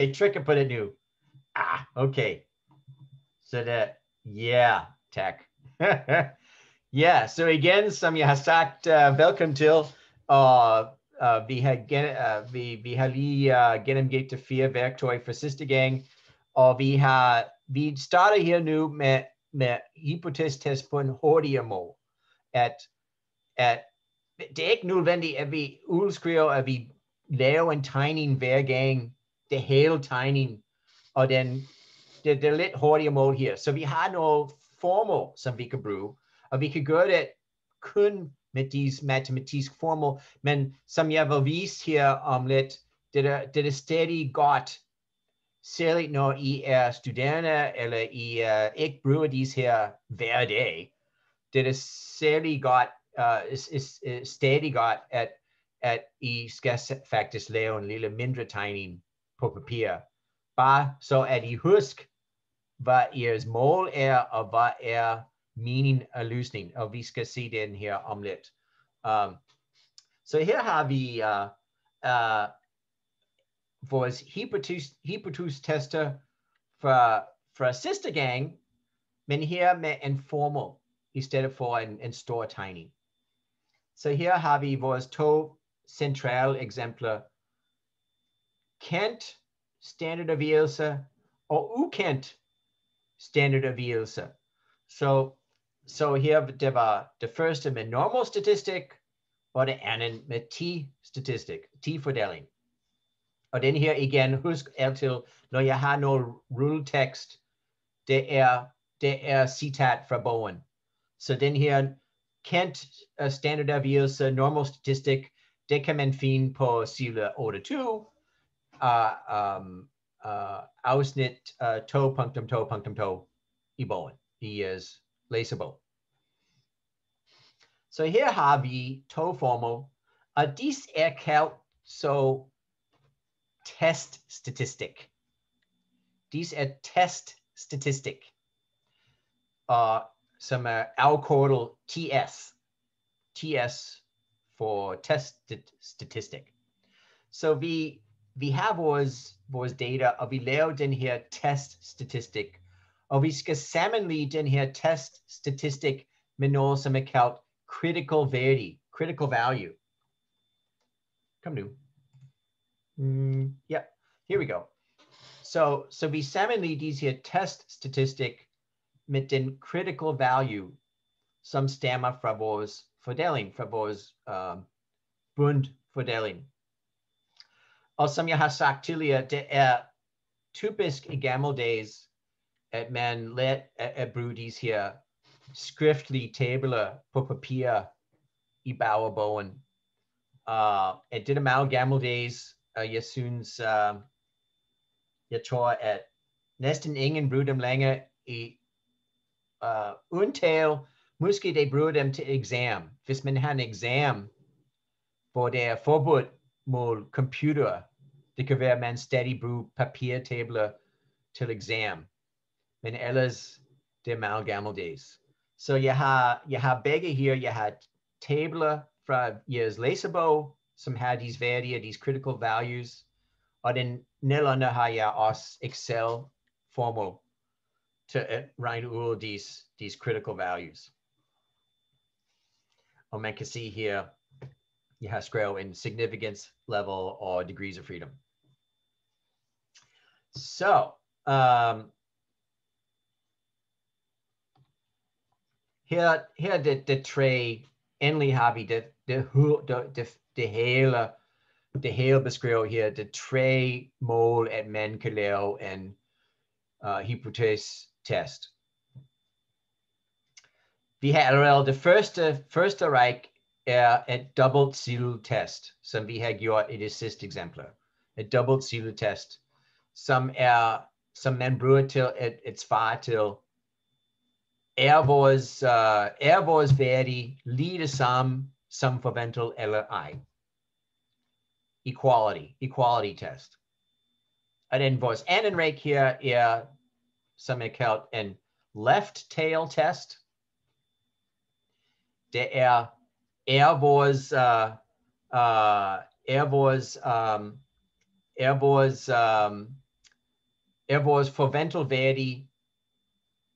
Jeg and put det new. Ah, okay. So that, yeah, tech. yeah, so again, som jeg har sagt, uh, velkommen til. Og uh, vi, har gen, uh, vi, vi har lige uh, de fire værktøjer for sidste gang. Og vi har vi starter her nu med, med hypotest på en hurtigere. At, at det er ikke nødvendigt, at vi udskriver, at vi laver en tegning hver gang, det hele tegning, og den, det, det er lidt hurtigere mål her. Så vi har noget formål, som vi kan bruge, og vi kan gøre det kun med disse matematiske formål, men som jeg vil vise her om lidt, det er, det er stadig godt, særligt når I er studerende, eller I uh, ikke bruger disse her hver dag. Det er særlig godt, øh, uh, is, is, is øh, stadig godt, at, at I skal faktisk lave en lille mindre tegning på papir. Bare så at I husker, hvad jeres mål er, og hvad er mening af løsning. Og vi skal se den her om lidt. Um, så her har vi uh, uh, vores hypotus-tester fra, fra sidste gang, men her med en formel i stedet for en, en stor tegning. Så her har vi vores to centrale eksempler. Kendt Ukent og ukendt standardavigelse. Så, så her det var det første med normal statistik, og det andet med t-statistik, t-fordeling. Og den her igen, husk altid, når jeg har noget rulletekst, det er, det er citat fra bogen. Så den her kendt øh, uh, standardavigelse, normal statistik, det kan man finde på side 28, uh, um, uh, afsnit uh, 2.2.2 i bogen, i jeres læsebog. Så her har vi to former, og disse er kaldt så test statistic. These er test statistic, uh, som er afkortet TS. TS for test statistic. Så vi, vi har vores, vores data, og vi laver den her test statistik. Og vi skal sammenligne den her test statistik med noget, som er kaldt critical value. Critical value. Kom nu. Mm, yeah, here we go. So, so vi sammenligner disse her test statistik med den critical value, som stammer fra vores fordeling, fra vores uh, bundfordeling. Og som jeg har sagt tidligere, det er typisk i gamle dage, at man let at, at bruge disse her skriftlige tabler på papir i bagerbogen. Uh, at det er meget gamle days, og jeg synes, uh, jeg tror, at næsten ingen bruger dem længere i øh, uh, undtale, måske de bruger dem til eksamen. Hvis man har en eksamen, hvor det er forbudt mod computer, det kan være, at man stadig bruger papirtabler til eksamen. Men ellers, det er meget gammeldags. Så jeg har, jeg har begge her. Jeg har tabler fra jeres læsebog, som har disse værdier, disse critical values. Og den nedenunder har jeg også Excel-formel til at regne ud disse, disse critical values. Og man kan se her, har skrevet en significance level or degrees of freedom. So um, her, her er det, tre, endelig har vi det, det, det, det, det hele, det hele beskrevet her, det tre mål, at man kan lave en uh, hypotese-test. Vi har allerede det første, første række er et dobbelt silo-test, som vi har gjort i det sidste eksempel. Et dobbelt silo-test, som er som man bruger til et, et svar til er vores, uh, er vores værdi lige det samme som forventet eller ej. Equality, equality test. Og den vores anden række her er, som er kaldt en left tail test. Det er, er was uh, uh, er was um, er was um, er was förväntelvärdig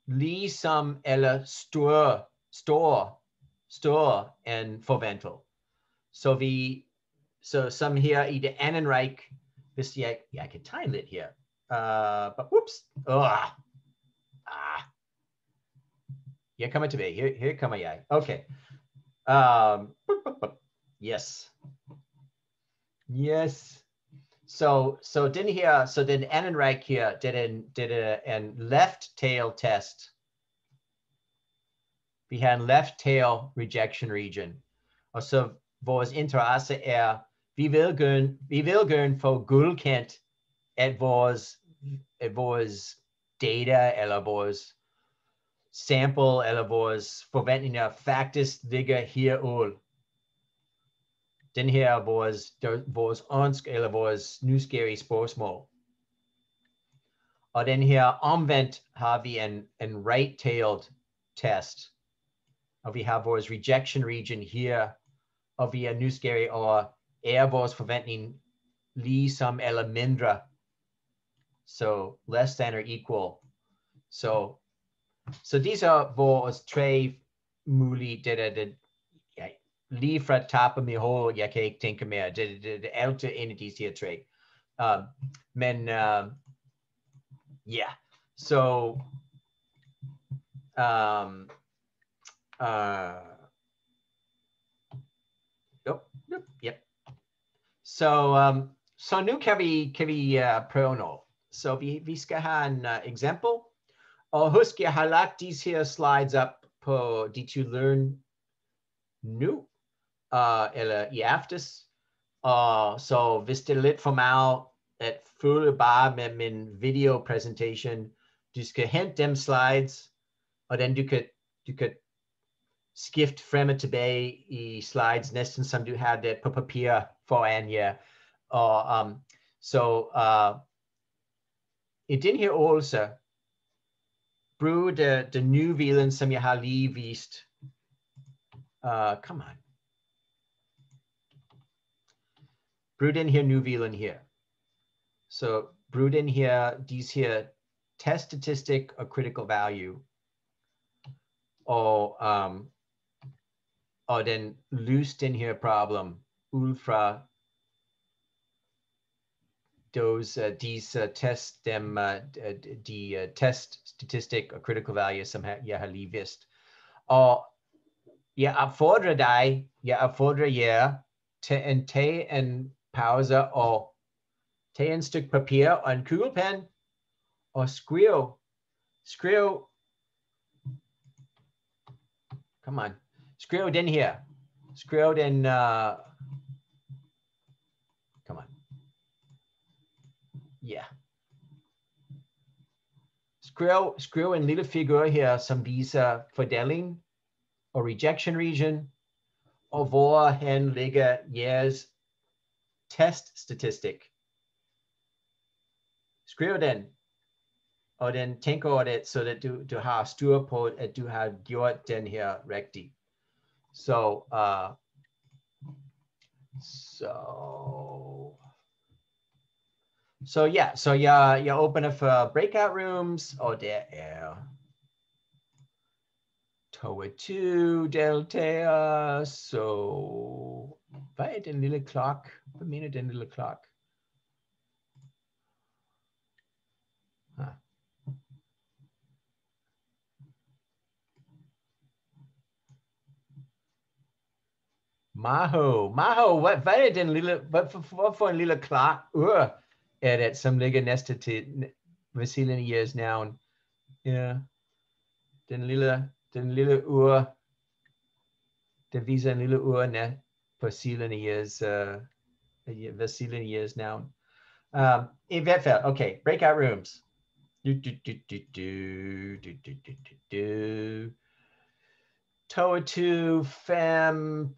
liksom store, stor stor stor än förväntel. Så vi so some here i det Annenreich this yeah, yeah I could time it here. Uh, but whoops. Ugh. Ah. Here come to me. Here, here come I. Okay. Um, yes. Yes. So so then here, uh, so then Annenreich here did an did a and left tail test behind left tail rejection region. Also was interesse er, vi vil gerne, vi vil gerne få godkendt at vores, at vores data eller vores sample eller vores forventninger faktisk ligger herude den her vores, vores ønske eller vores nysgerrige spørgsmål. Og den her omvendt har vi en, en right-tailed test. Og vi har vores rejection region her, og vi er nysgerrige over, er vores forventning ligesom eller mindre? So less than or equal. So, disse er vores tre mulige, det er det, lige fra top af mit hoved, jeg kan ikke tænke mere. Det, det, det er altid en. Uh, men uh, yeah, so um, uh, yep, yep, yep. Så, um, så nu kan vi, kan vi uh, prøve noget. Så vi, vi have en uh. Og husk, jeg har lagt disse her slides op på D2Learn nu uh, eller i aftes. Og så hvis det er lidt for meget at følge bare med min videopræsentation, du skal hente dem slides, og den du kan, du kan skifte frem og tilbage i slides, næsten som du har det på papir foran jer. Og um, så uh, i den her øvelse, brug det, det nye viden, som jeg har. Uh, come on. Bruden here, New Zealand here. So brewed in here, these here, test statistic or critical value. Or, um, or then loosed in here problem, ultra those uh, these uh, them uh, uh the uh, test statistic or critical value som yeah har livist. Och jag uppfordrar dig, jag uppfordrar er till and ta en paus och ta en and papper och en kulpenn or skriv, skriv, come on, in here. här, skriv in. yeah. Skrill, Skrill and little figure here, some visa for fordelling or rejection region of Hen, liga Yes, test statistic. Skrill then, or then tenko audit so that to have stuapod and to have gyot den here recti. So, uh, øh, so so yeah, so yeah, uh, you open up uh, breakout rooms. Oh dear, yeah. Tower two, delta. So by den little clock, per minute den little clock. Maho, Maho, what weiter denn, Lila, was für, for? für ein Lila Clark? Uah ør er det, som ligger næste til Vasilinias navn? Ja, den lille, den lille ur, det viser en lille ur Vasilinia's, uh, Vasilinia's noun. Um, in hvert fald, okay, breakout rooms. Do, do, do, do, do, do, do, do, do, do. Toa 2, fem,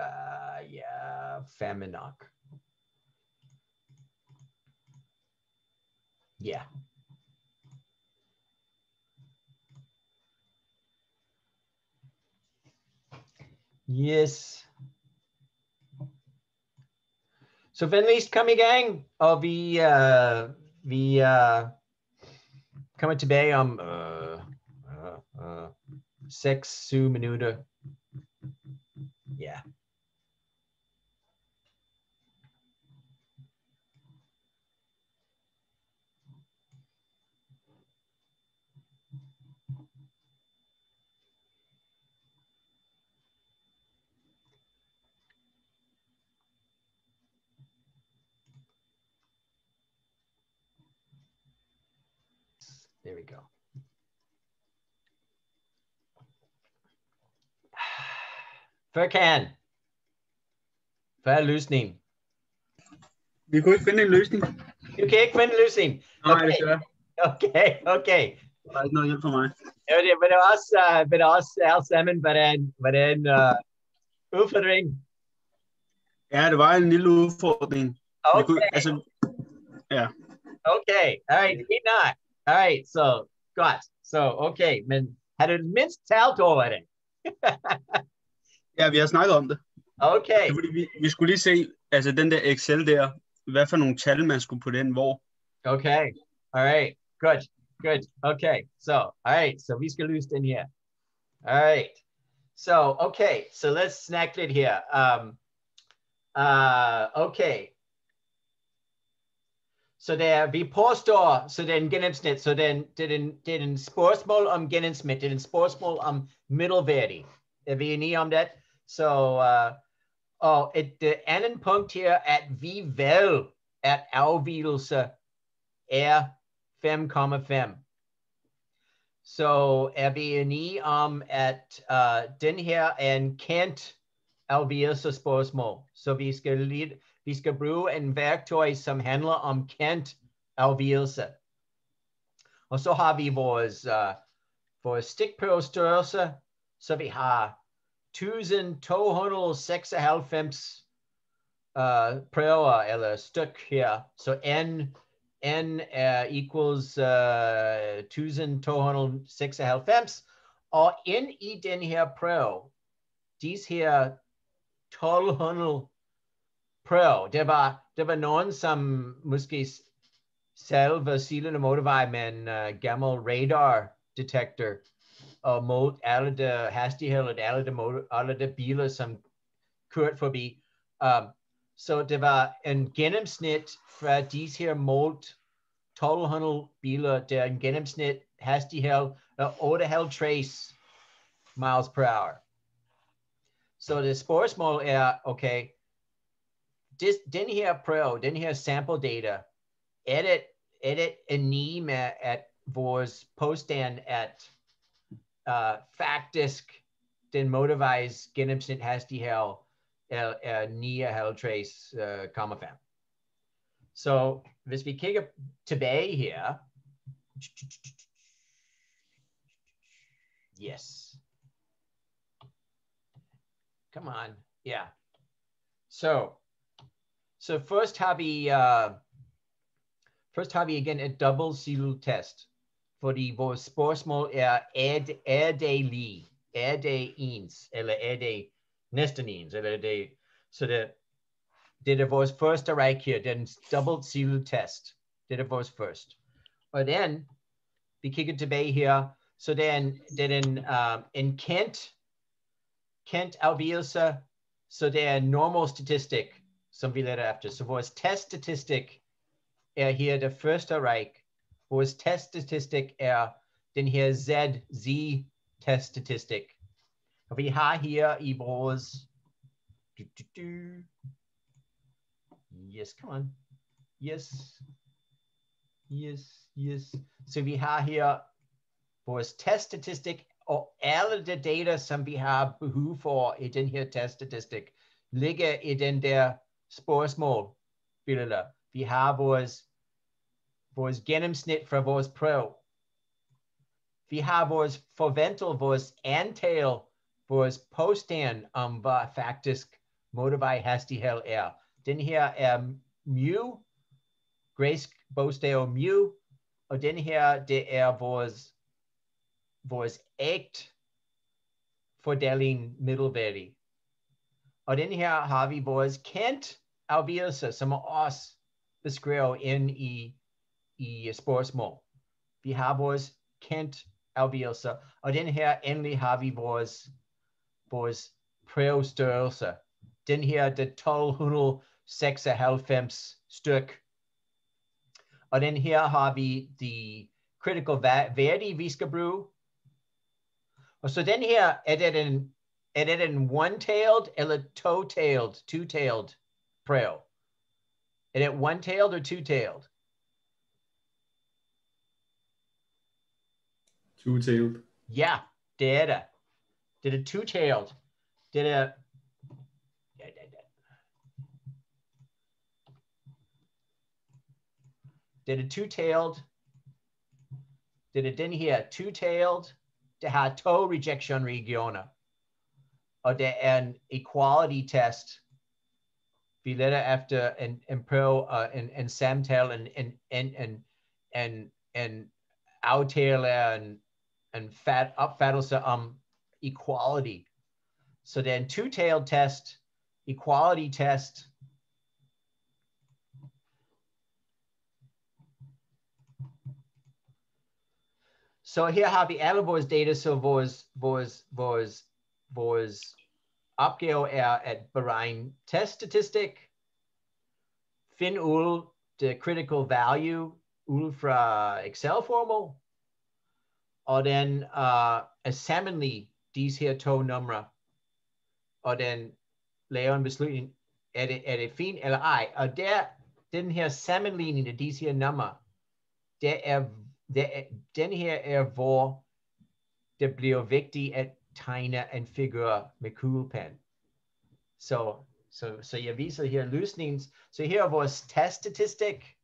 uh, yeah, Feminok. Yeah. Yes. So venligst kom i gang, og vi, uh, vi uh, kommer uh, uh, uh, 6-7 minutter. Ja. There we go. Furkan. Hvad er løsningen? Vi kunne ikke finde en løsning. Du kan ikke finde en løsning. Nej, Okay. desværre. Okay, okay. Der er ikke noget hjælp for mig. Ja, det men det er også, uh, men det er også alt sammen, hvordan, hvordan uh, udfordring. Ja, det var en lille udfordring. Okay, kunne, altså, okay. All right, helt nok. All right, so godt. so okay, men har du mindst talt over det? ja, vi har snakket om det. Okay, det fordi vi, vi skulle lige se, altså den der Excel der, hvad for nogle tal, man skulle putte ind hvor. okay. All right, good, good. Okay, so, all right, so vi skal løse den her. All right. So, okay, so let's snack it here. Um, uh, okay. Så der, vi påstår, så det er en gennemsnit, så det er, en, det, er en, det er en spørgsmål om gennemsnit, det er en spørgsmål om middelværdig. Er vi enige om det? Så, uh, og et uh, andet punkt her, at vi vel, at afvigelse er 5,5. Så er vi enige om, at uh, den her er en kendt afvigelse spørgsmål. Så vi skal, lide, bruge en værktøj, som handler om kendt afvigelse. Og så har vi vores, uh, vores stikprøvestørrelse, så vi har 1296 uh, prøver eller styk her. Så n, n er equals uh, 1296. Og ind i den her prøve, disse her 1200 prøve, det var, det var nogen, som måske selv var silende motorvej med en uh, gammel radar detektor og målt alle de hastigheder, alle de, motor, alle de biler, som kørte forbi. Um, så det var en gennemsnit fra disse her målt 1200 biler, der er en gennemsnit hastighed af 58 miles per hour. Så det spørgsmål er, okay, this, den her prøve, den her sample data, er det enig med, at vores påstand, at uh, faktisk den motorvejs gennemsnit hastighed er, er 59,5. Så hvis vi kigger tilbage her, yes. Come on, yeah. Så, så first har vi, uh, først har vi igen et double seal test, for the spørgsmål er, er, det- er det lige? Er det ens? Eller er det næsten ens? Eller er det, så det, det er vores første række her, det er double seal test. Det er vores først. Og den, vi kigger tilbage her, så det er en, det er en, um, kendt afvigelse, så det er normal statistik, som vi leder efter. Så vores teststatistik er her det første række. Vores teststatistik er den her ZZ teststatistik. Og vi har her i vores du, du, du. Yes, come on. Yes. Yes, yes. Så vi har her vores teststatistik, og alle de data, som vi har behov for i den her teststatistik, ligger i den der spørgsmål billeder. Vi har vores, vores gennemsnit fra vores prøve. Vi har vores forventet, vores antal, vores påstand om, hvad faktisk motorvej hastighed er. Den her er mu, græsk bogstav mu, og den her, det er vores, vores ægt fordeling middelværdig. Og den her har vi vores kendt afvigelse, som er også beskrevet ind i i spørgsmål. Vi har vores kendt afvigelser, og den her endelig har vi vores, vores prøvestørrelse. Den her, det 1296 styk. Og den her har vi de critical værdi, vi skal bruge. Og så den her, er det en, er det en one-tailed eller two-tailed, two-tailed prøve? Er det one-tailed or two-tailed? Two-tailed. Yeah, did er did er two-tailed. Det er Did er two-tailed. Det er den her two-tailed. Det har to rejection regioner. Og det er en equality test. Vi leder efter en, en prøve, uh, en, en samtale, en, en, en, en, en, en aftale, en, en fat, opfattelse om equality. Så det er en two-tailed test, equality test, Så her har vi alle data, så vores, vores, vores, vores opgave er at beregne teststatistik, finde ud the critical value ud fra Excel-formel, og den uh, at sammenligne disse her to numre, og den lave en beslutning, er det, er det fint eller ej. Og der, den her sammenligning af disse her numre, det er det, den her er, hvor det bliver vigtigt at tegne en figur med So, so, so så jeg viser her løsningen. Så her er vores teststatistik.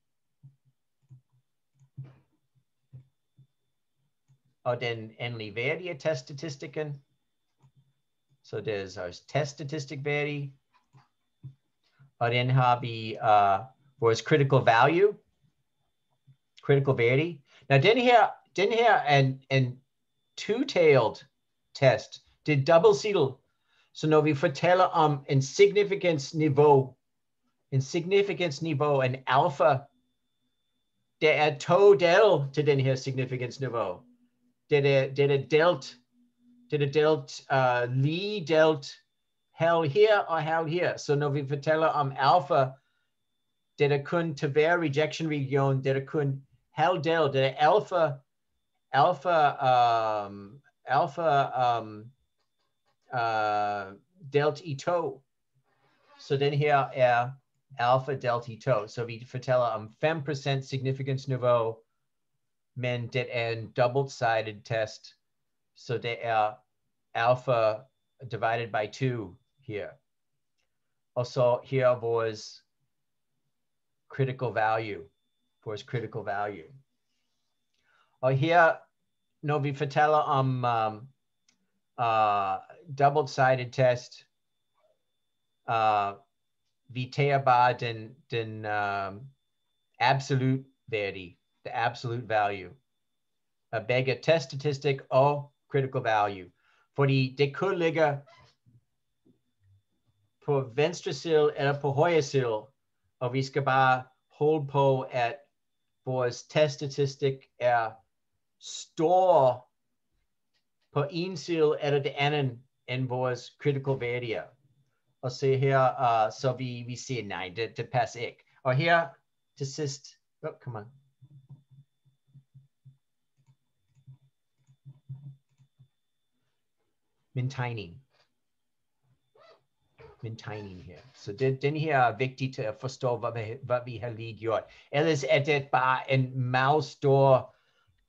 Og den endelige værdi af teststatistikken. Så det er vores teststatistik værdi. Og den har vi uh, vores critical value. Critical værdi. Now, den her, den her er and en two-tailed test. Det er double seated. Så når vi fortæller om en significance niveau, en significance niveau, en alpha, der er to del til den her significance niveau. Det er, det er delt, det er delt, uh, lige delt halv her og halv her. Så når vi fortæller om alpha, det er kun til hver rejection region, det er kun held del, det er alpha, alpha, um, alpha um, uh, delt i to. Så den her er alpha delt i to. Så vi fortæller om 5% significance niveau, men det er en double-sided test. Så det er alpha divided by 2 her. Og så her er vores critical value its critical value. Og her, når vi fortæller om um, uh, double-sided test, uh, vi tager bare den, den um, absolute værdi, the absolute value, A bega test statistic og critical value. For the ligge på venstre side eller på højre side, og vi skal bare holde på at vores står på en side eller det andet end vores critical værdier. Og se her, uh, så vi, vi siger, nej, det, det passer ikke. Og her til sidst, oh, come on. Min tegning min tegning her. Så det, den her er vigtig til at forstå, hvad vi, hvad vi har lige gjort. Ellers er det bare en meget stor,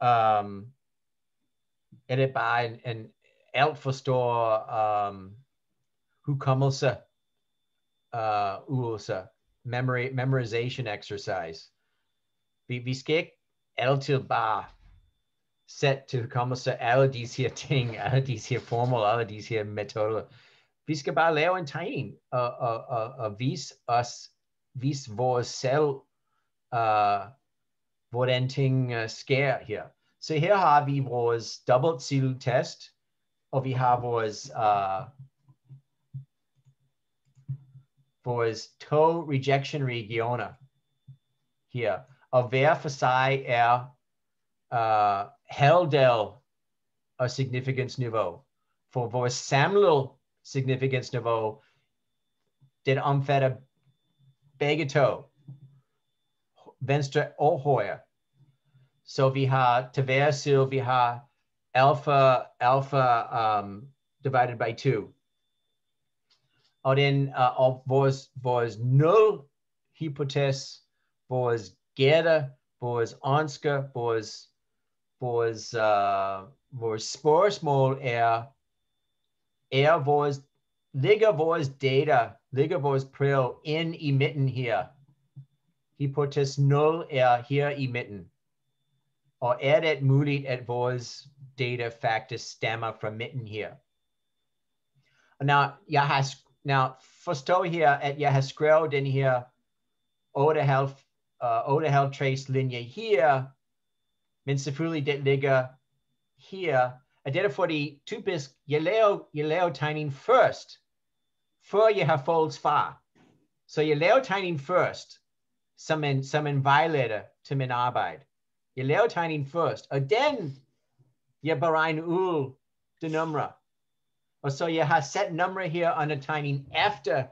um, er det bare en, en alt for stor um, hukommelse uh, øvelse, memory, memorization exercise. Vi, vi skal ikke altid bare sætte til hukommelse alle disse her ting, alle disse her former, alle disse her metoder vi skal bare lave en tegning og, og, og, og vise os, vise vores selv, uh, hvordan ting uh, sker her. Så her har vi vores double seal test, og vi har vores, uh, vores to rejection regioner her. og hver for sig er uh, halvdel af significance-niveau. For vores samlede significance-niveau, det omfatter begge to, venstre og højre. Så vi har til hver side, vi har alpha, alpha um, divided by 2. Og den, uh, og vores, vores nul hypotes, vores gætter, vores ønsker, vores, vores, uh, vores spørgsmål er, er vores, ligger vores data, ligger vores prøve ind i midten her. Hypotes 0 er her i midten. Og er det muligt, at vores data faktisk stammer fra midten her? Now, jeg har, now forstå her, at jeg har skrevet den her 8,5 uh, trace linje her, men selvfølgelig det ligger her. Og det er fordi typisk, jeg laver, jeg laver tegning først, før jeg har folds far. Så jeg laver tegning først, som en, som en vejleder til min arbejde. Jeg laver tegningen først, og den jeg beregner ud det numre. Og så jeg har sat numre her under tegning efter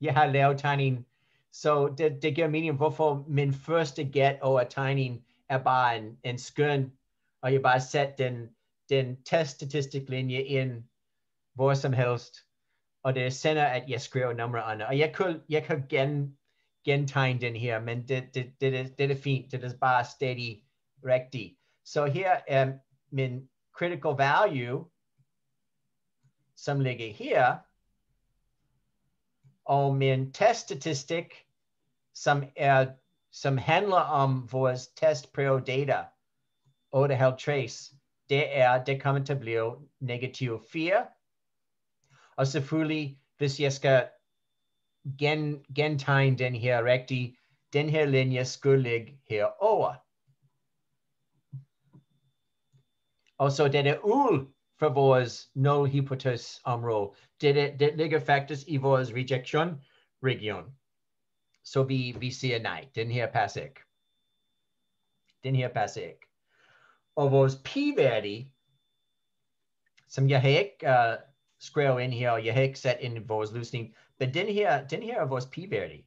jeg har lavet tegning. Så det, det giver mening, hvorfor min første gæt over tegning er bare en, en skøn, og jeg bare sat den, den teststatistik linje ind hvor som helst, og det sender, at jeg skriver numre under. Og jeg kan, jeg kan gen, gentegne den her, men det, det, det, det, er fint, det er bare steady rigtigt. Så her er min critical value, som ligger her, og min teststatistik, som er som handler om vores testprøve data, 8,5 trace, det er, det kommer til at blive negativ 4. Og selvfølgelig, hvis jeg skal gen, gentegne den her rigtig, den her linje skulle ligge herover. Og så det er ul for vores null hypotes område. Det, det ligger faktisk i vores rejection region. Så vi, vi siger nej, den her passer ikke. Den her passer ikke. Og vores p-værdi, som jeg har uh, skrevet ind her, og jeg har ikke sat ind i men den her, den her er vores p-værdi.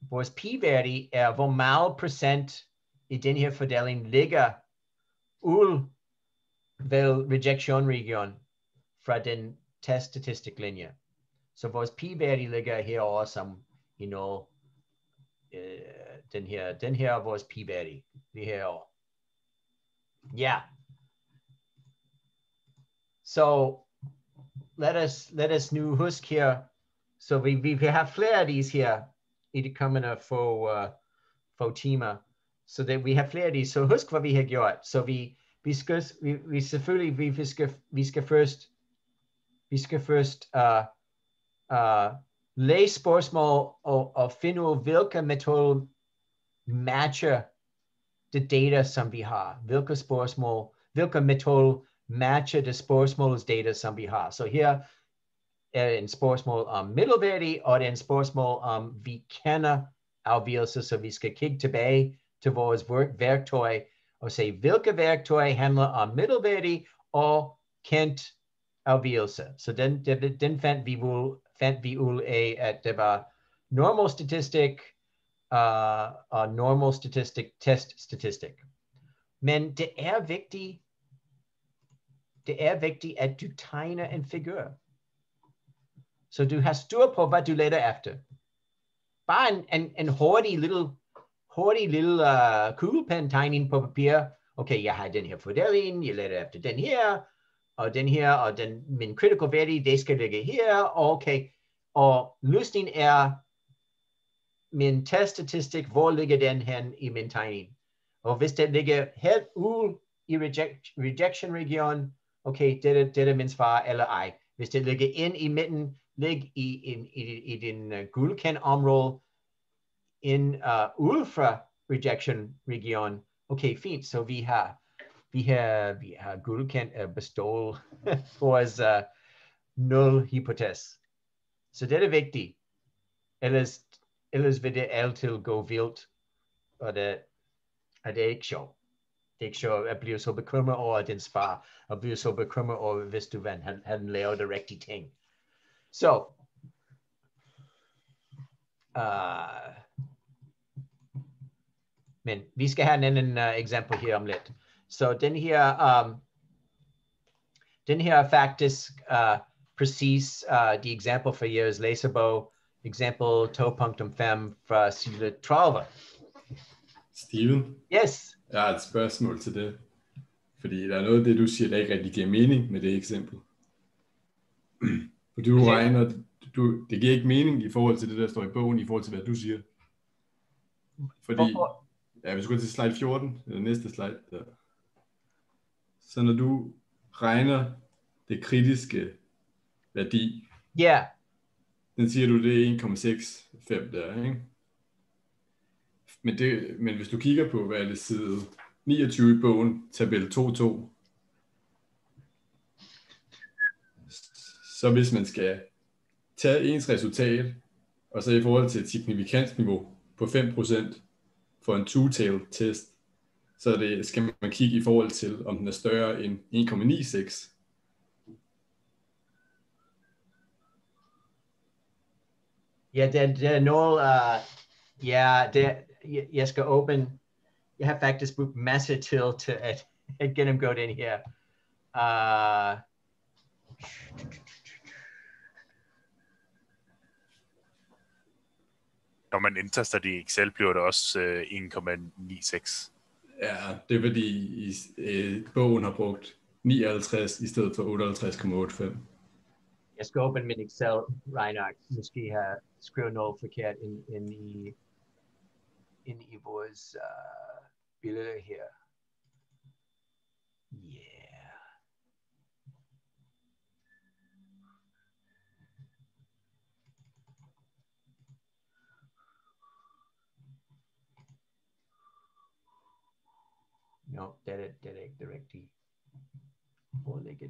Vores p-værdi er, hvor meget procent i den her fordeling ligger ul vel rejection region fra den test statistik linje. Så vores p-værdi ligger herovre som you know, uh, den her, den her er vores p-værdi, lige herovre. Ja. Yeah. Så let us, let us nu huske her, så vi, vi vil have flere af disse her i de kommende få, uh, få timer. Så det, vi har flere af disse. Så husk, hvad vi har gjort. Så vi, vi skal, vi, vi selvfølgelig, vi, vi, skal, vi skal først, vi skal først uh, uh, læse spørgsmål og, og finde ud hvilke metoder matcher det data, som vi har. Hvilke spørgsmål, hvilke metoder matcher det spørgsmåls data, som vi har. Så her er en spørgsmål om middelværdi, og det er en spørgsmål om, vi kender afvigelser, så vi skal kigge tilbage til vores værktøj og se, hvilke værktøj handler om middelværdi og kendt afvigelser. Så den, den, den fandt vi ud, fandt vi ud af, at det var normal statistik uh, og normal statistik, test statistik. Men det er vigtigt, det er vigtigt, at du tegner en figur. Så du har styr på, hvad du leder efter. Bare en, en, en hurtig lille, hurtig lille uh, kuglepen tegning på papir. Okay, jeg har den her fordeling, jeg leder efter den her, og den her, og den, min critical value, det skal ligge her, okay. Og løsningen er min teststatistik, hvor ligger den hen i min tegning? Og hvis den ligger helt ude i reject, rejection region, okay, det er, det er min svar eller ej. Hvis det ligger ind i midten, lig i, in, i, i din øh, uh, gulken område, in uh, øh, ude fra rejection region, okay, fint, så vi har vi har, vi har godkendt uh, øh, bestået vores uh, nul hypotes. Så det er vigtigt. Ellers, ellers vil det altid gå vildt og det, og det er ikke sjovt. Det er ikke sjovt at blive så bekymret over din spar, og blive så bekymret over, hvis du vandt, han, han laver det rigtige ting. Så, uh, men vi skal have en anden uh, eksempel her om lidt. Så den her, um, den her er faktisk uh, præcis uh, de eksempel for jeres læsebog, eksempel 2.5 fra side 30. Steven, Yes. Jeg har et spørgsmål til det. Fordi der er noget af det, du siger, der ikke rigtig giver mening med det eksempel. For du Okay. regner, du, det giver ikke mening i forhold til det, der står i bogen, i forhold til, hvad du siger. Fordi, Hvorfor? ja, hvis du går til slide 14, eller næste slide, der. så når du regner det kritiske værdi, Ja, den siger du, det er 1,65 der, ikke? Men, det, men hvis du kigger på, hvad er det side 29 i bogen, tabel 2.2, så hvis man skal tage ens resultat, og så i forhold til et signifikansniveau på 5% for en two-tailed test, så det, skal man kigge i forhold til, om den er større end 1,96. ja, det, det er noget, uh, ja, det, jeg, jeg skal åbne, jeg har faktisk brugt masse til, til at, at gennemgå den her. Uh, Når man indtaster det i Excel, bliver det også øh, 1,96. Ja, det er fordi i, øh, bogen har brugt 59 i stedet for 58,85. jeg skal åbne min Excel regneark. Måske har skrevet noget forkert ind, ind i, ind i vores uh, billeder her. Yeah. No, det er, det er ikke det rigtige. Hvor ligger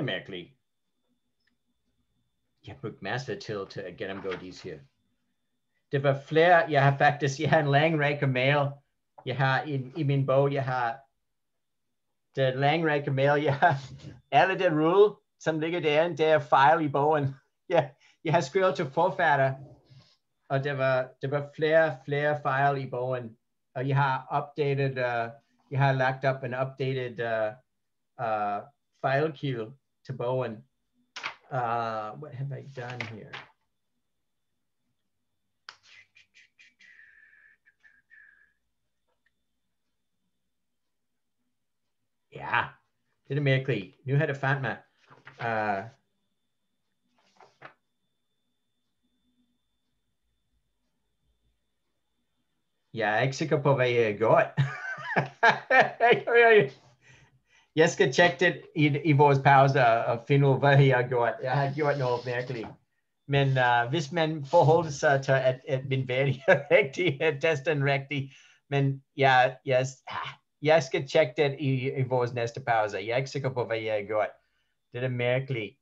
automatically jeg brugte den? Det er masser til, at gennemgå disse her. Det var flere, jeg har faktisk, jeg har en lang række mail. Jeg har i, i min bog, jeg har det lang række mail. Jeg har alle de rule, som ligger derinde, det er file i bogen. Jeg, jeg har skrevet til forfatter, og det var, det var flere, flere file i bogen. Og jeg har updated, uh, jeg har lagt op en updated øh, øh, uh, uh, file queue to Bowen. Uh, what have I done here? Det er mærkeligt. Nu har det fandt mig. Uh, sikker på, hvad jeg skal tjekke det i, i vores pause og, og finde ud, hvad jeg har gjort. Jeg har gjort noget mærkeligt. Men uh, hvis man forholder sig til, at, at min værdi er rigtig, at testen er rigtig, men jeg, jeg, jeg skal tjekke det i, i vores næste pause. Jeg er ikke sikker på, hvad jeg har gjort. Det er mærkeligt.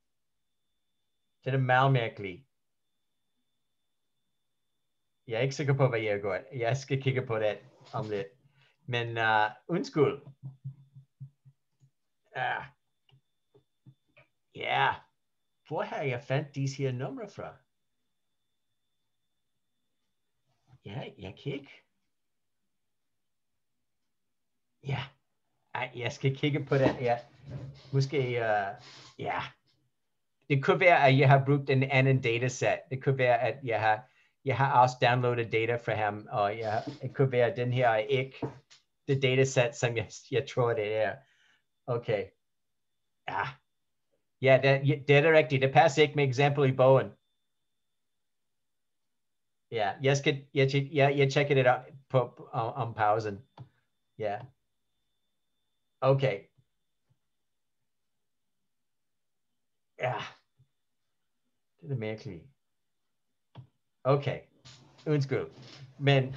Det er meget mærkeligt. Jeg er ikke sikker på, hvad jeg har gjort. Jeg skal kigge på det om lidt. Men uh, undskyld. Ja. Ja. Hvor har jeg fandt disse her numre fra? Ja, jeg kan ikke. Ja. Ej, jeg skal kigge på det. Ja. Måske, uh, ja. Det kunne være, at jeg har brugt en anden dataset. Det kunne være, at jeg har, jeg har også downloadet data fra ham, og jeg, det kunne være, at den her er ikke det dataset, som jeg, jeg tror, det er. Okay. Ja. Ja, det, det er det rigtigt. Det passer ikke med eksempel i bogen. Ja, jeg skal, jeg, tjek- jeg, jeg tjekker det op på, om, om pausen. Ja. Okay. Ja. Det er det mærkelige. Okay. Undskyld. Men,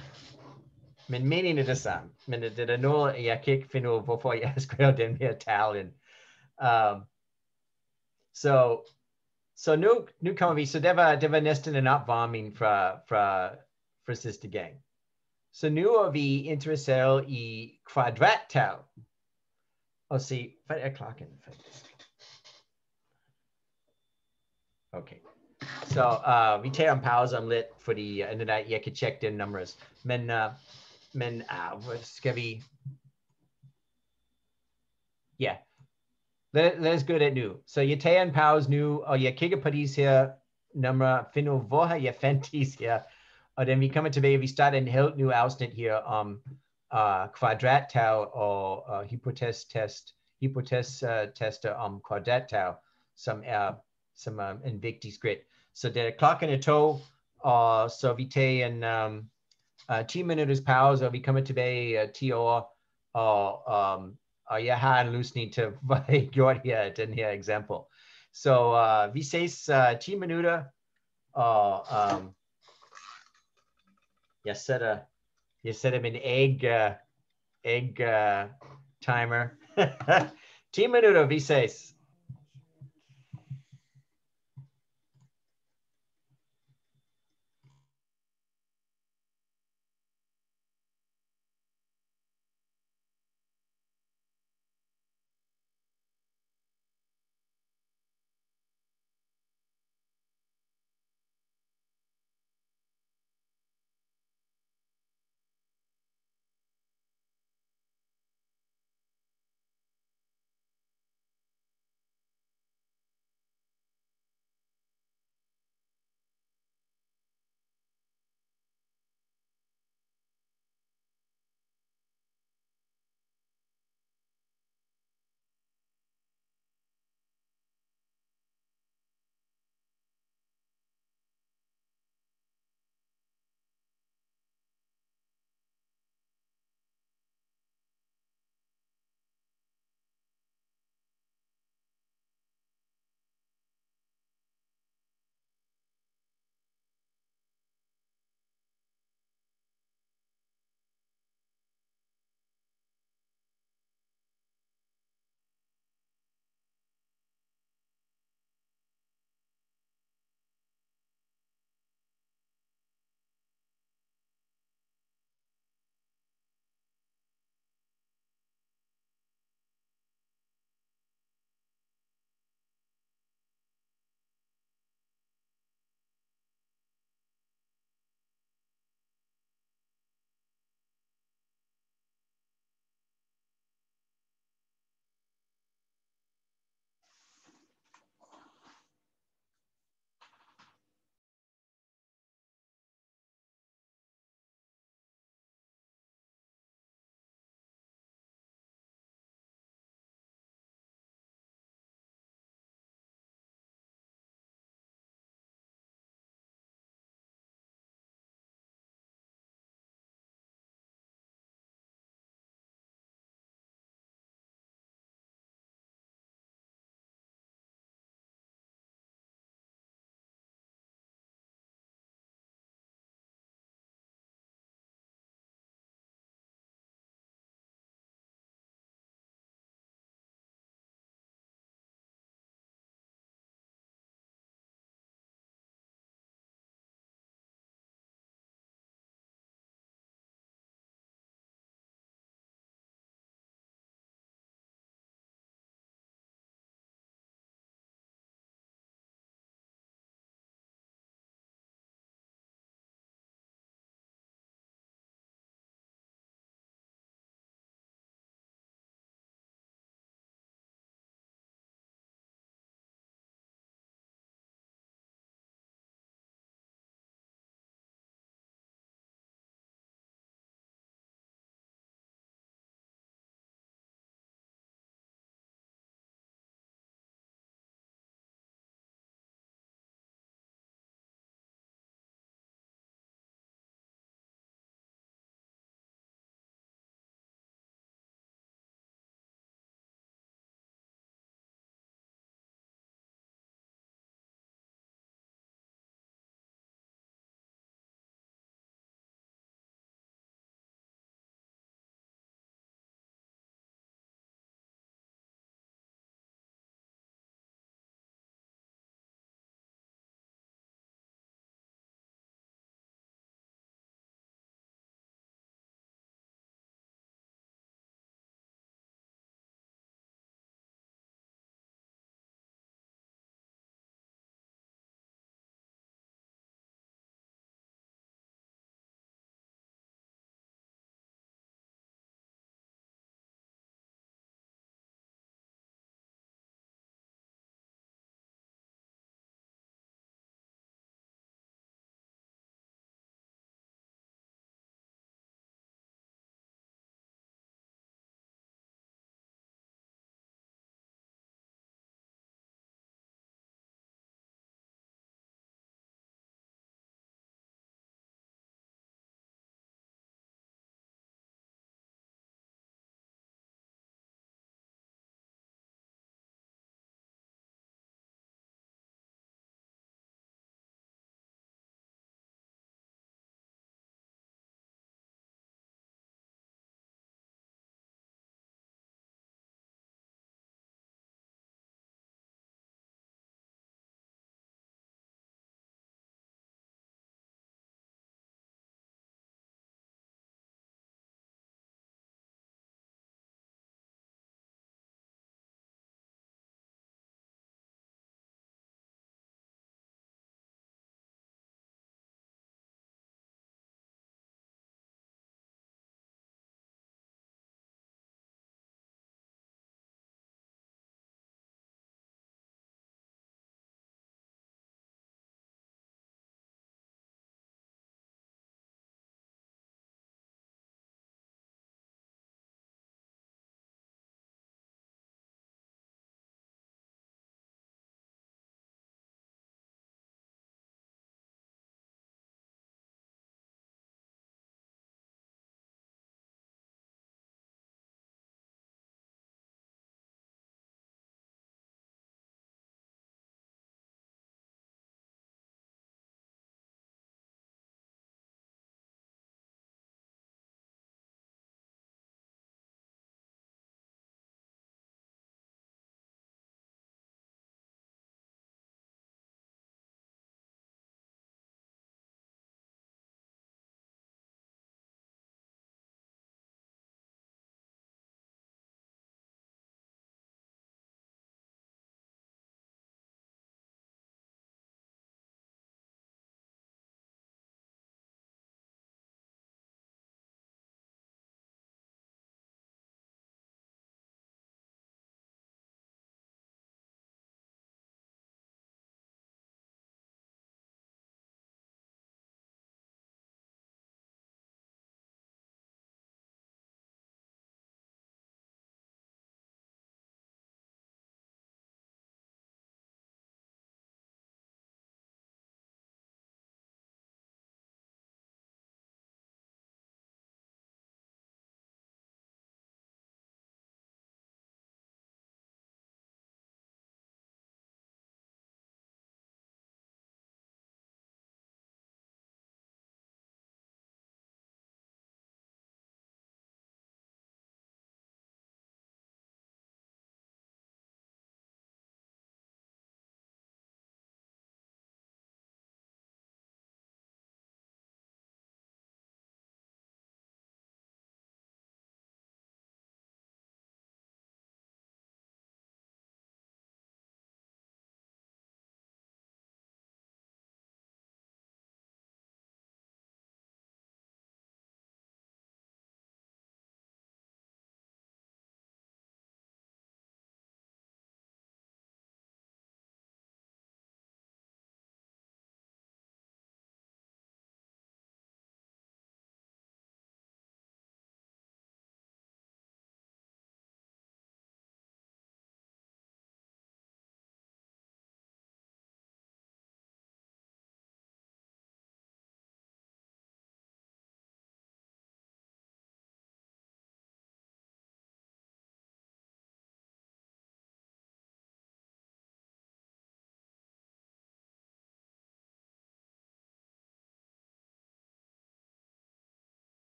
men meningen er det samme. Men det, er noget, jeg kan ikke finde ud af, hvorfor jeg skriver den her tal ind. Um, så så nu, nu kommer vi, så det var, det var næsten en opvarmning fra, fra, fra sidste gang. Så nu er vi interesseret i kvadrattal. Og se, hvad er klokken? Okay. Så uh, vi tager en pause om lidt, fordi uh, jeg kan tjekke den numbers. Men, uh, men uh? Ja, yeah. Let, lad os gøre det nu. Så jeg tager en pause nu, og jeg kigger på disse her numre, finder ud, hvor har jeg fandt disse her, og da vi kommer tilbage, vi starter en helt ny afsnit her om uh, kvadrattal og uh, hypotest-test, hypotest-tester om kvadrattal, som er, som er en vigtig skridt. Så det er klokken er to, og så vi tager en um, uh, 10 minutters pause, og vi kommer tilbage uh, 10 år, og um, og jeg har en løsning til, hvad jeg gjort her i den her eksempel. Så uh, vi ses uh, 10 minutter, og um, jeg sætter, jeg sætter min egg, uh, egg uh, timer. 10 minutter, vi ses.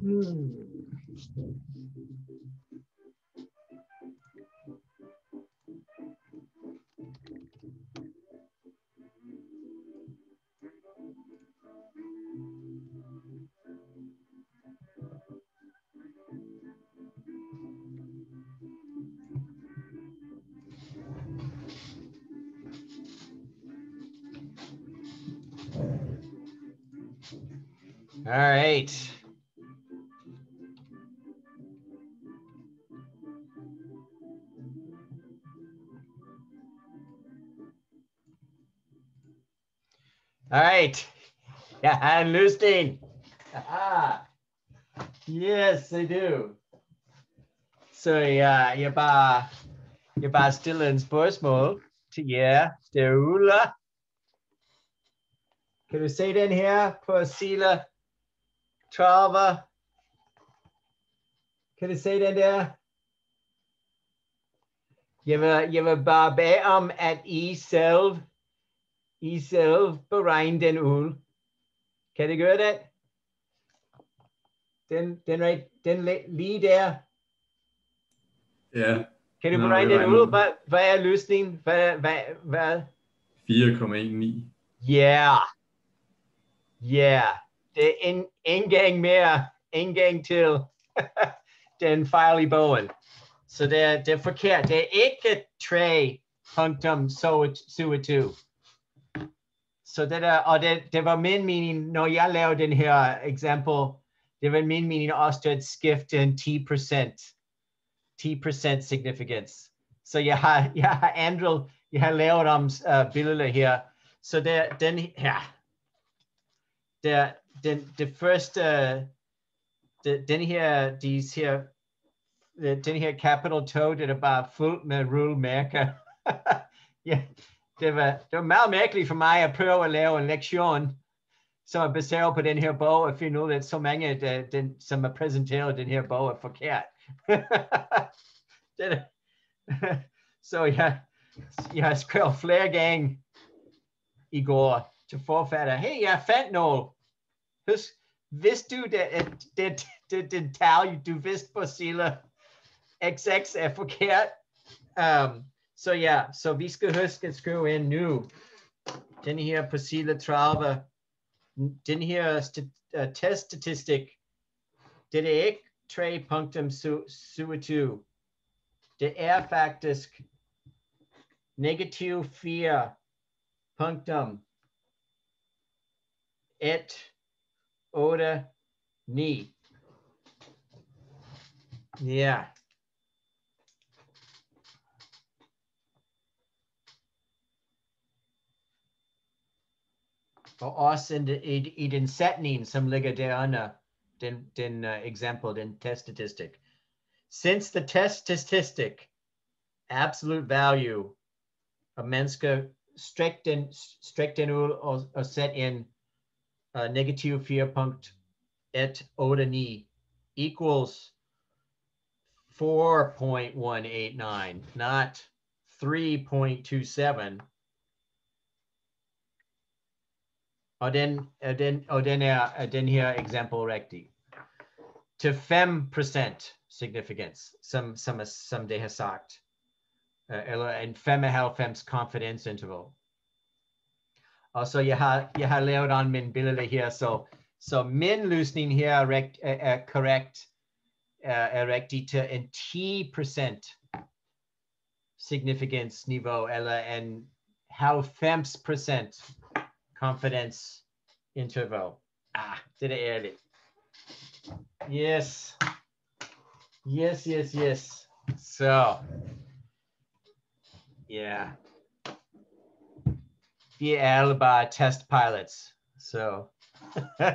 Hmm. All right. All right. Yeah, Lustin. Ah. Yes, I do. Så jeg, jeg bare, jeg bare stiller en spørgsmål til jer derude. Kan du se den her på side 30? Kan du se den der? Jeg vil, jeg vil bare bede om, at I selv, I selv beregner den ud. Kan du gøre det? Den, den, right, den li- lige der. Ja, Kan du beregne den ud? den. Hvad, hvad er løsningen? Hvad, hvad, hvad? 4,19. Yeah. Yeah. Det en, mere, en gang til den fejl i bogen. Så det er, det er forkert. Det er ikke 3 punktum 27. Så det der, og det, det var min mening, når jeg lavede den her eksempel, det var min mening også at skifte en 10%, 10% significance. Så jeg har, jeg har ændret, jeg har uh, billeder her, så der, den her, der, den, det første, det, den her, de her, øh, den her capital 2, det er bare fuldt med rullemærker. ja, det var, det var meget mærkeligt for mig at prøve at lave en lektion, som er baseret på den her bog, og finde ud af, at så mange, der, den, som er præsenteret den her bog, er forkert. det er, så jeg, jeg har skrevet flere gange i går til forfatter, hey, jeg fandt noget. Husk, hvis du det, det, det, det tal, du vidste på side XX er forkert. Um, så ja, så vi skal huske at skrive ind nu. Den her på side 30, den her st- uh, teststatistik, det er ikke 3.27. Det er faktisk negativ 4 punktum 1, 8, 9. Ja. Og også i, i, i den sætning, som ligger derunder, den, den uh, eksempel, den teststatistik. Since the test statistic, absolute value of mennesker stræk den, stræk den set og, og sæt ind uh, negativ 4.189 equals 4.189, not 3.27. Og den, og den, her eksempel rigtig. Til 5% significance, som, som, er, som det har sagt. Uh, eller en 95 confidence interval. Og så jeg har, jeg har lavet om min billede here. So so min løsning here er, rigt, er, er korrekt, er, er rigtig til en 10% significance niveau, eller en 90% confidence interval. Ah, det er ærligt. Yes. Yes, yes, yes. So, Yeah. Alle bare test pilots. So.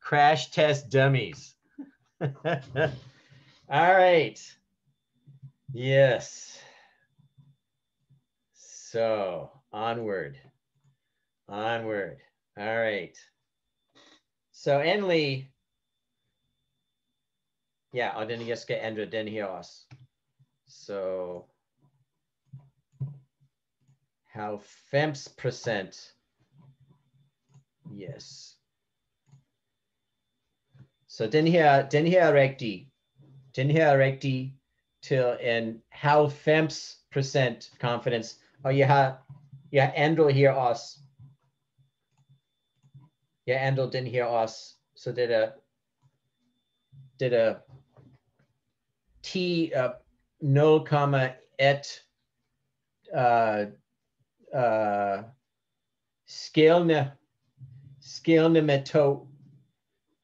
Crash test dummies. All right. Yes. So onward. Onward. All right. So. Ja, og den jeg skal ændre den. Så 90 percent. Yes. So den her, den her er rigtig. Den her er rigtig til en 90% confidence. Og jeg har, jeg har ændret her også. Jeg har ændret den her også. Så det er, det er 10, uh, 0,1 uh, uh, skælne, skælne med to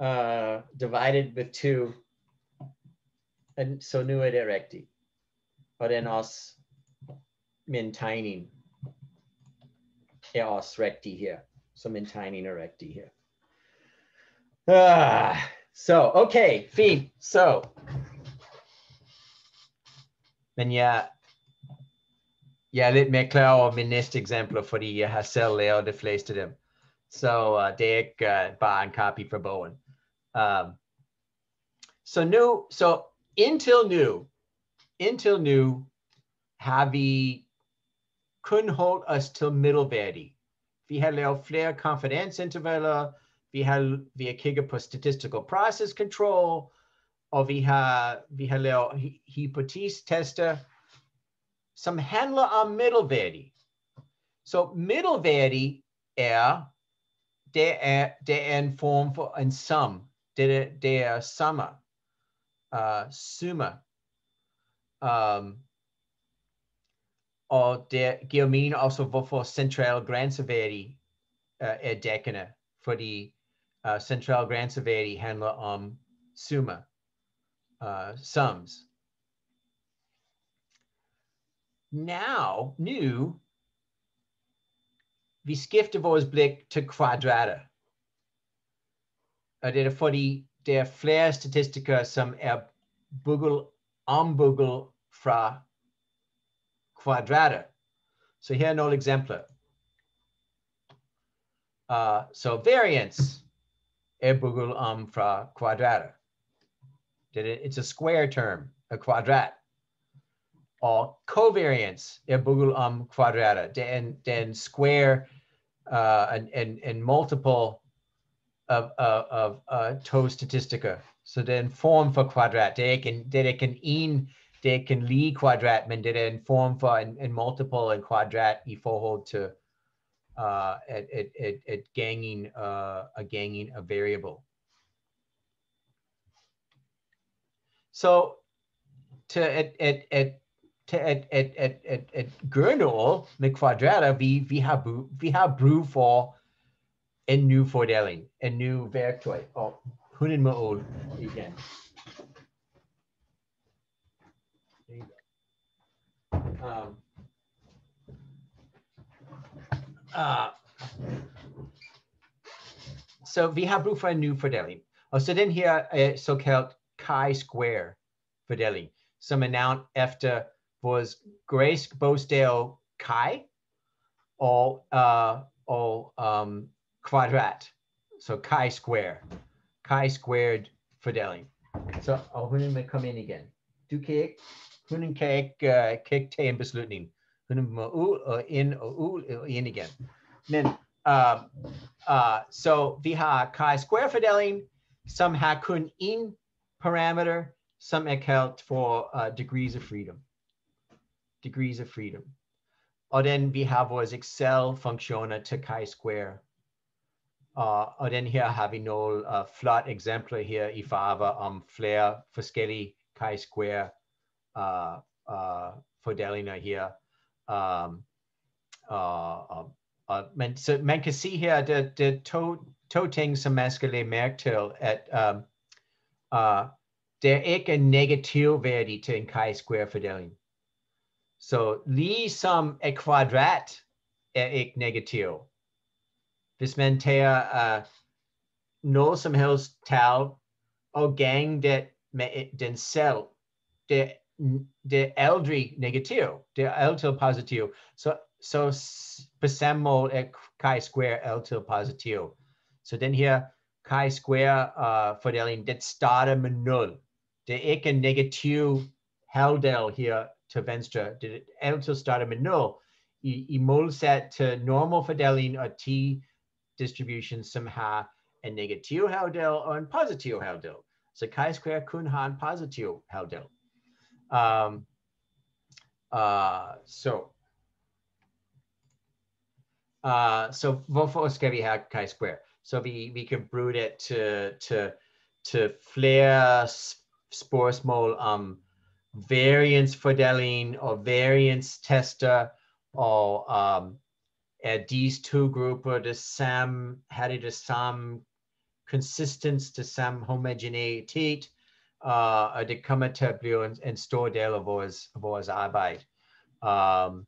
uh, divided with two. And so nu er det rigtigt. Og den også min tegning er også rigtig her. Så min tegning er rigtig her. Ah, så, okay, fint. so, men jeg, er lidt mere klar over mine næste eksempler, fordi jeg har selv lavet de fleste af dem. Så uh, det er ikke uh, bare en copy fra bogen. Um, så nu, så indtil nu, indtil nu har vi kun holdt os til middelværdi. Vi har lavet flere konfidensintervaller, vi har, vi har kigget på statistical process control, og vi har, vi har lavet hy- hypotese-tester, som handler om middelværdi. Så middelværdi er, det er, det er en form for en sum. Det er, det summer, uh, summa. Um, og det giver mening også, hvorfor central grænseværdi uh, er dækkende, fordi uh, central grænseværdi handler om summa, uh, sums. Now, nu, vi skifter vores blik til kvadrater. Og det er fordi, der er flere statistikere, som er bygget, ombygget fra kvadrater. Så her er nogle eksempler. Uh, så variance er bygget om fra kvadrater. Er, it's a square term, a kvadrat. Og covariance er bygget om kvadrater. Det er en, det er en square, uh, en, en, en multiple of, of, of uh, to statistikker. Så det er form for er ikke en en, det er ikke en lige kvadrat, men er en form for and, multiple, en kvadrat i forhold til uh, et, et, et, et ganging, uh, a ganging a variable. So to et, et, et, et, et, et, et gøre noget med kvadrater, vi, vi, har, brug, vi for en ny fordeling, en ny værktøj. Og hunden må ål igen. Um, uh, så vi har brug for en ny fordeling. Og så den her er såkaldt chi-square fordeling, som er navn efter vores Grace bogstav chi or uh, og um, kvadrat. Så chi-square. Chi-squared fordeling. So og hunden vil komme ind igen. Du kan ikke, hunden kan ikke, uh, kan ikke tage en beslutning. Hunden må ud og ind og ud og. Men uh, uh, så vi har chi-square fordeling, Some har kun en parameter, Some kaldt for uh, degrees of freedom. Degrees of freedom. Og den vi har vores excel functiona til chi-square. Uh, og den her har vi nogle uh, flot eksempler her i farver flere forskellige chi-square uh, uh, fordelinger her. Um, uh, uh, uh, men så man kan se her, at det, det er to, to ting, at um, uh, der er ikke en chi-square fordeling. Et kvadrat er ikke negativ. Hvis man tager uh, noget som helst tal og gang det med den selv, det, det er aldrig negativ. Det er altid positiv. Så, så på samme måde er chi-square altid positiv. Så den her chi-square uh, fordeling, det starter med 0. Det er ikke negativ halvdel til venstre. Det altid starter med 0. I, modsat til normal fordeling og t distribution, som har en negativ halvdel og en positiv halvdel. Så chi-square kun har en positiv halvdel. Um, uh, så uh, så hvorfor skal vi have chi-square? Så vi, vi kan bruge det til, til, til flere spørgsmål om variance-fordeling or variance-tester or um, er disse to grupper det samme, har de det samme consistence, det samme homogenitet, uh, og det kommer til at blive en, en stor del af vores, vores arbejde. Um,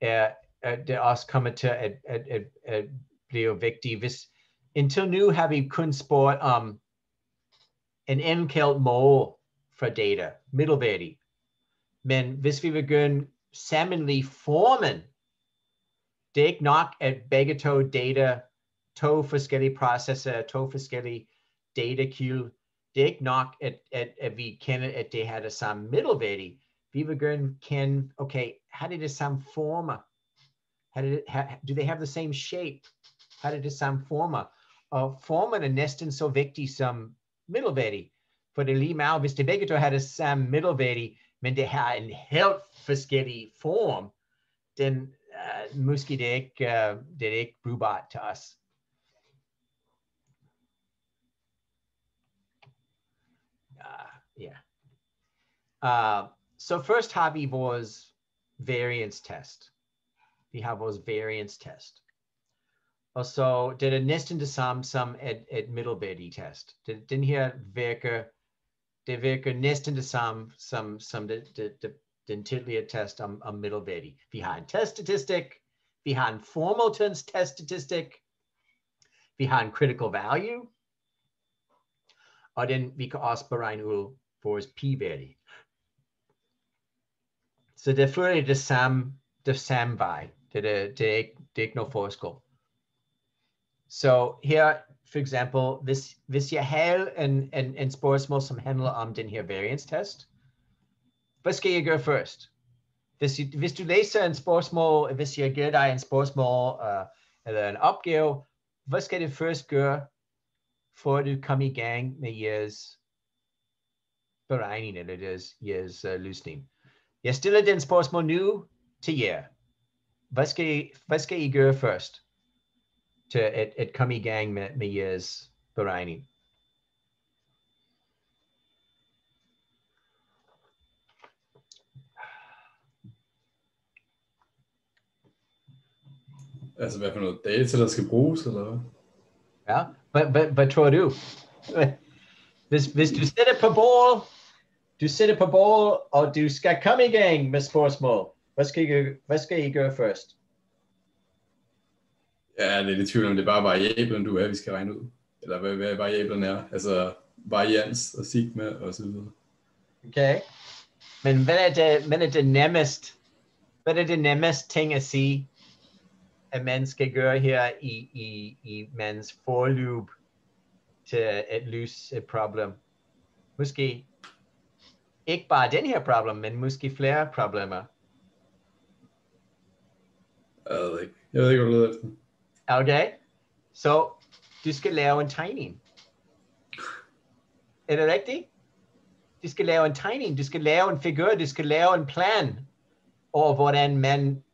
er, er også kommer til at, at, at, at blive vigtigt. Hvis, indtil nu har vi kun spurgt om en enkelt for data, middelværdi. Men hvis vi gøre sammenlige formen det er ikke nok, at begge to data, to forskellige processer, to forskellige data kilder, det er ikke nok, at, at, at vi kender, at det har det samme middelværdi. Vi vil gerne kende, okay, har det det samme former? Har det, har, do they have the same shape? Har det det samme former? Og formen er næsten så vigtig som middelværdi. For det er lige meget, hvis det begge to har det samme middelværdi, men det har en helt forskellig form, den uh, måske det er ikke, uh, det er ikke brugbart til os. Uh, yeah. Uh, så først har vi vores variance test. Vi har vores variance test. Og så det er næsten det samme som et, et middelværdi test. Den her virker, det virker næsten det samme som, som det, det, det, den tidligere test om, om middelværdi. Vi har en teststatistik, vi har en Formeltons teststatistik, vi har en critical value, og den, vi kan også beregne ud vores p-værdi. Så det er det samme, det samme vej. Det, er, det, er ikke, det er ikke noget forskel. Så her, for eksempel, hvis, hvis jeg har en, en, en spørgsmål, som handler om den her variance test, hvad skal jeg gøre først? Hvis, hvis du læser en spørgsmål, hvis jeg giver dig en spørgsmål uh, eller en opgave, hvad skal du først gøre, for at du kommer i gang med jeres beregning eller jeres, jeres uh, løsning? Jeg stiller den spørgsmål nu til jer. Hvad skal, I, hvad skal I gøre først til at, at komme i gang med, med jeres beregning? Altså, hvad for noget data, der skal bruges, eller hvad? Ja, hvad, hvad, hvad tror du? Hvis, hvis du sætter på bål, du sætter på bål, og du skal komme i gang med spørgsmål, hvad skal I, hvad skal I gøre først? Ja, jeg er lidt i tvivl om, det er bare variablen, du er, vi skal regne ud. Eller hvad, hvad variablen er. Altså varians og sigma og så videre. Okay. Men hvad er det, hvad er det nemmest? Hvad er det nemmest ting at sige? at man skal gøre her i, i, i mans forløb til at løse et problem. Måske ikke bare den her problem, men måske flere problemer. Jeg ved ikke. Jeg ved ikke, hvad du leder efter. Okay. Så du skal lave en tegning. Er det rigtigt? Du skal lave en tegning, du skal lave en figur, du skal lave en plan over, hvordan man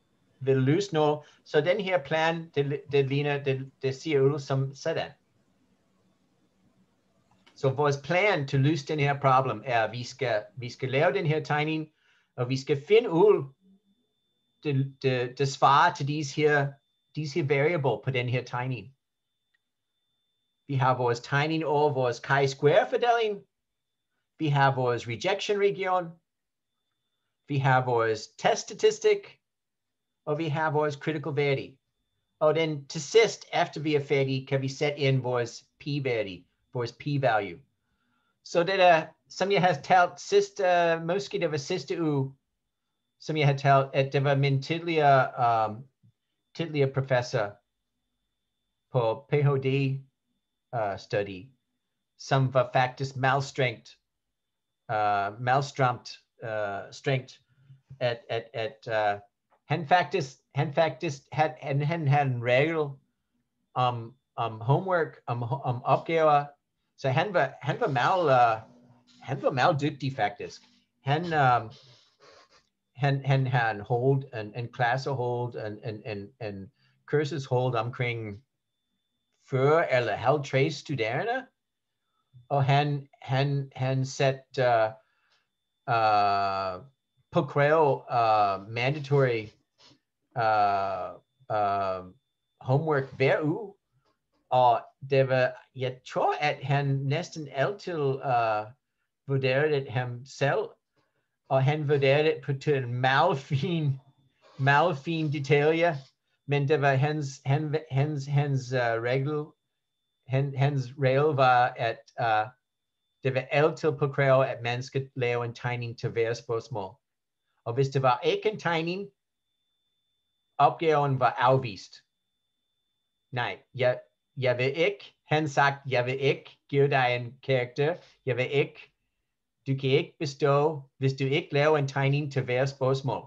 vil løse noget. Så den her plan, det, det ligner, det, det ser ud som sådan. Så vores plan til at løse den her problem er, at vi skal, vi skal lave den her tegning, og vi skal finde ud, det, det, det svarer til disse her, disse her variable put in here, tiny? We have vores tiny over vores chi-square fordeling. We have vores rejection region. We have vores test statistic. Or we have vores critical værdi. Og then to sidst, after vi er færdige, kan vi sætte ind vores p-værdi, vores p-value. Så det er, som jeg har talt sidste, måske det var sidste uge, som jeg har talt, at det var min tidligere, um, tidligere professor for PhD uh, study, some var faktisk malstrengt, uh, malstramt uh, strengt at, at, at uh, han faktisk, han faktisk had, han, han havde en regel om om homework, om, om opgaver. Så han var, han var meget, uh, han var meget dygtig faktisk. Han, um, han, han har en hold, en, en klassehold, en, en, en, en kursushold omkring 40 eller 50 studerende. Og han, han, han satte uh, uh, på uh, mandatory uh, uh, homework hver uge. Og det var, jeg tror, at han næsten altid uh, vurderede ham selv, og han vurderede det på til en meget fin, meget fin detalje, men det var hans, han, hans, hans uh, regel, han, hans regel var, at uh, det var altid på krav, at man skal lave en tegning til hver spørgsmål. Og hvis det var ikke en tegning, opgaven var afvist. Nej, jeg, jeg vil ikke, han sagt, jeg vil ikke give dig en karakter, jeg vil ikke, du kan ikke bestå, hvis du ikke laver en tegning til hver spørgsmål.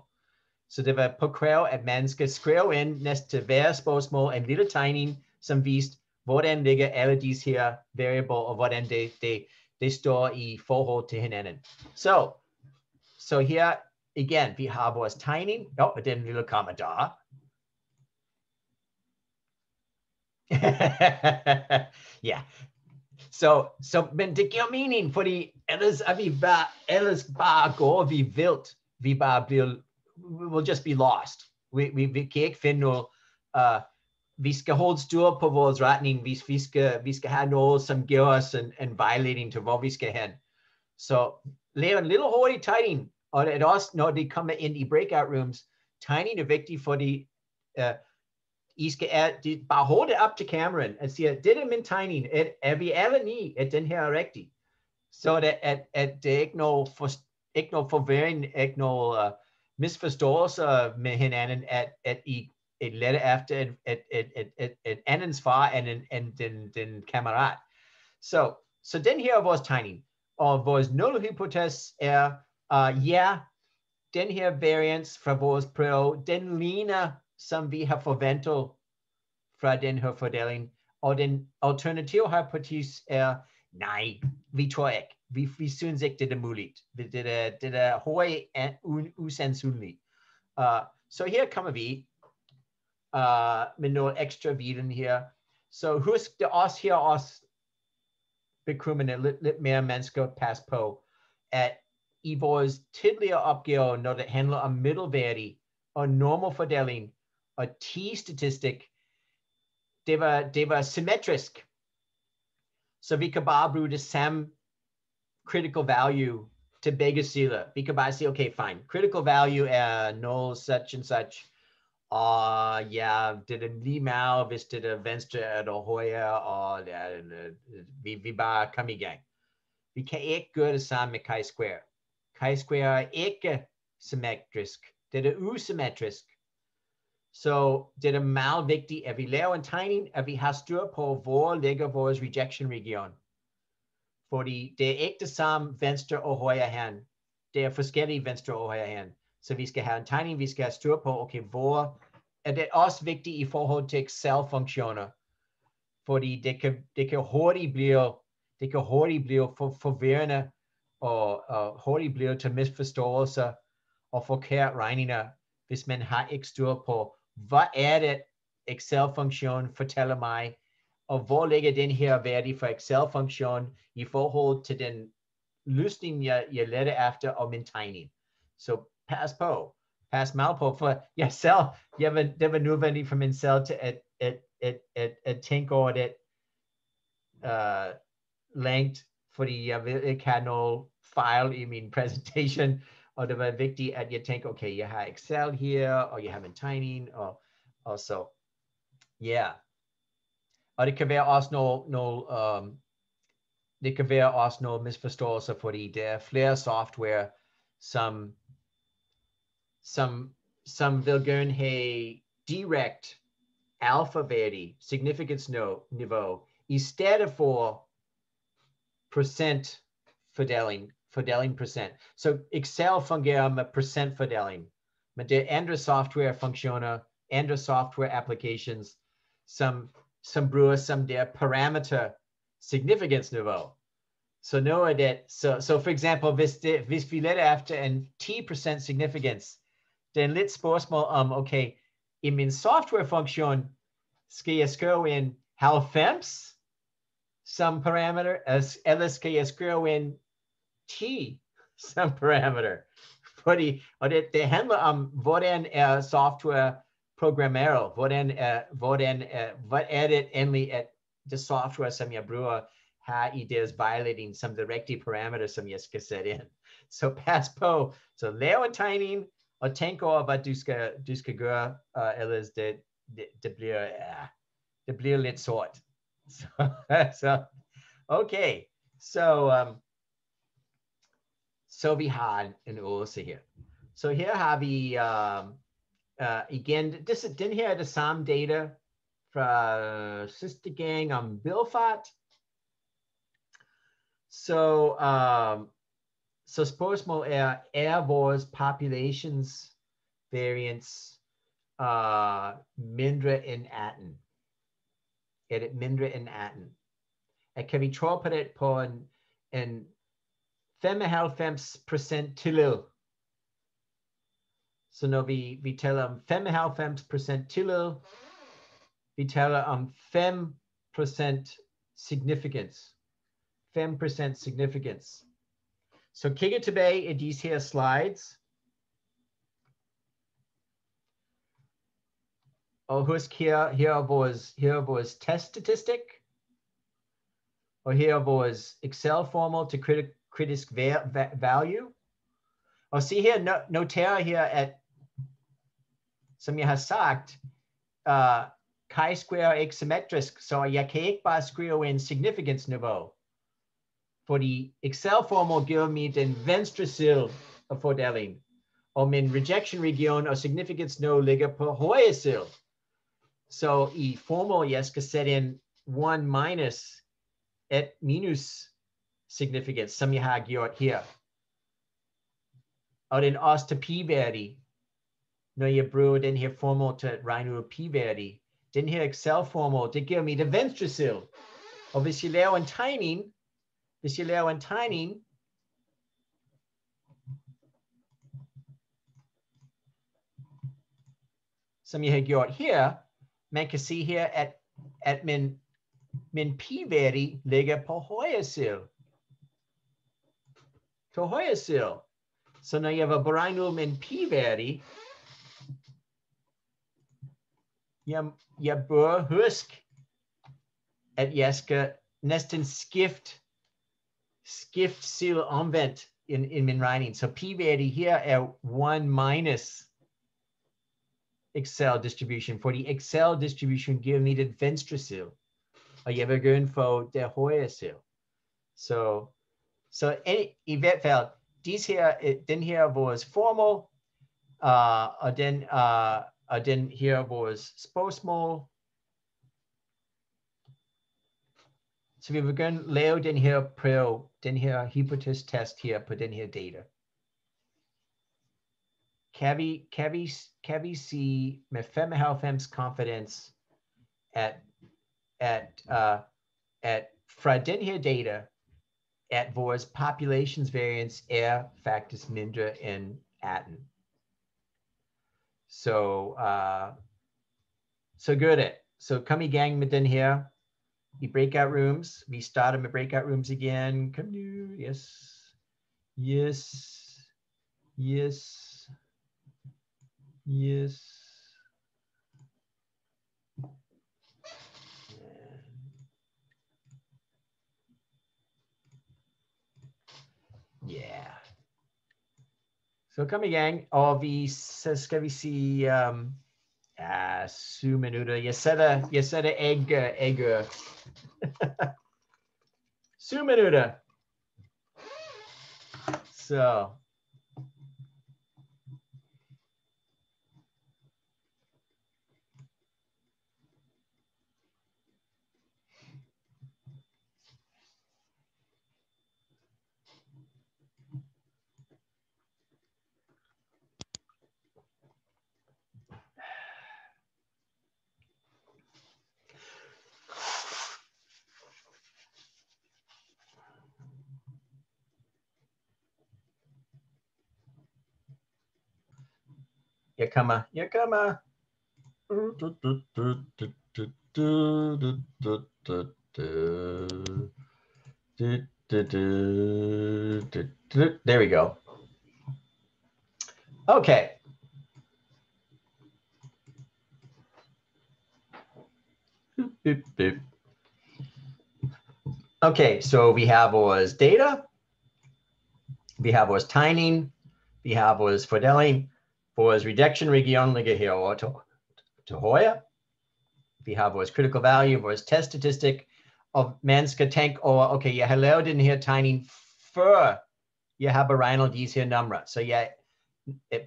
Så det var på krav, at man skal skrive ind næste til hver spørgsmål en lille tegning, som viste, hvordan ligger alle disse her variable, og hvordan det, det, det står i forhold til hinanden. Så, så her igen, vi har vores tegning, jo, og den lille kommentar. ja, så, så, men det giver mening, fordi ellers er vi bare, ellers bare går vi vildt. Vi bare bliver, we will just be lost. Vi, vi, vi kan ikke finde noget, uh, vi skal holde styr på vores retning, Vi, vi skal, vi skal have noget, som giver os en, en vejledning til, hvor vi skal hen. Så lave en lille hurtig tegning, og det er også, når de kommer ind i breakout rooms, tegning er vigtigt, fordi uh, i skal er, de, bare holde det op til Cameron og sige, det er min tegning, at, er vi alle ni, at den her er rigtig? Så det, at, at det er ikke noget, for, ikke noget forværing, ikke noget øh, uh, misforståelse med hinanden, at, at I et lette efter et, et, et, et, et, et andens far end, en, en, den, den kammerat. Så, så den her er vores tegning. Og vores nulhypotes er, uh, ja, den her variance fra vores prøve, den ligner som vi har forventet fra den her fordeling. Og den alternative hypotese er, nej, vi tror ikke. Vi, vi synes ikke, det er muligt. Det er, det er højt usandsynligt. Uh, så her kommer vi uh, med noget ekstra viden her. Så husk det også her også bekymrende lidt, lidt mere, skal passe på, at i vores tidligere opgaver, når det handler om middelværdi og normal fordeling, og t-statistik, det var, det var symmetrisk. Så vi kan bare bruge det samme critical value til begge sider. Vi kan bare sige, okay, fine. Critical value er 0, such and such. Og ja, det er lige meget, hvis det er venstre eller højre, og ja, vi, vi bare kommer i gang. Vi kan ikke gøre det samme med chi-square. Chi-square er ikke symmetrisk. Det er usymmetrisk. Så det er meget vigtigt, at vi laver en tegning, at vi har styr på, hvor ligger vores rejection region. Fordi det er ikke det samme venstre og højre hand. Det er forskellige venstre og højre hand. Så vi skal have en tegning, vi skal have styr på, okay, hvor er det også vigtigt i forhold til Excel-funktioner. Fordi det kan, det kan hurtigt blive, det kan hurtigt blive for, forvirrende og, og hurtigt blive til misforståelser og forkert regninger, hvis man har ikke styr på, hvad er det Excel-funktion fortæller mig, og hvor ligger den her værdi for Excel-funktion i forhold til den løsning, jeg, jeg leder efter og min tegning. Så pas på, pas mal på, for jeg selv, jeg vil, det var nødvendigt for min selv til at, at, at, at, at tænke over det uh, længt, fordi jeg vil ikke have noget fejl i min præsentation, det var vigtigt, at jeg tænkte, okay, you have Excel here, or you have og, og så, ja. Yeah. Og det kan være også noget, noget um, det kan være også noget misforståelse, fordi der er flere software, som, som, som vil gerne have direct alfaværdi significance no niveau, i stedet for procent fordeling fordeling percent. So Excel fungerer med procentfordeling, men det er software funktioner, andre software applications, some som bruger som der parameter significance niveau. So noget af so så for example, det, hvis vi leder efter en 10% significance, then en lidt spørgsmål om, okay, i min softwarefunktion, skal jeg skrive ind 90 som parameter, eller skal jeg skrive some 10 som parameter? Fordi, og det, det handler om, hvordan er software programmeret, hvordan er, hvordan er, hvad er det endelig, at det software, som jeg bruger, har i deres vejledning som rigtige parameter, som jeg skal sætte ind. Så pas på. Så lav en tegning, og tænk over, hvad du skal, du skal gøre, uh, ellers det, det, det, bliver, uh, det bliver lidt sort. Så, så okay. Så, um, så vi har en, en øvelse her. Så her har vi um, uh, igen, this, den her er data fra uh, sidste gang om bilfart. Så, um, så spørgsmålet er, er populations variance uh, mindre end 18? Er det mindre end 18? At kan vi tro på det en 95% tillid? Så når vi, vi taler om 95% tillid, vi taler om 5% significance. 5% significance. Så kigger tilbage i disse her slides. Og husk her, her er vores, her er vores teststatistik. Og her er vores Excel-formel til kritisk, kritisk value. Og se her, noterer her, at som jeg har sagt, uh, chi-square er ikke symmetrisk, så jeg kan ikke bare skrive en significance-niveau. Fordi Excel-formel giver mig den venstre side af fordelingen, min rejection region og significance node ligger på højre side. Så i formel, jeg skal sætte ind 1 minus et minus significance, som jeg har gjort her. Og den også til p-værdi, når jeg bruger den her formel til at regne. Den her Excel-formel, det giver mig det venstre side. Og hvis jeg laver en tegning, hvis jeg laver en tegning, som jeg har gjort her, man kan at, at min, min p-værdi ligger på. Så når jeg vil beregne min p-værdi, jeg, jeg bør huske, at jeg skal næsten skifte skift side omvendt i, i min regning. Så p-værdi her er 1 minus Excel distribution, For the Excel distribution giver mig det venstre side, og jeg vil gerne få det højre side. Så, så i hvert fald, dis her, den her er vores formel, uh, og, den, uh, og den her er vores spørgsmål, Så vi vil gerne lave den her prøve, den her hypotest her på den her data. Kan vi, kan vi, kan vi sige med 95 confidence, at, at, uh, at fra den her data, at vores populations variance er faktisk mindre end 18. So, uh, så gør det. Så kom i gang med den her the breakout rooms. We started the breakout rooms again. Come you, yes, yes, yes, yes. Yeah. Kom i gang, og vi, så skal vi sige, um, minutter. Jeg sætter, jeg sætter æg, æg. syv minutter. Så. Kommer, jeg kommer. There we go. Okay. Okay, so we have was data, we have was tegning, we have was fordeling, vores rejection region ligger herovre til, til højre. Vi har vores critical value, vores test statistik, og man skal tænke over, okay, jeg har lavet den her tegning før jeg har beregnet disse her numre. Så jeg,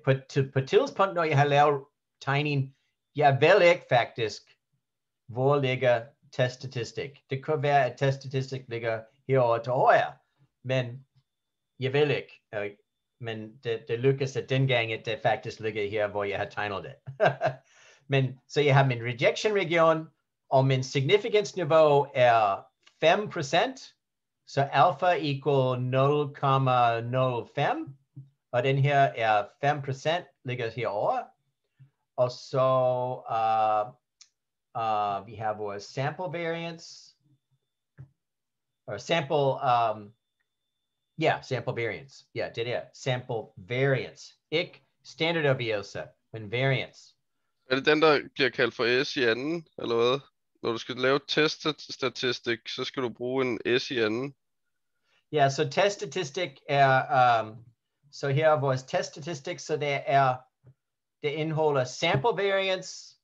på, til, på tidspunkt, når jeg har lavet tegning, jeg ved ikke faktisk, hvor ligger teststatistik. Det kan være, at teststatistik ligger herovre til højre, men jeg vil ikke. Uh, men det, det lykkes at dengang, at det faktisk ligger her, hvor jeg har tegnet det. men så jeg har min rejection region, og min significance niveau er 5%, så alpha equal 0,05, og den her er 5%, ligger herovre. Og så uh, uh, vi har vores sample variance, or sample, um, yeah, sample variance. Yeah, did er sample variance. Ikke standardafvigelse, men variance. Er det den, der bliver kaldt for S i anden, eller hvad? Når du skal lave teststatistik, så skal du bruge en S i anden. Ja, så teststatistik er, um, så her er vores teststatistik, så det er, det indeholder sample variance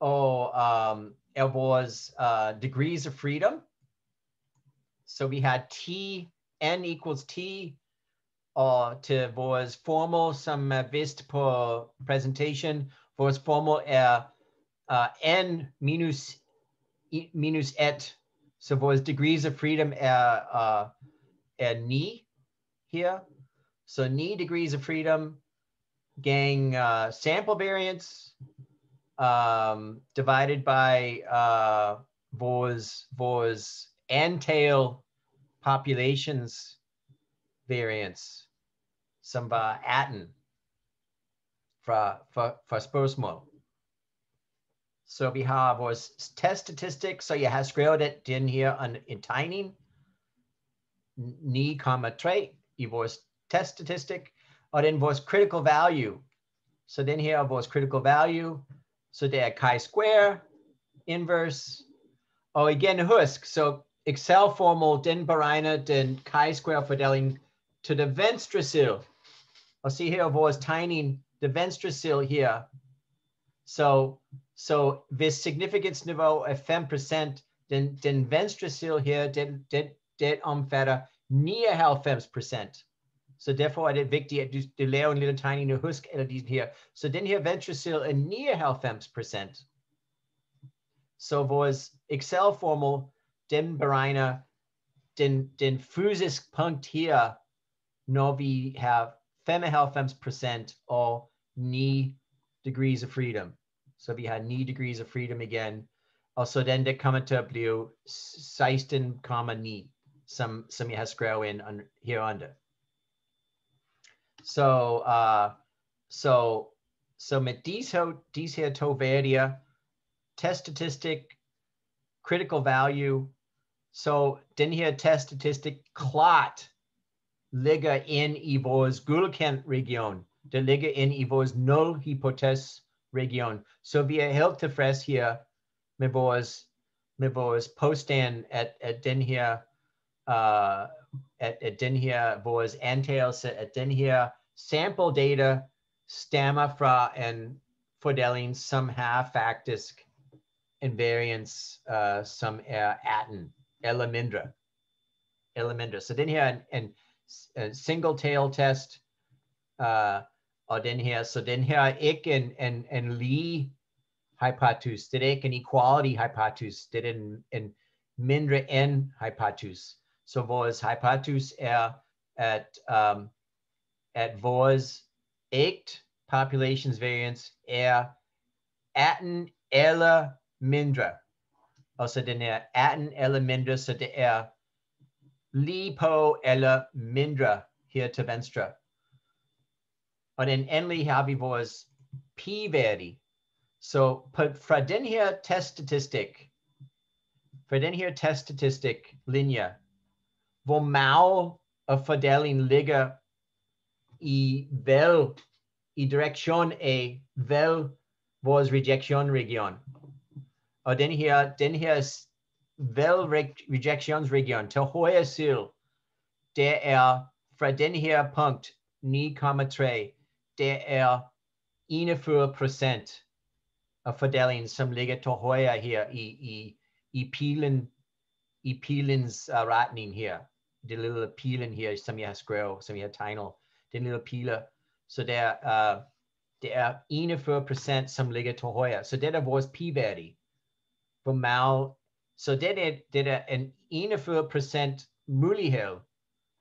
og um, er vores uh, degrees of freedom. Så vi har t, n equals t, og til vores formel, som er vist på presentation, vores formål er uh, n minus, minus 1. Så vores degrees of freedom er, uh, er 9 her. Så 9 degrees of freedom gang uh, sample variance um, divided by uh, vores, vores antal populations variance, som var 18 for, fra, fra spørgsmål. Så vi har vores test statistik, så jeg har skrevet det den her en, tegning. 9,3 i vores test statistik, og den vores critical value. Så den her er vores critical value, så det er chi-square, inverse, og igen husk, så Excel-formel, den beregner den chi-square fordeling til det venstre side. Og se her vores tegning, det venstre side her. so så hvis significance niveau er 5%, den, den venstre side her, den, den, den omfatter 99%. Så derfor er det vigtigt, at du, du laver en lille tegning og husk alle de her. Så den her venstre side er 99%. Så vores Excel-formel, den beregner den, den fysisk punkt her, når vi har 95% og 9 degrees of freedom. Så vi har 9 degrees of freedom igen. Og så den der kommer til at blive 16,9, som, som jeg har skrevet ind her under. So, uh, so, so med disse, disse to værdier, test statistik, critical value, så den her test statistik klart ligger ind i vores guldkendt region. Det ligger ind i vores hypotes region. Så vi er helt tilfreds her med vores, med vores påstand, at, at den her uh, at, at den her, vores antagelse, at den her sample data stammer fra en fordeling, som har faktisk en uh, som er 18 eller mindre. Eller mindre. Så den her er en, en, en single tail test, uh, og den her, så den her er ikke en, en, en lige hypothesis. Det er ikke equality hypothesis. Det er en, en mindre end hypothesis. Så vores er, at, um, at vores ægt populations variance er 18 eller mindre. Og så den er 18 eller mindre, så det er lige på eller mindre her til venstre. Og den endelig har vi vores p-værdi. Så på, fra den her teststatistik, fra den her teststatistik linje, hvor meget af fordelingen ligger i vel, i direktion af vel vores rejection region. Og den her, den her s- vel rejectionsregion til højre side, det er fra den her punkt 9,3, det er 41 procent af fordelingen, som ligger til højre her i, i, i pilen, i pilens uh, retning her. Det lille pilen her, som jeg har skrevet, som jeg har tegnet. Den lille piler. Øh, Så det er, uh, det er 41 procent, som ligger til højre. Så det er vores p-værdi. Hvor meget, så det er, det er en 41 procent mulighed,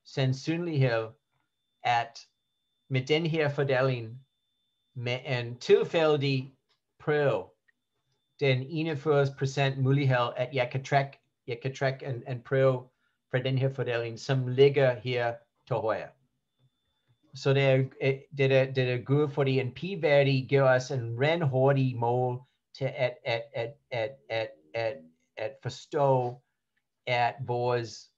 sandsynlighed, at med den her fordeling, med en tilfældig prøve, den 41% mulighed, at jeg kan trække, jeg kan trække en, en prøve fra den her fordeling, som ligger her til højre. Så det er, eh, det er, det er godt, fordi en p-værdi giver os en ren hurtig mål til at, at, at, at, at, at, at forstå, at vores,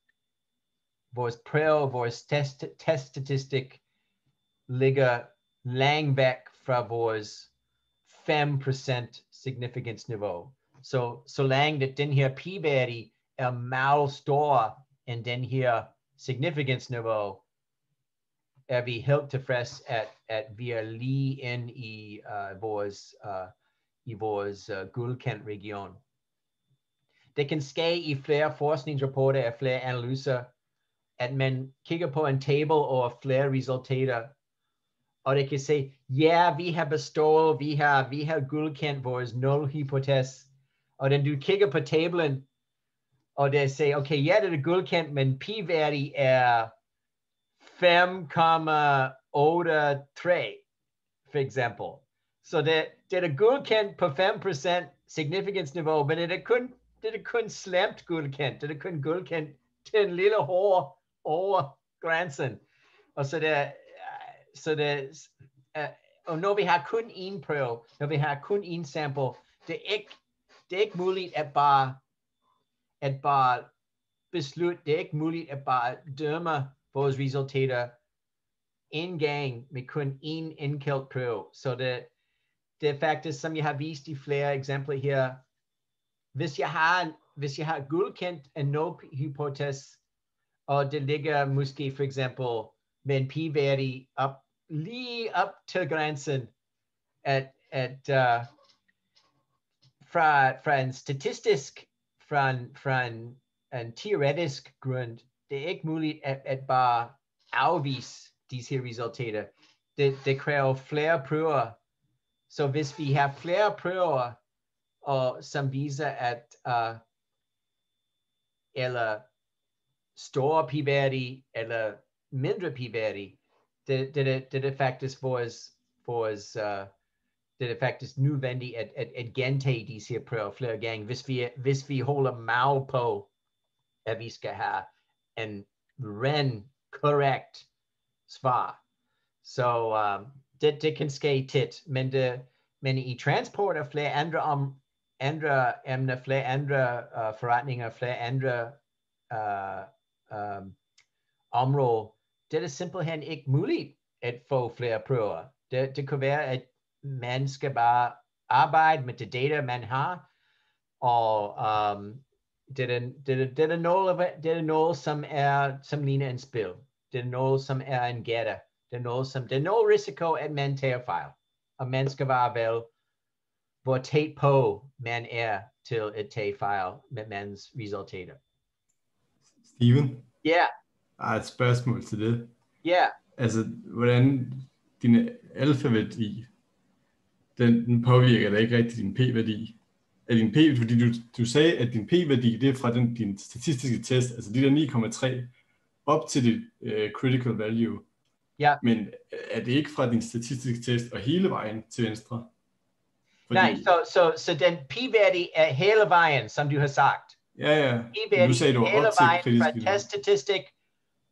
vores prøve, vores test, teststatistik ligger langt væk fra vores 5% significance niveau. Så så længe at den her p-værdi er meget større end den her significance niveau, er vi helt tilfreds, at, at vi er lige inde i uh, uh, i vores uh, guldkendt region. Det kan ske i flere forskningsrapporter og flere analyser, at man kigger på en table over flere resultater, og det kan se, ja, vi har bestået, vi har, vi har guldkendt vores nul-hypotes, og da du kigger på tablen, og det siger, okay, ja, det er guldkendt, men p-værdi er 5,83, for eksempel. Så det, det er godkendt på 5% significance niveau, men det er kun, det er kun slemt godkendt. Det er kun godkendt til en lille hår over grænsen. Og så det, så det, øh, og når vi har kun en prøve, når vi har kun en sample, det er ikke, det er ikke muligt at bare, at bare beslutte, det er ikke muligt at bare dømme vores resultater en gang med kun en enkelt prøve. Så det, det er faktisk, som jeg har vist i flere eksempler her, hvis jeg har, hvis jeg har godkendt en no-hypotes, og det ligger måske for eksempel med en p-værdi op, lige op til grænsen, at, at uh, fra, fra en statistisk, fra fra en, en teoretisk grund, det er ikke muligt at, at bare afvise disse resultater. Det, det kræver flere prøver. Så hvis vi har flere prøver, og som viser, at uh, eller store p-værdi, eller mindre p-værdi, det, det, det, det er faktisk vores, vores uh, det er faktisk nødvendigt at, at, at gentage disse prøver flere gange, hvis vi, hvis vi holder på, at vi skal have en ren korrekt svar. Så um, det, det kan ske tit, men, det, men i transport og flere andre, om, andre emner, flere andre uh, forretninger, flere andre uh, um, områder, det er simpelthen ikke muligt at få flere prøver. Det, det kan være, at man skal bare arbejde med det data, man har, og um, det, er, det, er, det, er noget, det er noget, som er som ligner en spil. Det er noget, som er en gætter. Det er noget, som, det er noget risiko, at man tager fejl. Og man skal være vel, hvor tæt på man er til at tage fejl med mans resultater. Steven, Ja, yeah, jeg har et spørgsmål til det. ja. Yeah. Altså, hvordan din alfa-værdi, den, den påvirker da ikke rigtig din p-værdi. Er din p, fordi du, du sagde, at din p-værdi, det er fra den, din statistiske test, altså de der 9,3, op til dit uh, critical value. Ja. Men er det ikke fra din statistiske test og hele vejen til venstre? Fordi... Nej, så, så, så den p-værdi er hele vejen, som du har sagt. Ja, ja. P-værdi Nu sagde du hele op til vejen kritisk fra value. test statistik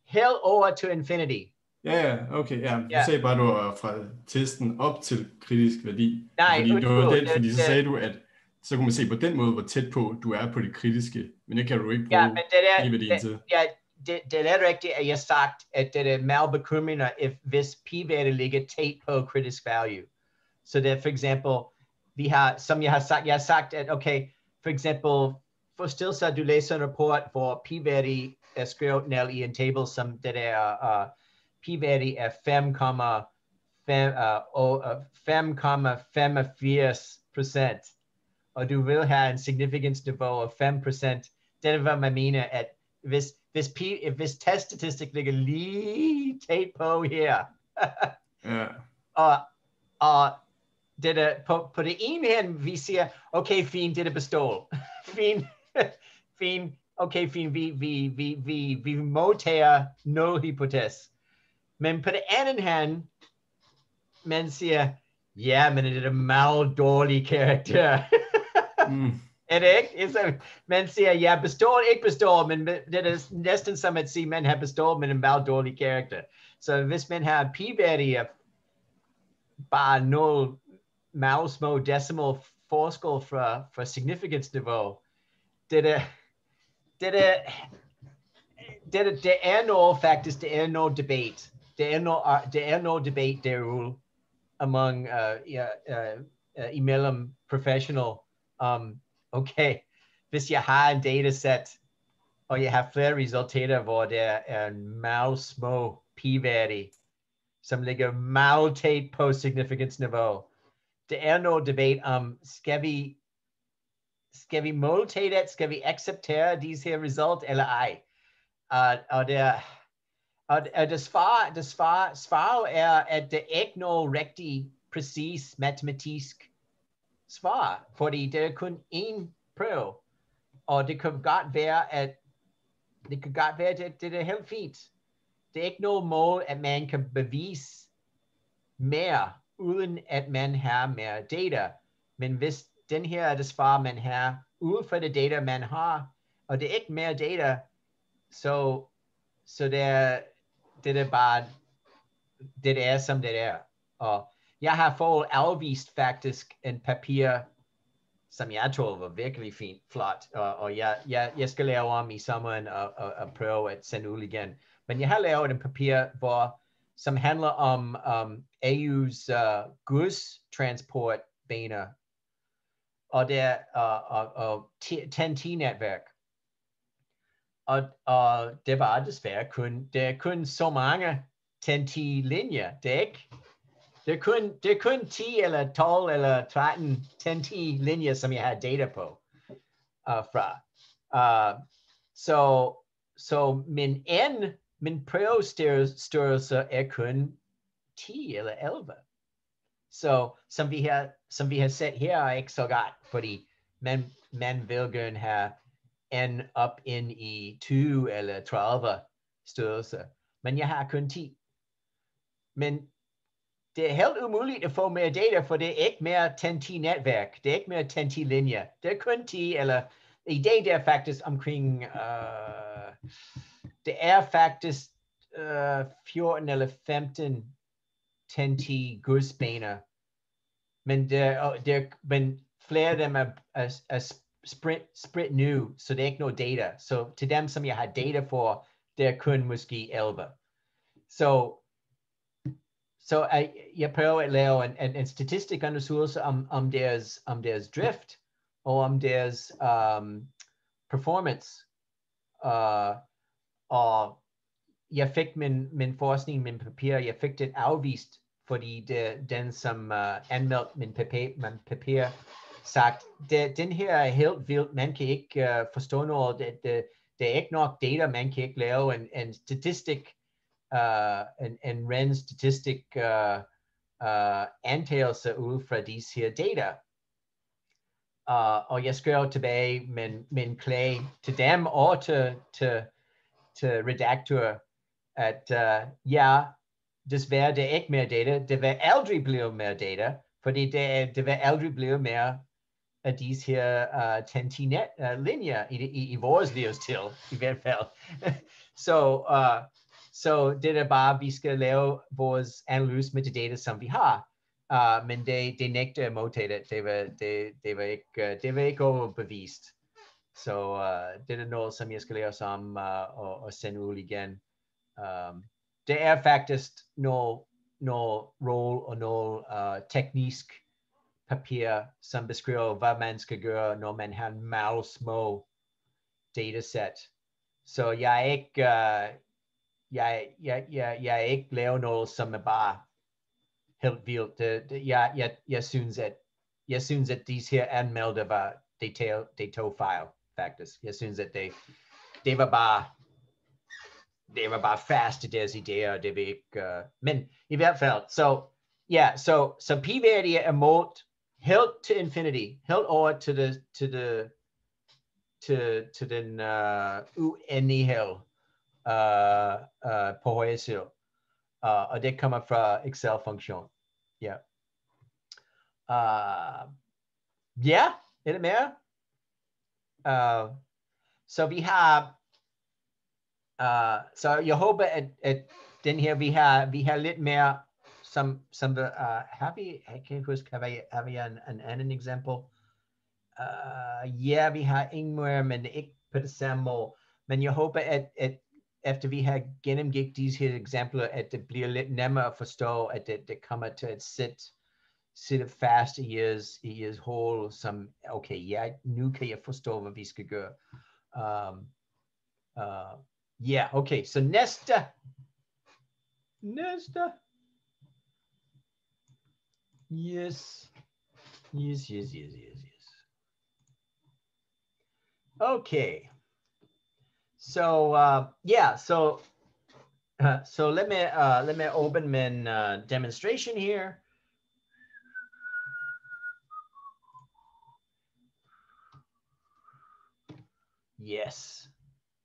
helt over til infinity. Ja, ja, okay, ja. Du Ja. sagde bare, du var fra testen op til kritisk værdi. Nej, fordi, det var den, fordi så sagde du, at så kunne man se på den måde, hvor tæt på du er på det kritiske, men det kan du ikke bruge Ja, men det der, det, til. ja, det, det er rigtigt, at jeg sagt, at det er meget bekymrende, if, hvis p-værdet ligger tæt på kritisk value. Så det er for eksempel, vi har, som jeg har sagt, jeg har sagt, at okay, for eksempel, forestil sig, at du læser en rapport, hvor p-værdet er skrevet ned i en table, som det er, uh, er 5,5 uh, og, uh, 5,85 procent, og du vil have en significance niveau af 5 procent, det er, hvad man mener, at hvis, hvis, P, hvis teststatistik ligger lige tæt på her, Ja, og, og det der, på, på det ene her, vi siger, okay, fint, det er består. fint, fint, okay, fint, vi, vi, vi, vi, vi modtager nul hypotes. Men på det andet hand, man siger, ja, men det er en meget dårlig karakter. mm, Er det ikke? Så man siger, ja, består, ikke består, men det er næsten som at sige, man har bestået, men en meget dårlig karakter. Så hvis man har p-værdi af bare 0 meget små decimal forskel fra, fra significance niveau, det er, det er, det er, det er noget faktisk, det er noget debate. Det er noget, det er noget debate derude among, uh, uh, uh, professional um, okay, hvis jeg har en dataset, og jeg har flere resultater, hvor der er en meget små p-værdi, som ligger meget tæt på significance niveau. Det er noget debat om, skal vi, skal vi modtage det, skal vi acceptere disse her result, eller ej? Uh, og der, og, og det svar, det svar, svar er, at det er ikke noget rigtig præcis matematisk svar, fordi det er kun én prøve, og det kan godt være, at det kan godt være, at det, det er helt fint. Det er ikke noget mål, at man kan bevise mere, uden at man har mere data. Men hvis den her er det svar, man har, ud fra det data, man har, og det er ikke mere data, så, så det, er, det er bare, det er som det er. Og jeg har fået afvist faktisk en papir, som jeg tror var virkelig fint, flot, og, og jeg, jeg, jeg skal lave om i sommeren og, og, og prøve at sende ud igen. Men jeg har lavet en papir, hvor, som handler om um, EU's uh, godstransportbaner, og der og, og, og 10T-netværk. Og, og det var desværre kun, det er kun så mange TEN-T-linjer. Det er ikke det er, kun, det er kun 10 eller 12 eller 13 10 linjer, som jeg har data på uh, fra. Uh, så så min n, min prøvestørrelse er kun 10 eller 11. Så som vi har, som vi har set her er ikke så godt, fordi man, man vil gerne have n op ind i 20 eller 30 størrelse. Men jeg har kun 10. Men det er helt umuligt at få mere data, for det er ikke mere 10-netværk. Det er ikke mere 10-linjer. Det er kun 10, eller i dag det er faktisk omkring, uh, det er faktisk øh, uh, 14 eller 15 10 godsbaner. Men, der, der, men flere af dem er, er, er sprint, sprint nu, så det er ikke noget data. Så til dem, som jeg har data for, det er kun måske 11. Så så jeg, jeg prøver at lave en, en, en statistisk undersøgelse om, om, deres, om deres drift og om deres um, performance. Uh, og jeg fik min, min forskning, min papir, jeg fik det afvist, fordi det, den, som uh, anmeldte min papir, min papir sagt, det, den her er helt vildt, man kan ikke uh, forstå noget, det, det, det er ikke nok data, man kan ikke lave en, en statistik. Uh, en, en ren statistik uh, uh, antagelse ud fra data. Uh, og jeg skrev tilbage min, min klage til dem og til, til, til redaktør, at uh, ja, desværre det er ikke mere data, det vil aldrig blive mere data, fordi det, det vil aldrig blive mere af disse her uh, 10 uh, linjer i, i, i vores livsstil, i hvert fald. så, uh, så det er bare, vi skal lave vores analyse med de data, som vi har. Uh, men det, det nægter at modtage det. Det var, det, det var ikke, uh, det var ikke overbevist. Så uh, det er noget, som jeg skal lære os om uh, og, og sende ud igen. Um, det er faktisk noget, noget role og noget uh, teknisk papir, som beskriver, hvad man skal gøre, når man har en meget små dataset. Så jeg er ikke, uh, jeg, jeg, jeg, jeg ikke lavet noget, som er bare helt vildt. Det, det, jeg, jeg, jeg synes, at jeg synes, at disse her anmelder var detail, det tog fejl, faktisk. Jeg synes, at det, det var bare det var bare fast i deres idéer, det var ikke, uh, men i hvert fald, så, ja, så, så p-værdi er målt helt til infinity, helt over til det, til det, til, til den uh, uenighed uh, uh, højre side. Uh, kommer fra Excel-funktion. Ja. Uh, ja, er det mere? Uh, så vi har, uh, så jeg håber, at, at den her, vi har, vi har lidt mere, som, som uh, har vi, jeg kan ikke huske, har vi, har en, en anden eksempel? Uh, ja, vi har Ingmar, men ikke på det samme måde. Men jeg håber, at, at efter vi har gennemgik disse her eksempler, at det bliver lidt nemmere at forstå, at det, det kommer til at sætte, fast i jeres, i jeres hold, som, okay, ja, nu kan jeg forstå, hvad vi skal gøre. Um, uh, yeah, okay, så næste. Næste. Yes. Yes, yes, yes, yes, yes. Okay. So uh, yeah, so uh, so let me uh, let me open my uh, demonstration here. Yes,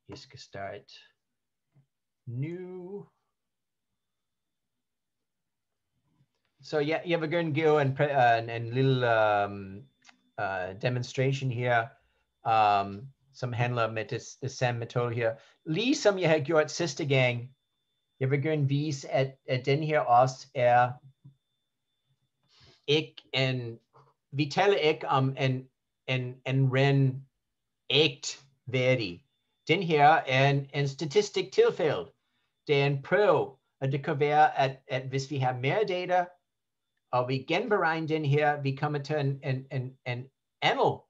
you can start new. So yeah, you have a good go and uh, and, and little um, uh, demonstration here. Um, som handler med det, det samme metode her. Ligesom jeg har gjort sidste gang, jeg vil gerne vise, at, at den her også er ikke en, vi taler ikke om en, en, en ren ægt værdi. Den her er en, en statistik tilfælde. Det er en prøve, og det kan være, at, at hvis vi har mere data, og vi genberegner den her, vi kommer til en, en, en, en anden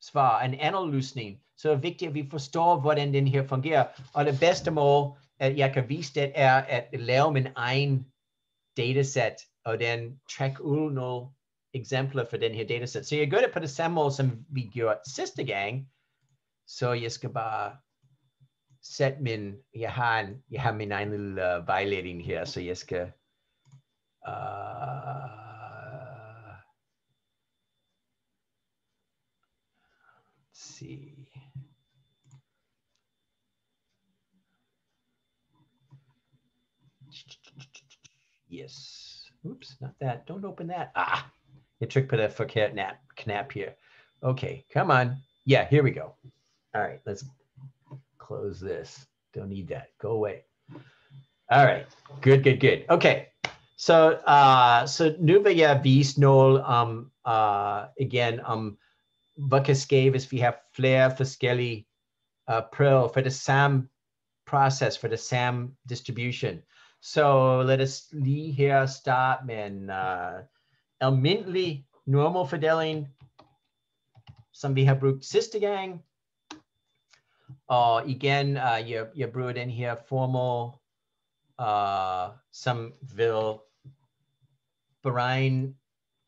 svar, en anden løsning, så er det vigtigt, at vi forstår, hvordan den her fungerer. Og det bedste måde, at jeg kan vise det, er at lave min egen dataset, og den trække ud nogle eksempler for den her dataset. Så jeg gør det på det samme måde, som vi gjorde sidste gang. Så jeg skal bare sætte min, jeg har, en, jeg har min egen lille uh, vejledning her, så jeg skal uh, see. Yes. Oops, not that. Don't open that. Ah, you trick put a forget nap knap here. Okay, come on. Yeah, here we go. All right, let's close this. Don't need that. Go away. All right, good, good, good. Okay, so uh, so nu vil jeg vise um uh again um hvad kan ske, hvis vi har flere forskellige uh, prøver for det samme process, for det samme distribution. So let us lige her starte med en uh, almindelig normal fordeling, som vi har brugt sidste gang. Og igen, uh, jeg, jeg bruger den her formel, uh, som vil beregne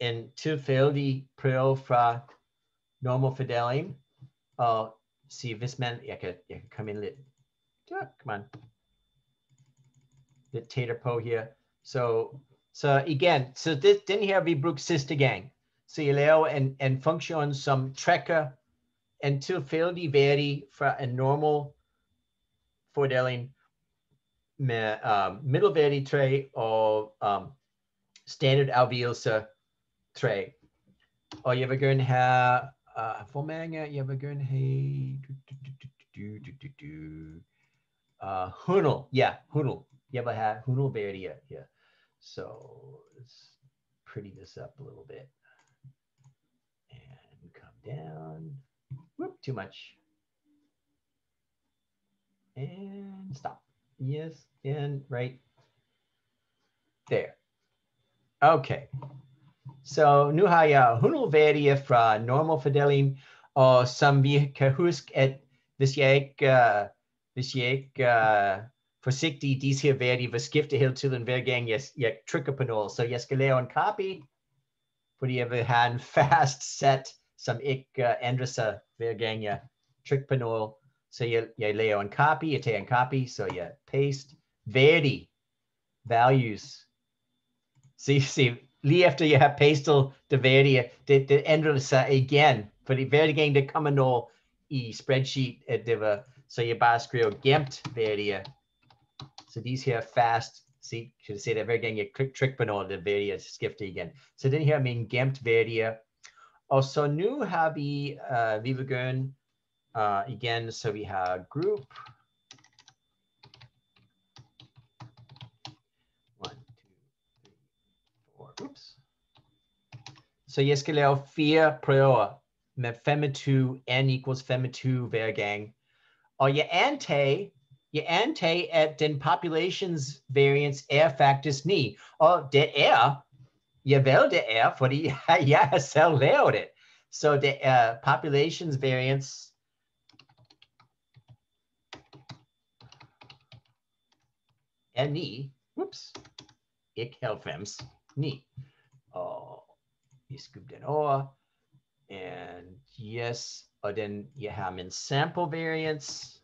en tilfældig prøve fra normal fordeling og se, this man, kan, jeg kan komme ind lidt, ja, come on, lidt tættere på her. So, så igen, så det, den her vi brugte sidste gang. Så jeg laver and, en funktion, some tracker until tilfældig værdi fra a normal fordeling med um, middelværdi træ og um, standard afvigelser træ. Og jeg vil gerne have uh, jeg vil gerne have... Du, du, du, du, du, du, du. uh, Hunel. Yeah, Hunel. You ever had Hunel Verdia? Yeah. So let's pretty this up a little bit and come down. Whoop, too much. And stop. Yes, and right there. Okay. Så nu jeg 100 værdier fra normal fordeling, og som vi kan huske, at hvis jeg ikke, uh, uh, forsigtig, disse her værdier vil skifte hele tiden hver gang jeg, jeg trykker på noget. Så jeg skal lave en copy, vil have en fast set, some ik uh, trykker på noget. Så jeg, jeg laver en copy, jeg tager en copy, so jeg paste værdi, values. See se, lige efter jeg har pastet det værdige, det, det ændrer sig igen, fordi hver gang der kommer noget i spreadsheet, at det var, så jeg bare skriver gemt So Så here fast, see, kan du se det, hver gang jeg klik, trykker på noget, det værdige skifter igen. Så den her er min gemt værdige. Og så nu har vi, uh, vil gøre uh, igen, så vi har group, Oops. Så jeg skal lave fire prøver med 25, n equals 25 hver gang. Og jeg antager, jeg antager, at den populations variance er faktisk 9. Og det er, jeg ved det er, fordi jeg har selv lavet det. Så det er populations variance er 9. Whoops. Ikke 90. 9. Og skubber den over. And yes, og den jeg har min sample variance.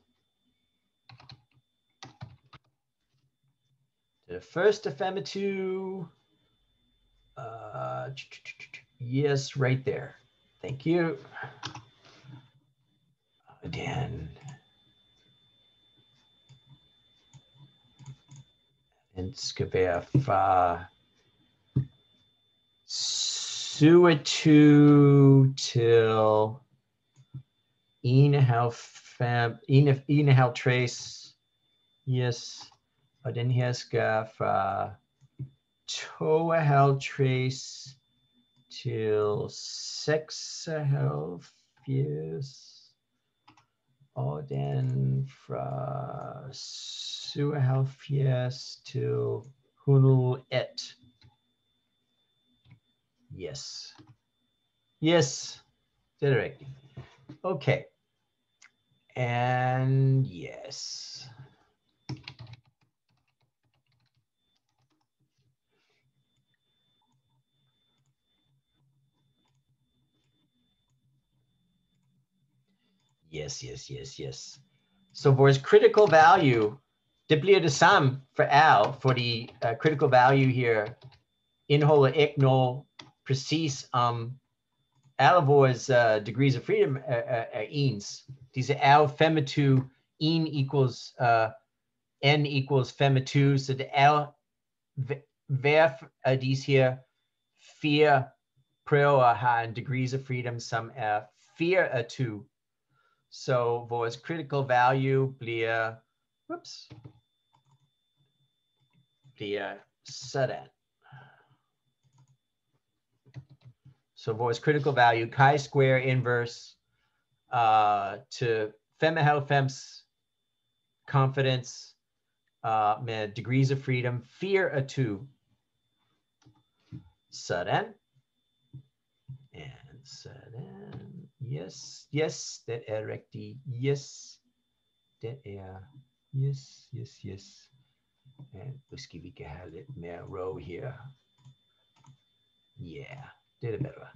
The first of 25. Uh, yes, right there. Thank you. Again. Den skal være fra 27 til en halv fem, en, en halv trace. Yes. Og den her skal fra to og halv trace til 76. Og den fra 77 til 101. Yes. Yes, directly. Okay. And yes. Yes, yes, yes, yes. So for his critical value, bliver det samme for al, fordi uh, critical value her indeholder ikke noget om alle vores uh, degrees of freedom er, er, er ens. Disse er 25, 1 equals, uh, n equals 25, så det er hver af disse her fire prøver har en degrees of freedom, some er 4 af 2. So vores critical value bliver, whoops, bliver sådan. So vores critical value, chi-square inverse uh, to 95 confidence uh, degrees of freedom, fear a two. Sådan. And sådan. Yes, yes, det er rigtigt. Yes, det er. Yes, yes, yes. And måske vi kan have mere row here. Yeah. Det er det bedre.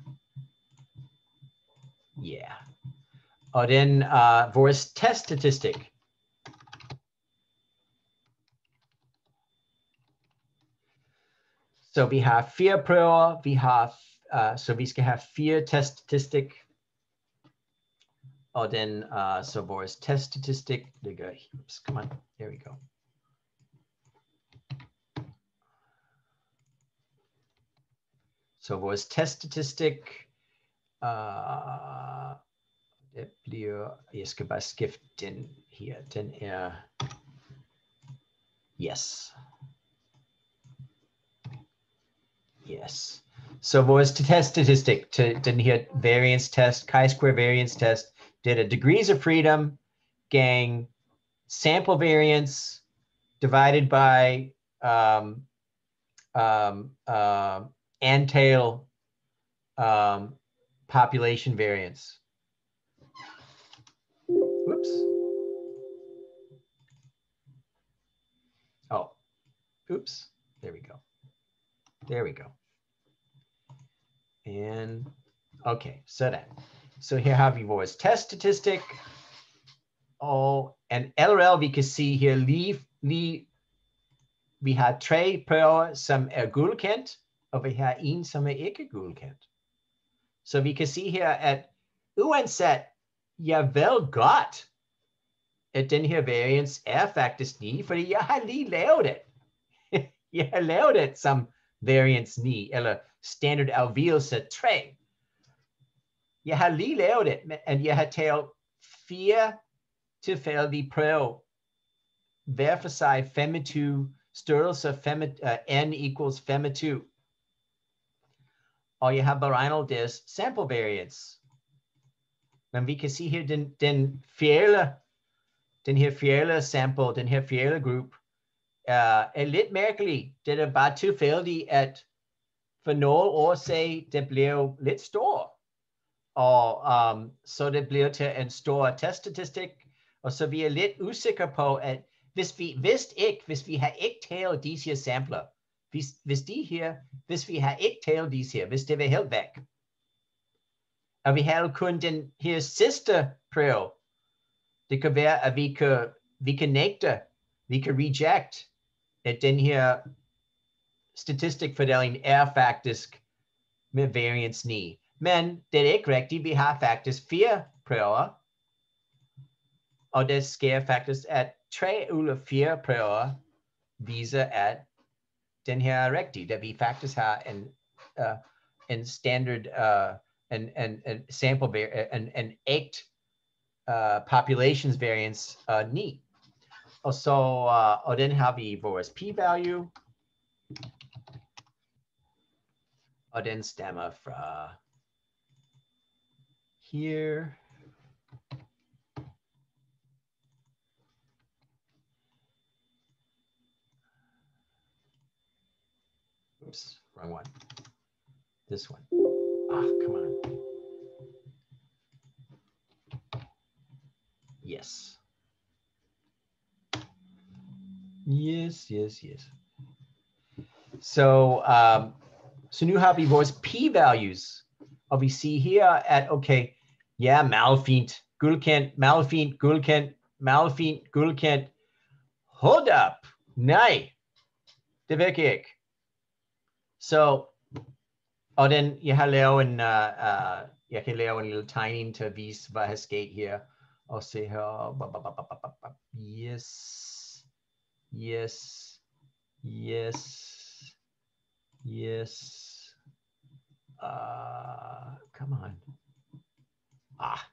Yeah. Og then uh, vores teststatistik. Så vi har fire prøver, vi har, uh, so we skal have fear test statistic. Og then, uh, så vores teststatistik ligger, oops, come on, there we go. Så vores teststatistik, uh, det bliver, jeg skal bare skifte den her, den er Yes. Yes. So was to test statistic to didn't hit variance test, chi-square variance test, did a degrees of freedom, gang, sample variance divided by um, um, uh, antail um, population variance. Whoops. Oh, oops. There we go. There we go. And okay, so that. So here have we vores test statistic. Oh, and LRL, we can see here, lige, lige we had tre prøver, some er guldkendt, og vi har en, som er ikke guldkendt. Så vi kan se her, at uanset, jeg ved godt, at den her variance er faktisk 9, fordi jeg har lige lavet det. jeg har lavet det som variance 9, eller standard afvigelse 3. Jeg har lige lavet det, men jeg har taget fire tilfældige prøver. Hver for sig 25 størrelse, fem, uh, n equals 25. Og jeg har beregnet deres sample variance. Men vi kan se her, den, den fjerde, den her fjerde sample, den her fjerde group, uh, er lidt mærkelig. Det er bare tilfældigt, at for nogle årsag, det blev lidt stor. Og um, så det bliver til en stor teststatistik. Og så vi er lidt usikre på, at hvis vi vidste ikke, hvis vi har ikke taget disse sampler, hvis, hvis de her, hvis vi har ikke talt disse her, hvis det vil helt væk, og vi har kun den her sidste prøve, det kan være, at vi kan, vi kan nægte, vi kan reject, at den her statistikfordeling er faktisk med variance 9. Men det er ikke rigtigt. Vi har faktisk fire prøver, og det sker faktisk, at tre ud af fire prøver viser, at den her er rigtig, da vi faktisk har en, uh, standard, uh, en, en, sample, en, en ægt uh, populations variance uh, 9. Og så, uh, og den har vi vores p-value, og den stammer fra here. Oops, wrong one. This one. Ah, come on. Yes. Yes, yes, yes. So, um, so new vi vores p-values. Og vi ser her, at okay, yeah, malfint, guldkendt, malfint, guldkendt, malfint, guldkendt. Hold up. Det virker ikke. Så, og den, jeg har lavet en, uh, uh, jeg kan lave en lille tegning til at vise, hvad her. Yes. Yes. Yes. Yes. Uh, come on. Ah.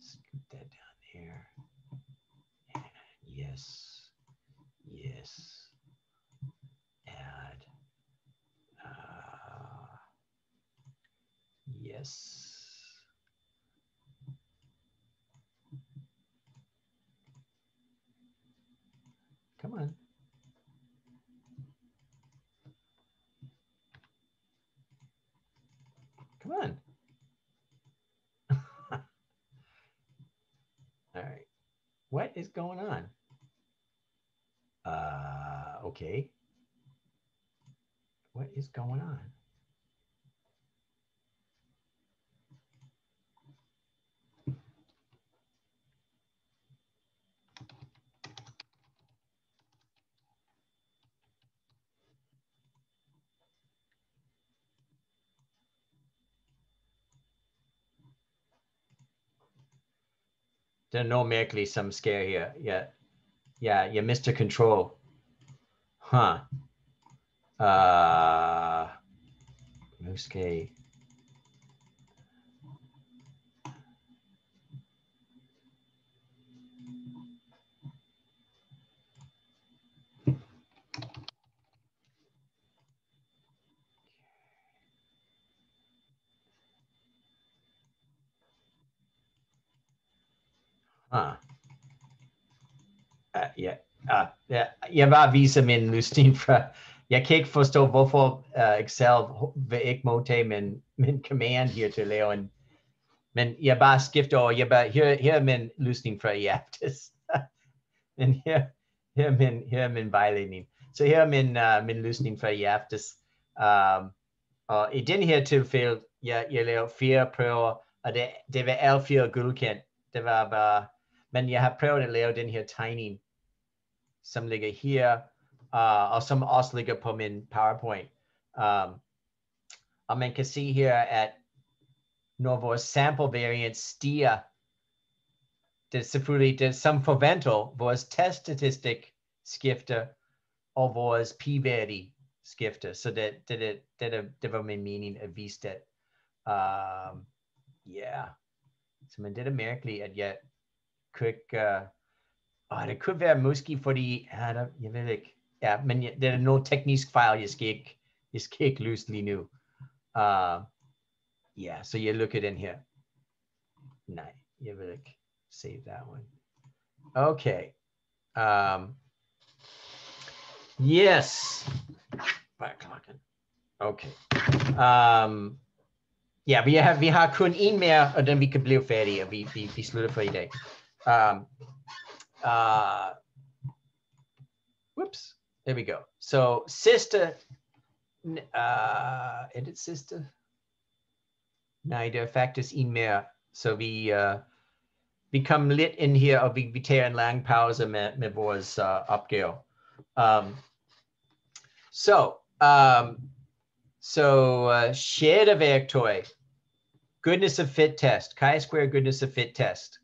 Scoot that down there. Yes. Add. Uh, yes. Come on. Come on. All right. What is going on? Uh, okay. What is going on? Der er some scare here. Yeah. Yeah, you jeg mister control. Huh. Uh, nu Huh. Ah. Uh, ja, uh, ja, jeg var vise min løsning fra, jeg kan ikke forstå, hvorfor uh, Excel vil ikke modtage min, min command her til at lave en, men jeg bare skifter over, jeg bare, her, her er min løsning fra Iaptis, men her, her, er min, her er min vejledning. Så her er min, uh, min løsning fra Iaptis. Um, og i den her tilfælde, jeg, jeg laver fire prøver, og det, det var alle fire godkendt. Det var bare, men jeg har prøvet at lave den her tegning, som ligger her, uh, og som også ligger på min PowerPoint. Um, og man kan se her, at når vores sample variance stiger, det er selvfølgelig det som forventet, vores teststatistik skifter, og vores p-værdi skifter. Så det, det, det, det, det var min mening at vise det. Um, yeah. Så men det er mærkeligt, at jeg ikke... Uh, oh, det kunne være måske fordi... ja, der, jeg ved ikke. Ja, men det er noget teknisk fejl, jeg skal ikke, jeg skal ikke løse lige nu. Uh, ja, så jeg lukker den her. Nej, jeg vil ikke save that one. Okay. Um, yes. Bare klokken? Okay. Um, ja, vi har, vi har kun en mere, og den vi kan blive færdige, og vi, vi, vi slutter for i dag. Um, uh, whoops, there we go. So sidste, uh, er det sidste? Nej, det er faktisk en mere, så vi, uh, vi kommer lidt ind her, og vi, vi tager en lang pause med, med vores. Um, så, um, så uh, sjette værktøj, goodness of fit test, chi-square goodness of fit test.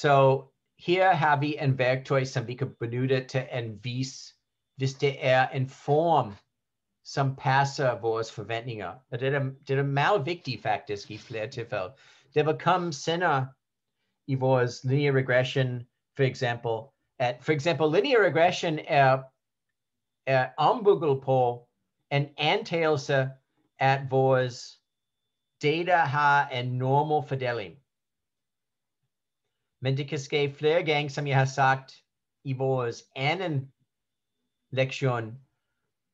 Så her har vi en værktøj, som vi kan benytte til at vise, hvis det er en form, som passer vores forventninger. Og det er, det er meget vigtigt faktisk i flere tilfælde. Det vil komme i vores linear regression, for eksempel, at for eksempel linear regression er, er ombygget på en antagelse, at vores data har en normal fordeling. Men det kan ske flere gange, som jeg har sagt i vores anden lektion.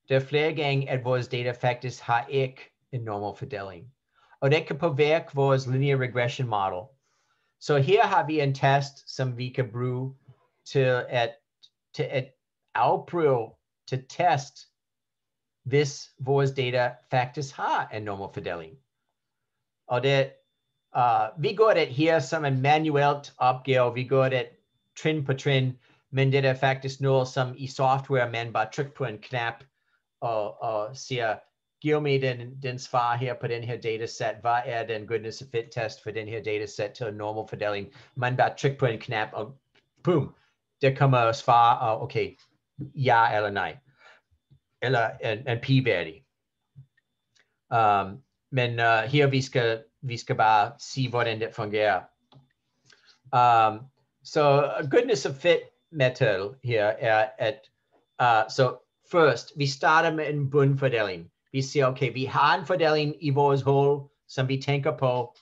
Der er flere gange, at vores data faktisk har ikke en normal fordeling. Og det kan påvirke vores linear regression model. Så her har vi en test, som vi kan bruge til at, til at afprøve, til test, hvis vores data faktisk har en normal fordeling. Og det, uh, vi gør det her som en manuelt opgave, vi gør det trin på trin, men det er faktisk noget, som i software, man bare trykker på en knap og, og siger, giv mig den, den svar her på den her dataset. Hvad er den goodness of fit test for den her dataset til en normal fordeling? Man bare trykker på en knap, og boom, der kommer svar, og okay, ja eller nej. Eller en, en p-værdi. Um, men uh, her vi skal, vi skal bare sige, hvordan det fungerer. Um, så so goodness of fit method her er, at uh, så so først, vi starter med en bundfordeling. Vi siger, okay, vi har en fordeling i vores hul, som vi tænker på,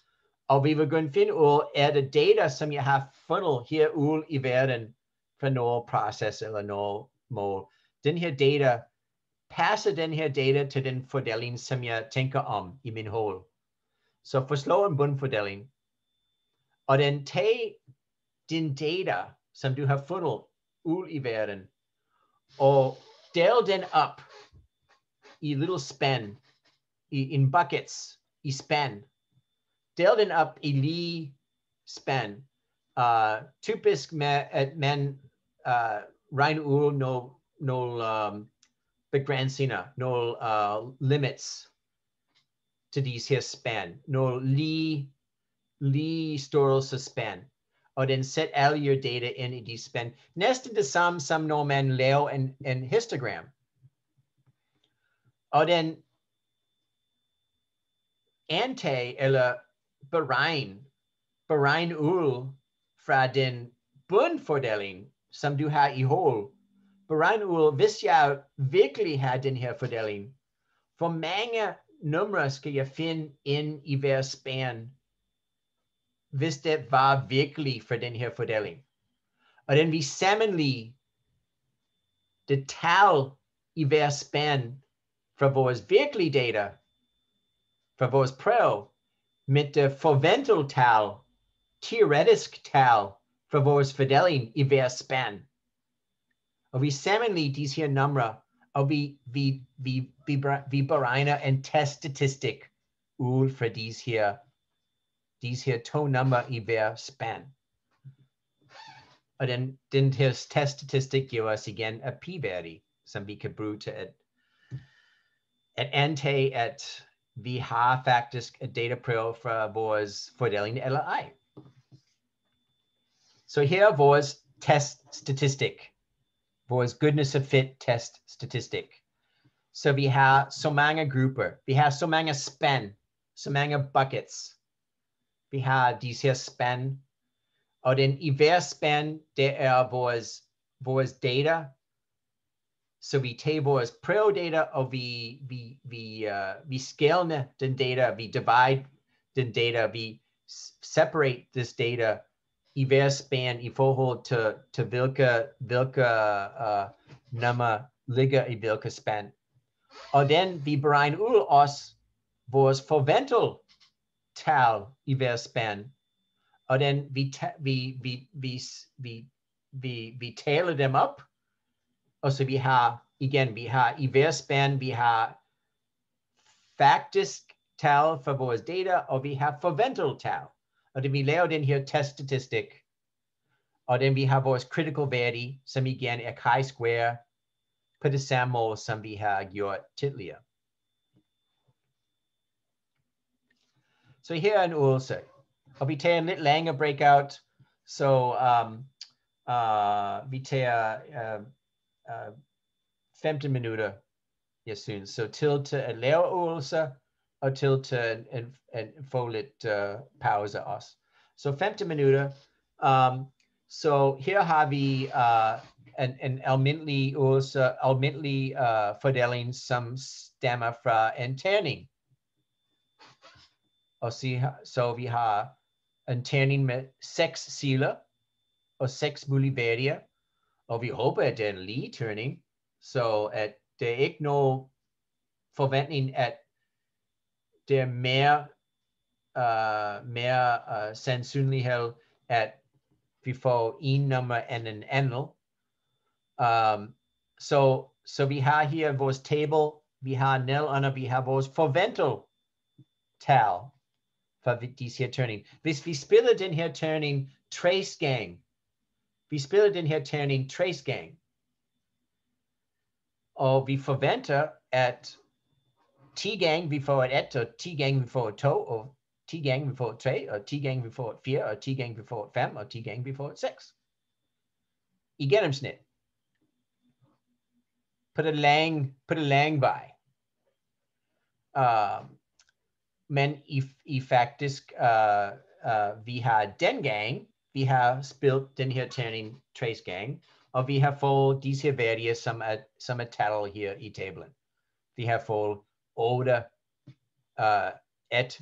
og vi vil gerne finde ud, er det data, som jeg har fundet her ude i verden for noget proces eller noget mål. Den her data, passer den her data til den fordeling, som jeg tænker om i min hul. Så forslå en bundfordeling, og den tag din data, som du har fundet ud i verden, og del den op i little span, i in buckets, i span. Del den op i lige span. Uh, typisk med at man uh, regner ud nogle, no, um, begrænsninger, nogle uh, limits til disse her span, nogle lige, lige størrelse span oh, og den sætter alle your data ind oh, i de span. Næsten det samme som når man laver en, en histogram. Og den antag eller beregn, beregn ud fra den bundfordeling, som du har i hul. Beregn ud, hvis jeg virkelig har den her fordeling, hvor mange numre skal jeg finde ind i hver span hvis det var virkelig for den her fordeling. Og den vi sammenlige det tal i hver span fra vores virkelige data, fra vores prøve, med det forventede tal, teoretisk tal fra vores fordeling i hver span. Og vi sammenligner disse her numre, og vi, vi, vi, vi, bere- vi beregner en teststatistik ud fra disse her, disse her to numre i hver span. Og den, den her teststatistik giver os igen et p-værdi, som vi kan bruge til at, at antage, at vi har faktisk et dataprøve fra vores fordeling eller ej. Så her er vores teststatistik, vores goodness of fit teststatistik. Så vi har så mange grupper, vi har så mange span, så mange buckets. Vi har disse her span, og den i hver span, det vores data. Så vi tager vores prøvedata, og vi, vi, vi, uh, vi skælner den data, vi divide den data, s- separate this data i span i forhold til, til hvilke, hvilke uh, nummer ligger i hvilke span. Og den vi beregner ud os vores forventet tal i span. Og den vi, vi, vi, vi, vi, vi, vi taler dem op. Og så vi har, igen, vi har i span, vi har faktisk tal for vores data, og vi har forventet tal. Og det vi laver den her teststatistik, og den vi har vores critical værdi, som igen er chi-square, på det samme måde, som vi har gjort tidligere. Så her er en øvelse, og vi tager en lidt længere breakout, så um, uh, vi tager uh, uh, 15 minutter, jeg synes. Så til at lave øvelser, og til til at, at, at få lidt uh, også. Så 15 minutter. Um, så her har vi uh, en, en almindelig øvelse, almindelig uh, fordeling, som stammer fra en terning. Og så, vi har en terning med seks sider og seks værdier. Og vi håber, at det er en lige terning, så at der er ikke nogen forventning, at det er mere, uh, mere uh, sandsynlighed, at vi får en nummer end en anden. Um, så, så vi har her vores table, vi har nedenunder, vi har vores forventet tal for disse her terning. Hvis vi spiller den her terning trace gang, vi spiller den her terning trace gang, og vi forventer, at 10 gang vi får et 1, og 10 gange vi får et 2, og 10 gange vi får et 3, og 10 gange vi får et 4, og 10 gange vi får et 5, og 10 gange vi får et 6. I gennemsnit. På det lang, på det lange vej. Uh, men i, i faktisk, uh, uh, vi har den gang, vi har spillet den her terning trace gang, og vi har fået disse værdier, som er, som er tal her i tablen. Vi har fået 8 uh, et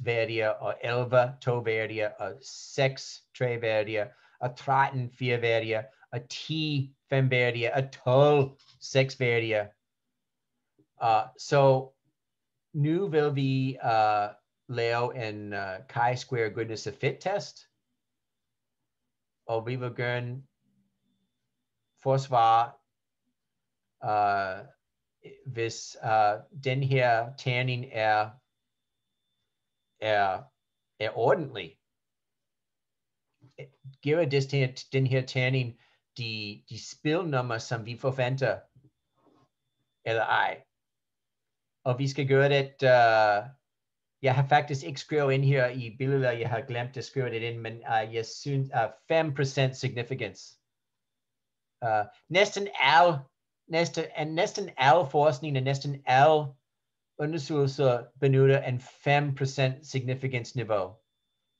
og 11 to værdier, og 6 tre værdier, og 13 fire værdier, og 10 fem og 12 seks værdier. Uh, så nu vil vi uh, lave en uh, chi-square goodness of fit test, og vi vil gerne forsvare, uh, hvis uh, den her terning er, er, er ordentlig. Giver det den her, den her terning de, de spilnummer, som vi forventer, eller ej. Og vi skal gøre det, uh, jeg har faktisk ikke skrevet ind her i billeder, jeg har glemt at skrive det ind, men uh, jeg synes uh, 5% significance. Uh, næsten næste, at næsten alle forskning og næsten alle undersøgelser benytter en 5% significance niveau.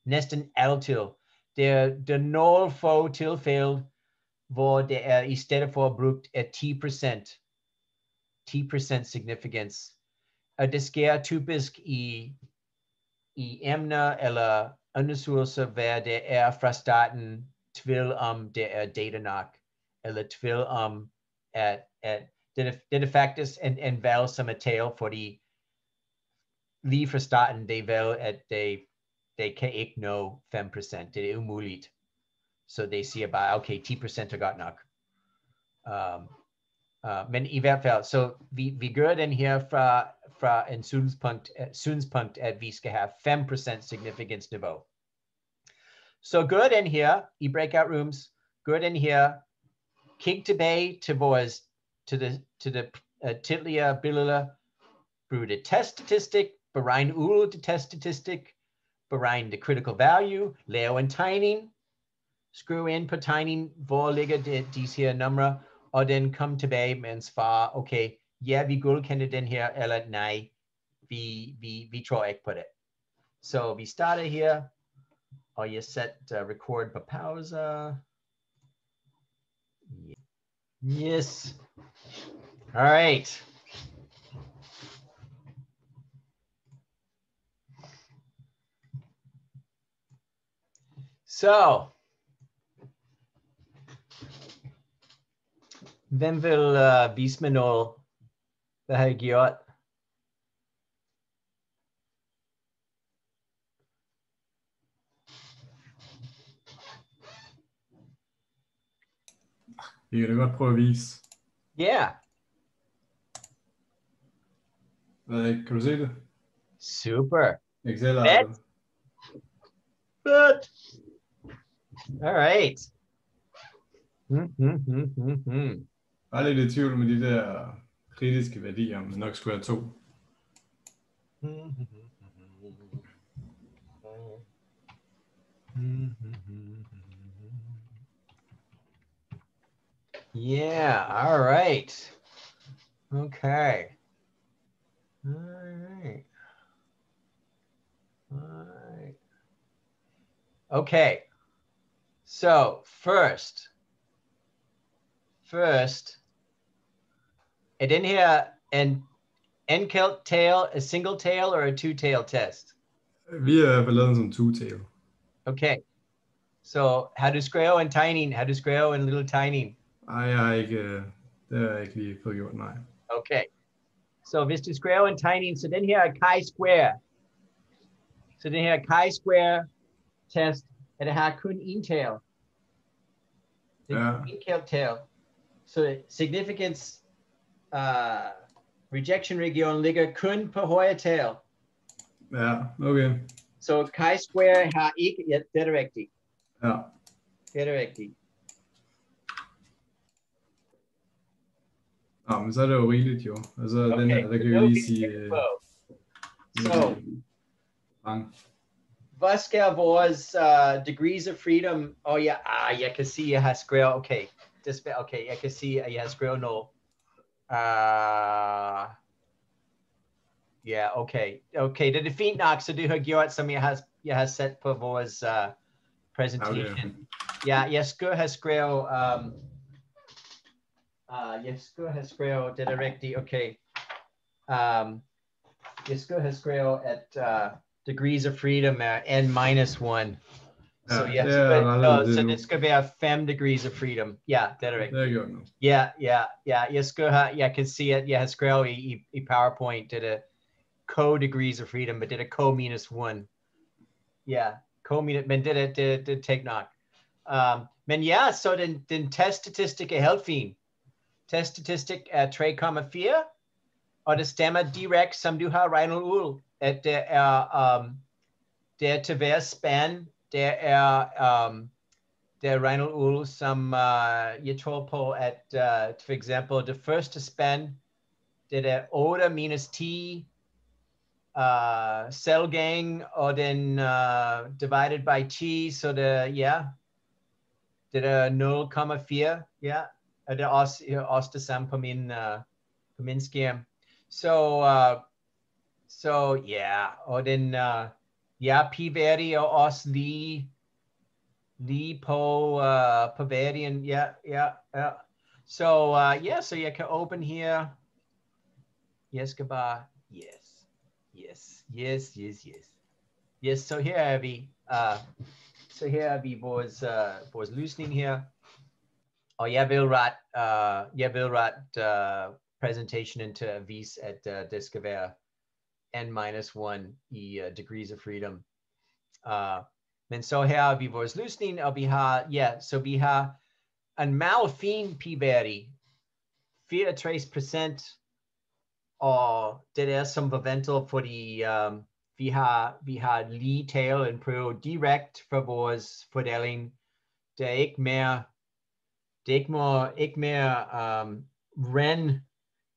Næsten altid. Der, der er nogle få tilfælde, hvor det er i stedet for brugt er 10%. 10% significance. Og det sker typisk i, i emner eller undersøgelser, hvor det er fra starten, tvivl om det er data nok, eller tvivl om, at, at det, det faktisk en, en valg, som er taget, fordi lige fra starten, det valg, at det, det kan ikke nå 5%. Det er umuligt. Så de siger okay, 10% er godt. Um, uh, men i hvert fald, så vi, vi gør den her fra, fra en synspunkt, uh, synspunkt, at vi skal have 5% significance niveau. Så gør den her i breakout rooms, gør den her, kig tilbage til vores, til the til det uh, tidligere billeder, brug test statistic, beregn ud det test statistic, beregn the critical value, skriv ind på tegning, hvor ligger det, disse her numre, og den kom tilbage med en svar, okay, ja, vi godkender den her, eller nej, vi, vi, vi tror ikke på det. Så vi starter her, og jeg sætter uh, record på pause. Yes. All right. So hvem vil uh, vise mig noget, Vi kan da godt prøve at vise. Ja, yeah. Hvad, kan du se det? super. Excel Fedt. Good. All right. Hmm, hmm, hmm, hmm, hmm. Jeg er lidt i tvivl med de der kritiske værdier, det nok skulle være to. Yeah, all right. Okay. All right. All right. Okay. So first, first, er den her en enkelt tail, a single tail, or a two-tail test? Vi har i hvert fald lavet en two-tail. Okay. So how to skrive and Tiny, how to skrive and little tegning. Ej, jeg har ikke, det har jeg ikke lige fået gjort, nej. Okay. Så hvis du skriver en tegning, så den her er chi-square. Så den her chi-square test, at det har kun en tail. Det er Ja. kun en enkelt tail. Så significance uh, rejection region ligger kun på højre tail. Ja, okay. Så chi-square har ikke, ja, det er rigtigt. Ja. Det er rigtigt. Nå, men så er det jo rigeligt jo. Og så den Okay, her, der kan så vi vi lige sige... kigger Øh, på. lige Så. sige Bang. Hvad skal vores uh, degrees of freedom? Oh yeah, ah, kan sige, at jeg har skrevet, okay, det, okay, jeg can see you har skrevet noget. Uh, ja, okay. Okay, det er fint nok, så det har gjort, som jeg har, jeg har sat på vores uh, presentation. Yeah, yes, skulle have skrevet, um, uh, jeg skulle have skrevet, det er okay. Um, have skrevet, at uh, degrees of freedom er n minus one. So yes, ja, det så, er allerede så, det så nu. det 5 degrees of freedom. Yeah, er Det rigtigt. har yeah, yeah. nu. Ja, ja, ja. Jeg skulle have, jeg kan se, at jeg har skrevet i, i, i PowerPoint, did a co-degrees of freedom, but did a co-minus one. Yeah, co-minus, men det er, det, det er take nok. Um, men ja, så den, den teststatistik er helt fin. Teststatistik er 3,4, og det stemmer direkte, som du har regnet at det er, um, det er til hver span, der er, um, der er regnet ud, uh, jeg at uh, for eksempel det første span, det er 8 minus 10 uh, cell gang, og den uh, divided by 10, så det, ja, det er 0,4, ja, og det det samme på min, på min skærm. Så, så ja, og den, ja, er også lige, lige på, uh, på værdien, ja, ja, ja. Så ja, yes, yes, yes, yes, yes. Yes, så her er vi. Uh, så her er vi vores, uh, vores løsning her. Og jeg vil ret, uh, jeg vil ret øh, uh, præsentationen til at vise, at uh, det skal være n-1 i uh, degrees of freedom. Uh, men så her har vi vores løsning, og vi har, ja, så vi har en meget fin p-værdi, 64 procent, og det er som forventet, fordi um, vi har, vi har lige taget en prøve direkte for vores fordeling. Det er ikke mere, det er ikke må, ikke mere um, ren,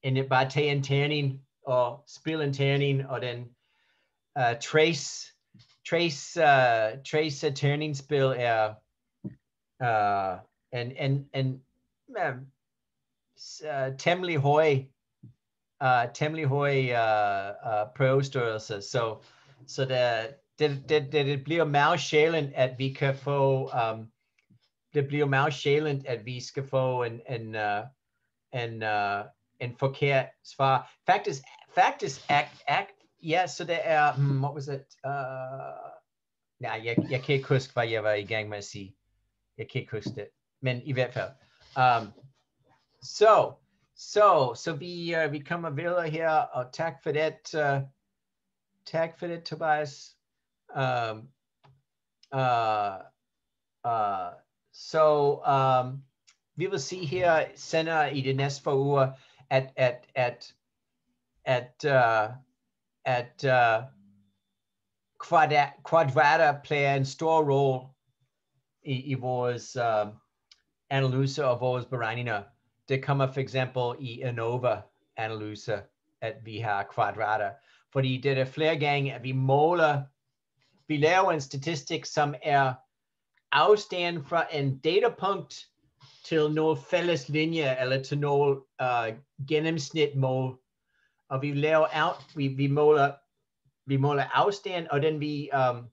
end at bare tage en terning og spille en terning, og den uh, trace, trace, uh, trace tanning terningsspil er uh, en, en, en uh, uh, temmelig høj uh, temmelig høj uh, uh, prøvestørrelse. Så, så det, det, det, det, det bliver meget sjældent, at vi kan få, um, det bliver meget sjældent, at vi skal få en, en, uh, en, uh, en forkert svar. Faktisk, faktisk, act, act, ja, så det er, hmm, what was it? Uh, nej, jeg, jeg kan ikke huske, hvad jeg var i gang med at sige. Jeg kan ikke huske det. Men i hvert fald. Um, så, så, så vi, uh, vi kommer videre her, og tak for det. Uh, tak for det, Tobias. Um, uh, uh, så um, vi vil se her senere i uger, at, at, at, at, uh, at uh, kvadrater, kvadrater player en stor rolle i, i vores uh, analyse og vores. Det kommer for eksempel i ANOVA-analyse, at vi har kvadrater. Fordi det er flere gange, at vi måler, vi laver en statistik, som er afstand fra en datapunkt til nogle fælles linje, eller til nogle uh, gennemsnitmål. Og vi laver out, vi, vi måler, vi måler afstand, og den vi, um,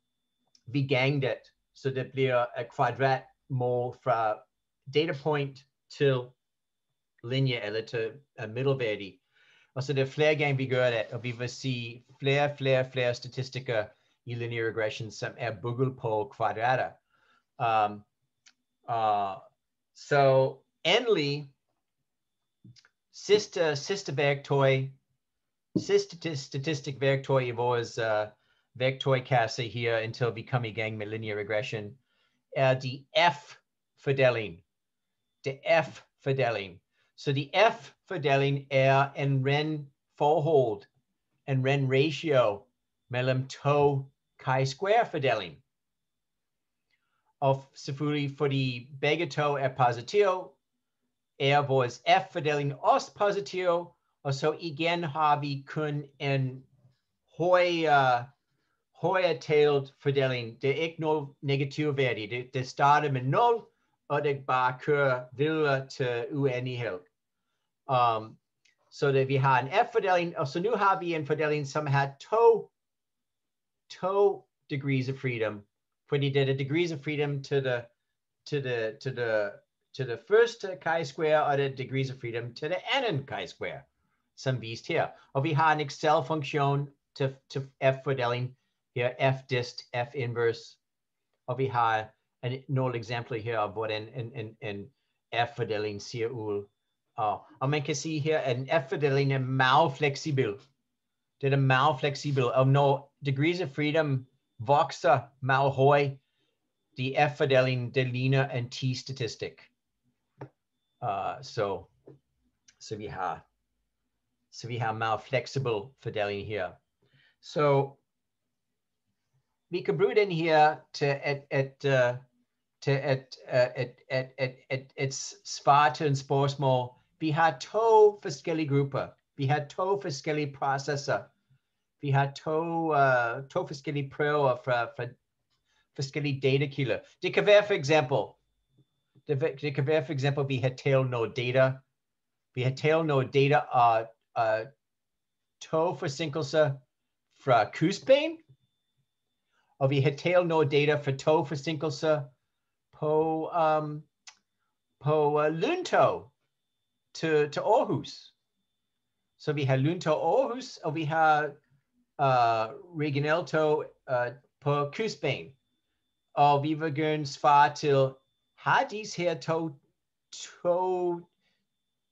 vi ganger det. Så det bliver et kvadratmål fra data point til linje eller til uh, middelværdig. Og så det er flere gange, vi gør det, og vi vil se flere, flere, flere statistikker i linear regression, som er bygget på kvadrater. Um, uh, så endelig, sidste, sidste værktøj, sidste statistik værktøj i vores uh, værktøjkasse her, indtil vi kommer i gang linear regression, er de F-fordeling. Det F-fordeling. Så de F-fordeling er en ren forhold, en ren ratio mellem to chi-square fordeling. Og selvfølgelig, fordi begge to er positive, er vores F-fordeling også positiv, og så igen har vi kun en højere, højere talt fordeling. Det er ikke noget negativ værdi. Det, det starter med 0, og det bare kører videre til uenighed. Um, så det, vi har en F-fordeling, og så nu har vi en fordeling, som har to, to degrees of freedom, fordi det er degrees of freedom to the to the to the to the first chi-square, det er degrees of freedom til det andet chi-square, some beast here. Og vi har en Excel function to, til F-fordeling, here, F-dist, F-inverse, og vi har en, nogle eksempler her af, hvordan en, en, en F-fordeling ser ud. Og, og man kan sige her, at en F-fordeling er meget fleksibel. Det er meget fleksibel, og når degrees of freedom vokser meget høj, de F-fordeling, det ligner en T statistic. Uh, så, så vi har så vi har meget fleksibel fordeling her. Så vi kan bruge den her til at, at, uh, til at, uh, at, at, at, at, at svare til We spørgsmål. Vi for to forskellige We Vi har for forskellige processer. Vi har to, uh, to forskellige prøver fra, fra forskellige datakilder. Det kan være for eksempel, det, det kan være for eksempel, vi har noget data. Vi har noget data og uh, to forsinkelser fra kystben. Og vi har talt noget data for to forsinkelser på, um, på uh, lyntog til, til Aarhus. Så vi har lyntog Aarhus, og vi har uh, regionaltog uh, på kystbanen. Og vi gerne svare til, har her to, to,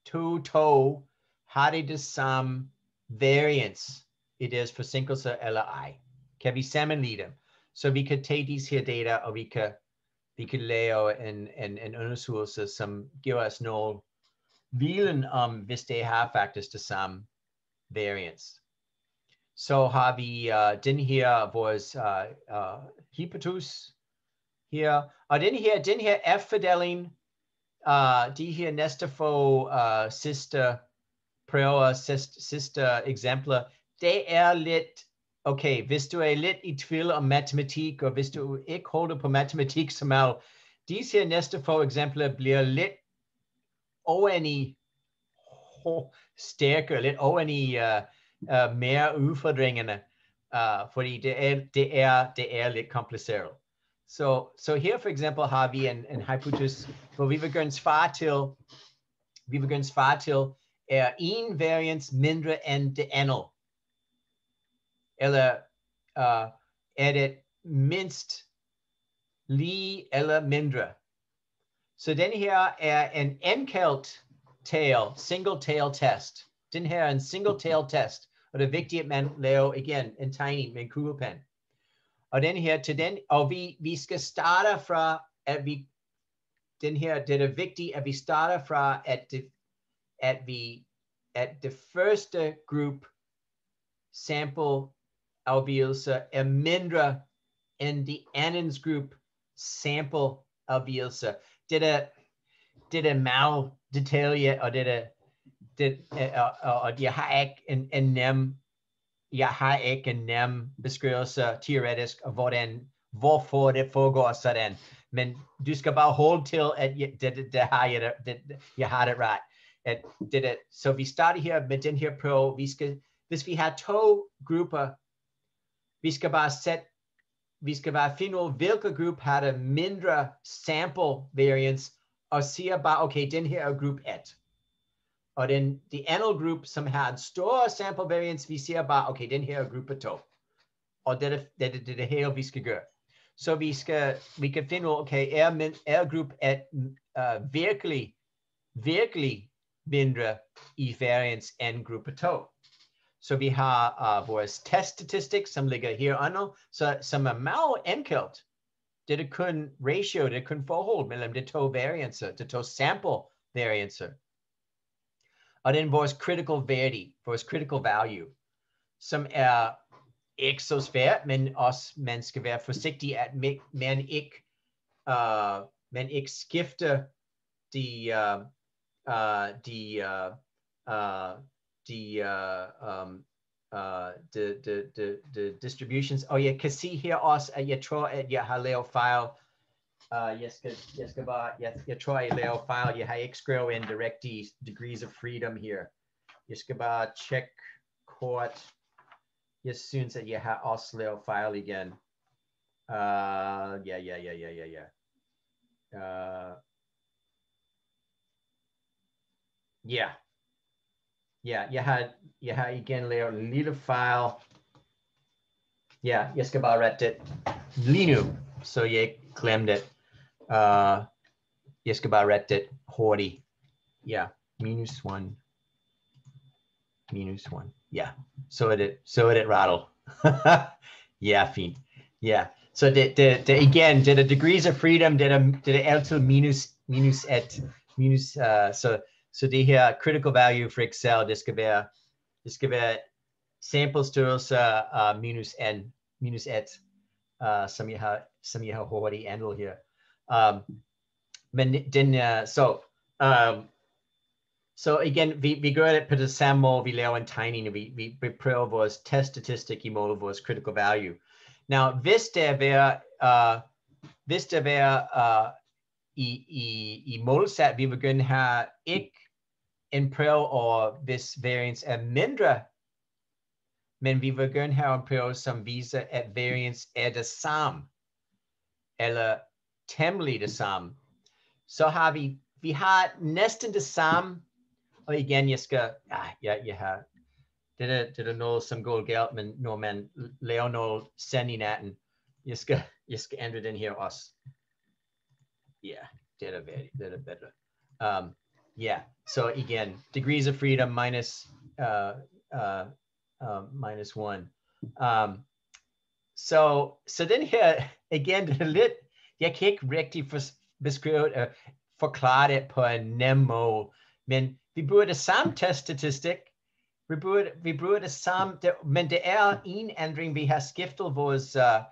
to, to, har de det samme variance i deres forsinkelser eller ej? Kan vi sammenligne dem? Så vi kan tage disse her data, og vi kan, vi kan lave en, en, en undersøgelse, som giver os noget viden om, hvis det har faktisk variance. Så har vi uh, den her, vores øh, øh, uh, uh, hypotus her, og den her, den her F-fordeling, uh, de her næste få uh, sidste prøver, sidste, sidste eksempler, det er lidt, okay, hvis du er lidt i tvivl om matematik, og hvis du ikke holder på matematik som er, disse her næste få eksempler bliver lidt oven i stærkere, lidt oven i uh, mere udfordringerne, uh, fordi det er, det, er, det er lidt kompliceret. Så, så her for eksempel har vi en, en hypotesis, hvor vi vil gerne svare til, vi vil gerne svare til, er en variance mindre end det andet? Eller uh, er det mindst lige eller mindre? Så den her er en enkelt tail, single tail test. Den her er en single tail test, og det er vigtigt, at man laver igen en tegning med en kuglepen. Og den her til den, og vi, vi skal starte fra, at vi, den her, det er vigtigt, at vi starter fra, at, det, at vi, at det første gruppe sample afvigelser er mindre end de andens gruppe sample afvigelser. Det er, det er meget detalje, og det er, det, øh, og, og, og jeg har ikke en, en nem jeg har ikke en nem beskrivelse teoretisk af hvordan, hvorfor det foregår sådan. Men du skal bare holde til, at jeg, det, det, det har jeg, det, jeg har det ret. At det, det, så vi starter her med den her prøve. Vi skal, hvis vi har to grupper, vi skal bare sætte, vi skal bare finde ud, hvilken gruppe har det mindre sample variance, og siger bare, okay, den her er gruppe 1. Og den the anden group som har en stor sample variance, vi siger bare, okay, den her er gruppe 2. Og det er det, det, det, hele, vi skal gøre. Så vi skal, vi kan ud, okay, min, er gruppe 1 uh, virkelig, virkelig mindre i variance end gruppe 2? Så vi har uh, vores teststatistik, som ligger her under, så, som er meget enkelt. Det er kun ratio, det er kun forhold mellem de to variancer, de to sample variancer og den vores critical værdi, vores critical value, som er ikke men også man være forsigtig, at man ikke, uh, man ikke skifter de, uh, uh, de, uh, uh, uh, um, uh, the, the, the, the distributions. Og jeg kan se her også, at jeg tror, at har lavet fejl Uh, bare, jeg, jeg tror, jeg laver fejl. Jeg har ikke skrevet ind direct degrees of freedom here. Kort. Jeg synes, at jeg har også lavet fejl igen. Uh, yeah, yeah, yeah, yeah, yeah, ja. Uh, ja. Ja, jeg har, jeg har igen lavet en lille fejl. Ja, jeg skal bare rette det lige nu, Uh, jeg skal bare rette det hurtigt. Ja, minus 1. Minus 1. Yeah. So så er det rattle. yeah, fint. Yeah. So det, det igen, det er degrees of freedom, det er, det er altid minus, minus 1. Minus, uh, so så det her critical value for Excel, det skal være, det skal være sample størrelse uh, minus n, minus 1, uh, some jeg har, som jeg har hurtigt ændret her. Um, uh, så, um, så igen, vi, vi gør det på det samme måde, vi laver en tegning, og vi, vi, vi prøver vores teststatistik imod vores critical value. Now, hvis der er, uh, hvis der er uh, i, i, i målsat, vi vil gerne have ikke en prøve, og hvis variance er mindre, men vi vil gerne have en prøve, som viser, at variance er det samme, eller temmelig det samme. Så har vi, har næsten det samme, og igen, jeg skal, ja, jeg, jeg har, det er, det er noget, som når man laver noget send i natten, jag ska, jag ska ändra den också. Yeah, det är väldigt, det är bättre. Um, yeah, so again, degrees of freedom minus, uh, uh, uh, minus one. Um, so, så den her, igen, det er lidt, jeg kan ikke rigtig for, beskrive, uh, forklare det på en nem måde, men vi bruger det samme teststatistik, vi bruger, vi bruger det samme, det, men det er en ændring, vi har skiftet vores, uh,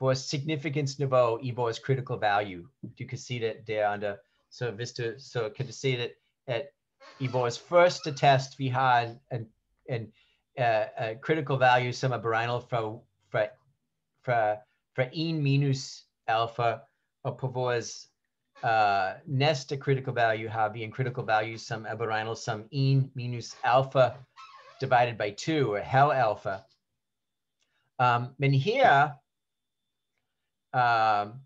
vores significance-niveau i vores critical value. Du kan se det der under, så hvis du, så kan du se det, at i vores første test, vi har en, en, en uh, uh, critical value, som er beregnet fra, fra, fra, fra 1 minus alpha, vores uh, næste critical value vi en critical value, som er beregnet som 1 minus alpha divided by 2, or halv alpha. Um, men here, um,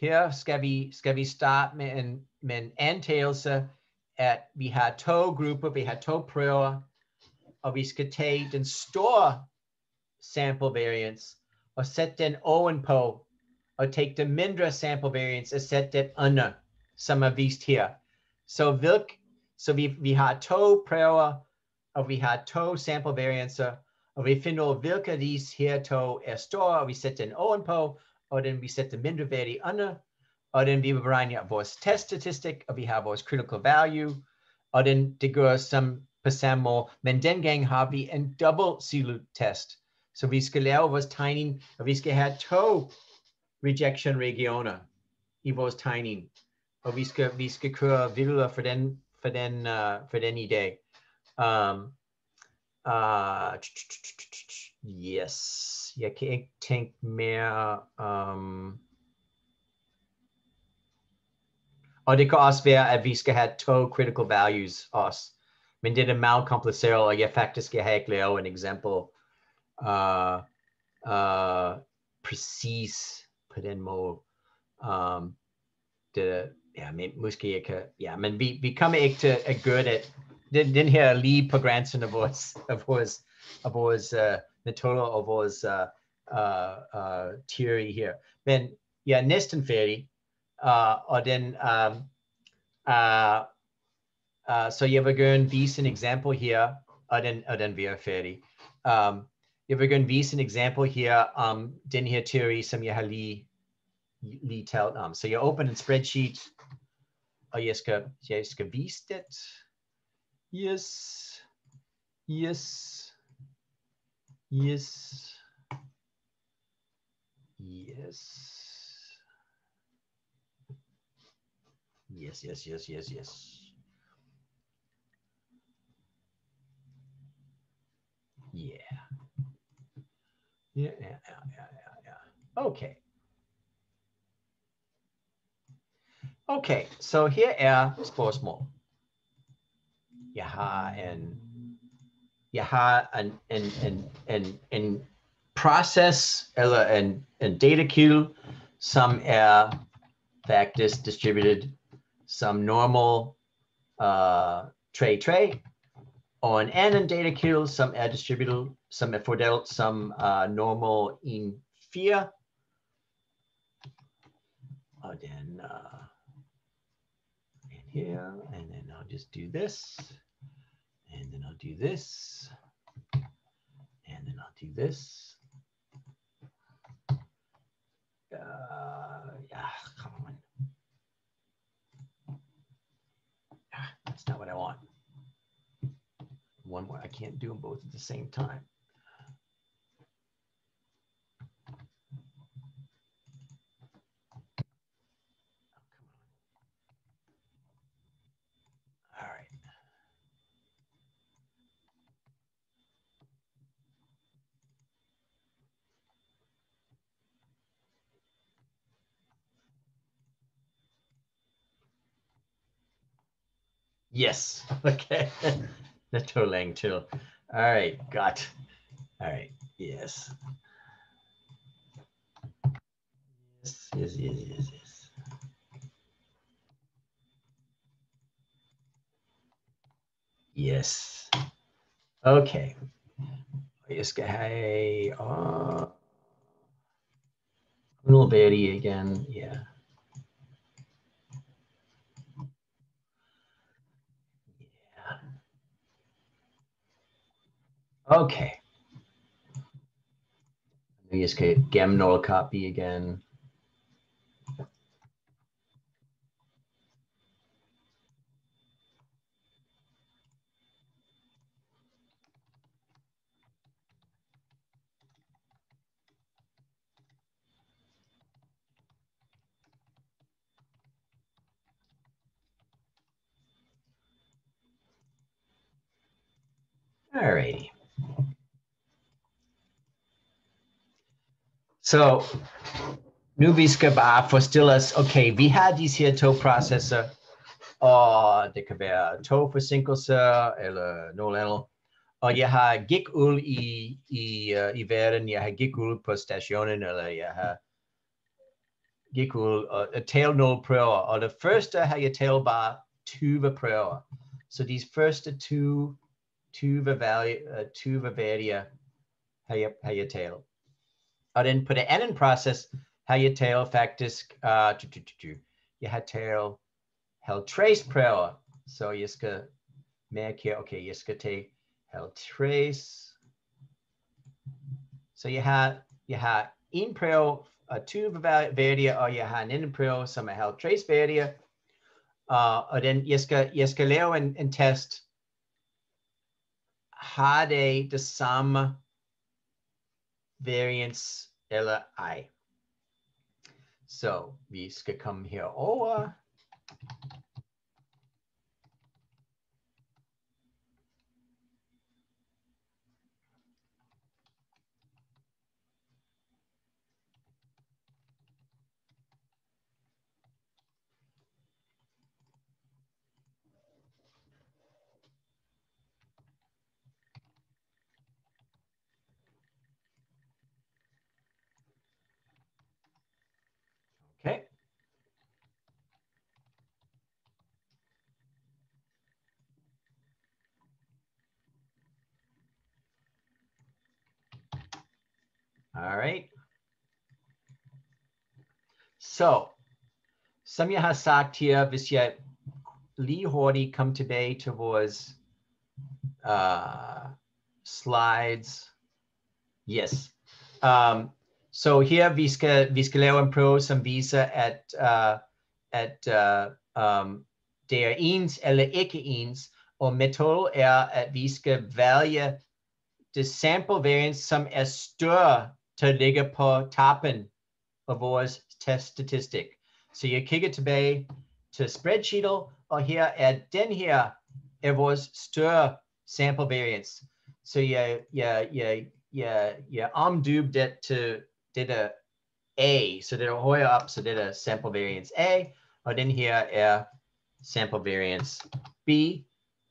her skal vi, skal vi starte med en, med en antagelse, at vi har to grupper, vi har to prøver, og vi skal tage den store sample variance og sætte den ovenpå, og take den mindre sample variance og sætte den under, som er vist her. Så, hvilk, så vi, vi har to prøver, og vi har to sample variancer, og vi finder ud af, hvilke af disse her to er store, og vi sætter den ovenpå, og den vi sætter mindre værdi under, og den vi beregner vores teststatistik, og vi har vores critical value, og den det gør som på samme måde, men dengang har vi en double silent test, så vi skal lave vores tegning, og vi skal have to rejection regioner i vores tegning, og vi skal, vi skal køre videre for den, for den, uh, for den i dag. Um, uh, yes, jeg kan ikke tænke mere. Um, og det kan også være, at vi skal have to critical values også. Men det er meget kompliceret, og jeg faktisk skal have ikke lave en eksempel uh, uh, præcis på in måde. Um, det, ja, men måske jeg kan, ja, men vi, vi kommer ikke til at gøre det den, den her lige på grænsen af vores, af vores, af vores uh, metoder og vores uh, uh, uh, teori her. Men jeg er næsten uh, og den, um, uh, uh, så jeg vil gerne vise en eksempel her, og den, og den bliver færdig. Um, jeg vil gerne vise en eksempel her om den her teori, som jeg har lige, lige talt om. Så jeg åbner spreadsheet, og jeg skal, jeg skal vise det. Yes. Yes. Yes. Yes. Yes, yes, yes, yes, yes. Yeah. Yeah, yeah, yeah, yeah, yeah. Okay. Okay, so here er spørgsmål. Jeg har en, jeg har en, en, en, en, en process eller en, en data queue, som er faktisk distributed som normal uh, tray tray, og en anden data kills, some er distributed, som er fordelt som uh, normal in 4. Og den uh, in here, and then I'll just do this, and then I'll do this, and then I'll do this. Uh, yeah, come on. Ah, that's not what I want. One more, I can't do them both at the same time. Yes. Okay. toe lang too. All right. Got. All right. Yes. Yes. Yes. Yes. Yes. Yes. Yes. Okay. Jeg skal have, Little Nullvärdig again. Yeah. Okay. Nu ska jag gem noll copy again. Alrighty. Så So vi skal bare forestille os, okay, vi har disse her to processer, og det kan være to forsinkelser eller noget andet. Og jeg har gik ud i, i, uh, i verden, jeg har gik ud på stationen, eller jeg har gik ud og, og talt nogle prøver. Og det første har jeg talt bare 20 prøver. Så de første 20 20 value, 20 værdier har jeg, har jeg talt. Og den på det andet proces har jeg talt faktisk, uh, tu, tu, tu, tu. jeg har talt 50 prøver. Så jeg skal mærke her, okay, jeg skal tage 50. Så jeg har, jeg har en prøve og 20 værdier, og jeg har en anden prøve, som er 50 værdier. Uh, og den, jeg, skal, jeg skal lave en, en test, har det det samme variance eller So vi skal komme herover. Okay. All right. So, hvis jeg lige hurtigt tilbage til vores uh, slides. Yes. Um, så her vi skal, vi skal lave en prøve, som viser, at, uh, at uh, um, det er ens eller ikke ens, og metode er, at vi skal vælge det sample variance, som er større til at ligge på toppen af vores teststatistik. Så jeg kigger tilbage til spreadsheetet, og her er den her er vores større sample variance. Så jeg, jeg, jeg, jeg, jeg omdøb det til det der A, så det er højere op, så det er sample variance A, og den her er sample variance B,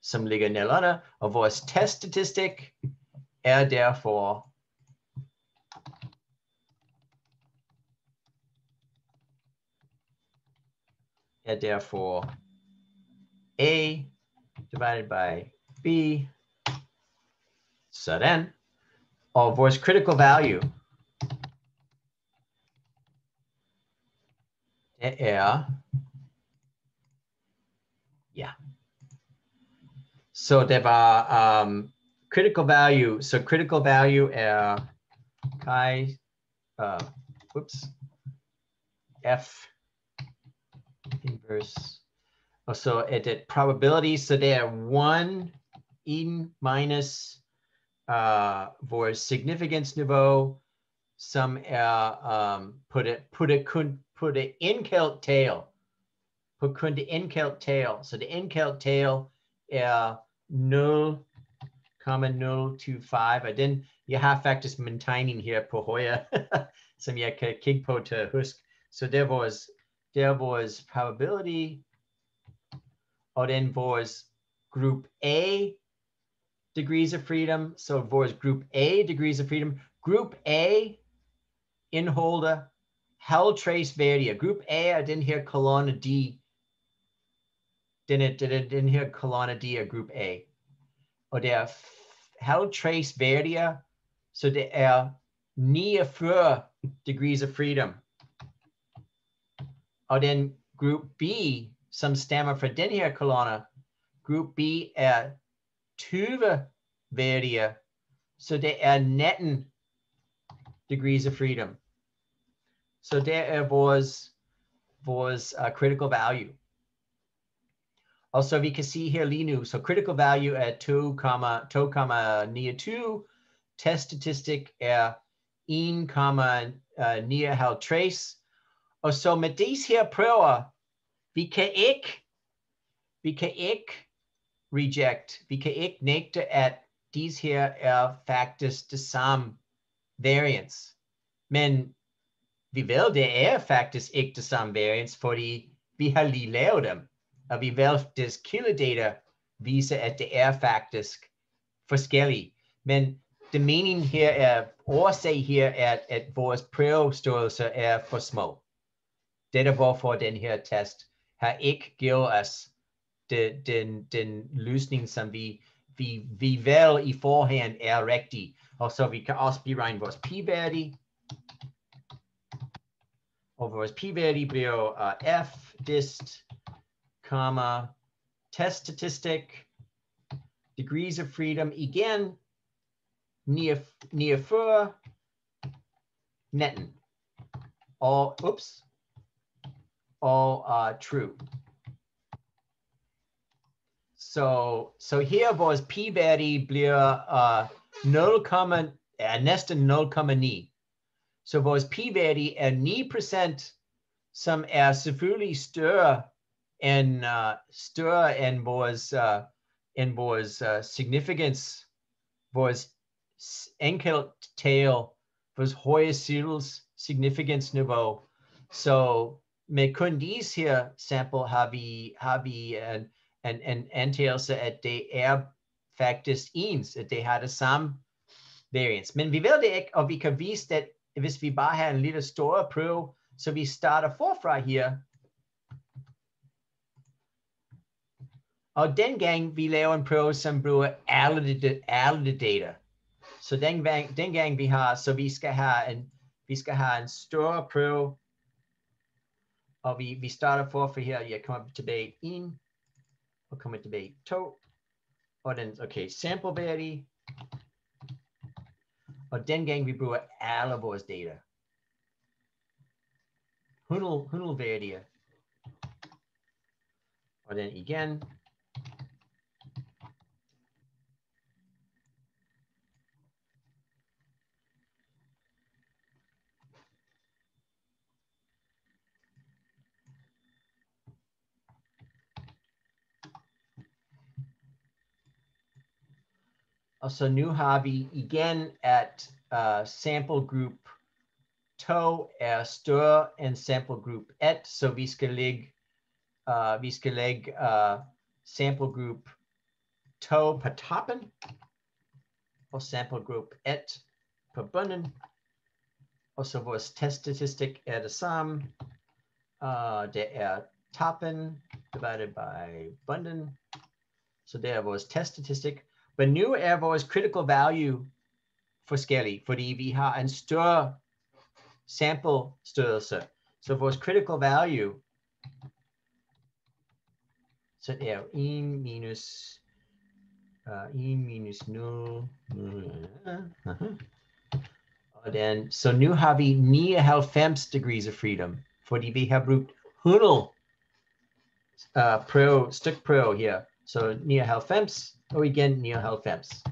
som ligger nedenunder, og vores teststatistik er derfor er derfor A divided by B, sådan, og vores critical value er, ja. Så det var um, critical value. So critical value er chi, uh, oops, F inverse. Og så er det probability, så det er 1 in minus uh, vores significance niveau, som er um, på det, på det kun på det indkaldt tal, på kun det indkaldt tal. Så det indkaldt tal er 0,025, og den, jeg har faktisk min tegning her på højre, som jeg kan kigge på til at huske. Så det er vores, er vores probability, og den vores group A degrees of freedom. Så vores group A degrees of freedom. Group A indeholder halv trace varia. Group A, I didn't hear kolonne D. Den, er, den her kolonne D er group A. Og det er halv trace varia, så det er 49 degrees of freedom. Og den group B, som stammer fra den her kolonne, group B er 20 værdier, så det er 19 degrees of freedom. Så der er vores, vores uh, critical value. Og så vi kan se her lige nu, så critical value er 2,29, test statistic er 1,59, og så med disse her prøver, vi kan ikke, vi kan ikke reject, vi kan ikke nægte, at disse her er faktisk det samme variance. Men vi ved, det er faktisk ikke det samme variance, fordi vi har lige lavet dem. Og vi ved, deres kildedata viser, at det er faktisk forskellige. Men det mening her er, årsag her er, at vores prøvestørrelse er for små. Det er hvorfor den her test har ikke givet os den, den, den løsning, som vi, vi, vi vel i forhånd er rigtig. Og så vi kan også beregne vores p-værdi. Og vores p-værdi bliver uh, f dist, comma, test statistic, degrees of freedom, igen, 49, 19. Og, ups, og uh, true. Så, så her vores p-værdi bliver uh, 0, er næsten 0,9. Så vores p-værdi er 9%, som er selvfølgelig større end, uh, større end vores, uh, end vores uh, significance, vores enkelttal, vores høje significance niveau. Så med kun disse her sample har vi, har vi en, en, en antagelse, at det er faktisk ens, at det har det samme variance. Men vi ved det ikke, og vi kan vise, at hvis vi bare har en lille større prøve, så vi starter forfra her. Og dengang vi laver en prøve, som bruger alle de, alle de data. Så dengang, dengang vi har, så vi skal have en, vi skal have en større prøve, Uh, og here, vi come up to jeg in, tilbage 1, og kommer tilbage 2, og den, okay, sample værdi, og uh, dengang vi bruger alle vores data. 100, 100 værdier. or then igen. Så nu har vi igen, at uh, sample group 2 er større end sample group 1, så vi skal uh, uh, sample group 2 på og sample group 1 på bunden. Og så vores teststatistik er det samme. Uh, det er toppen divided by bunden. Så det er vores teststatistik. Men nu er vores critical value for forskellig, fordi vi har en større sample størrelse. Så vores critical value, det er 1 minus, uh, 1 minus 0. Uh-huh. Og den, så nu har vi 99 degrees of freedom, fordi vi har brugt 100 uh, pro, styk pro her. Så 99 og igen 99.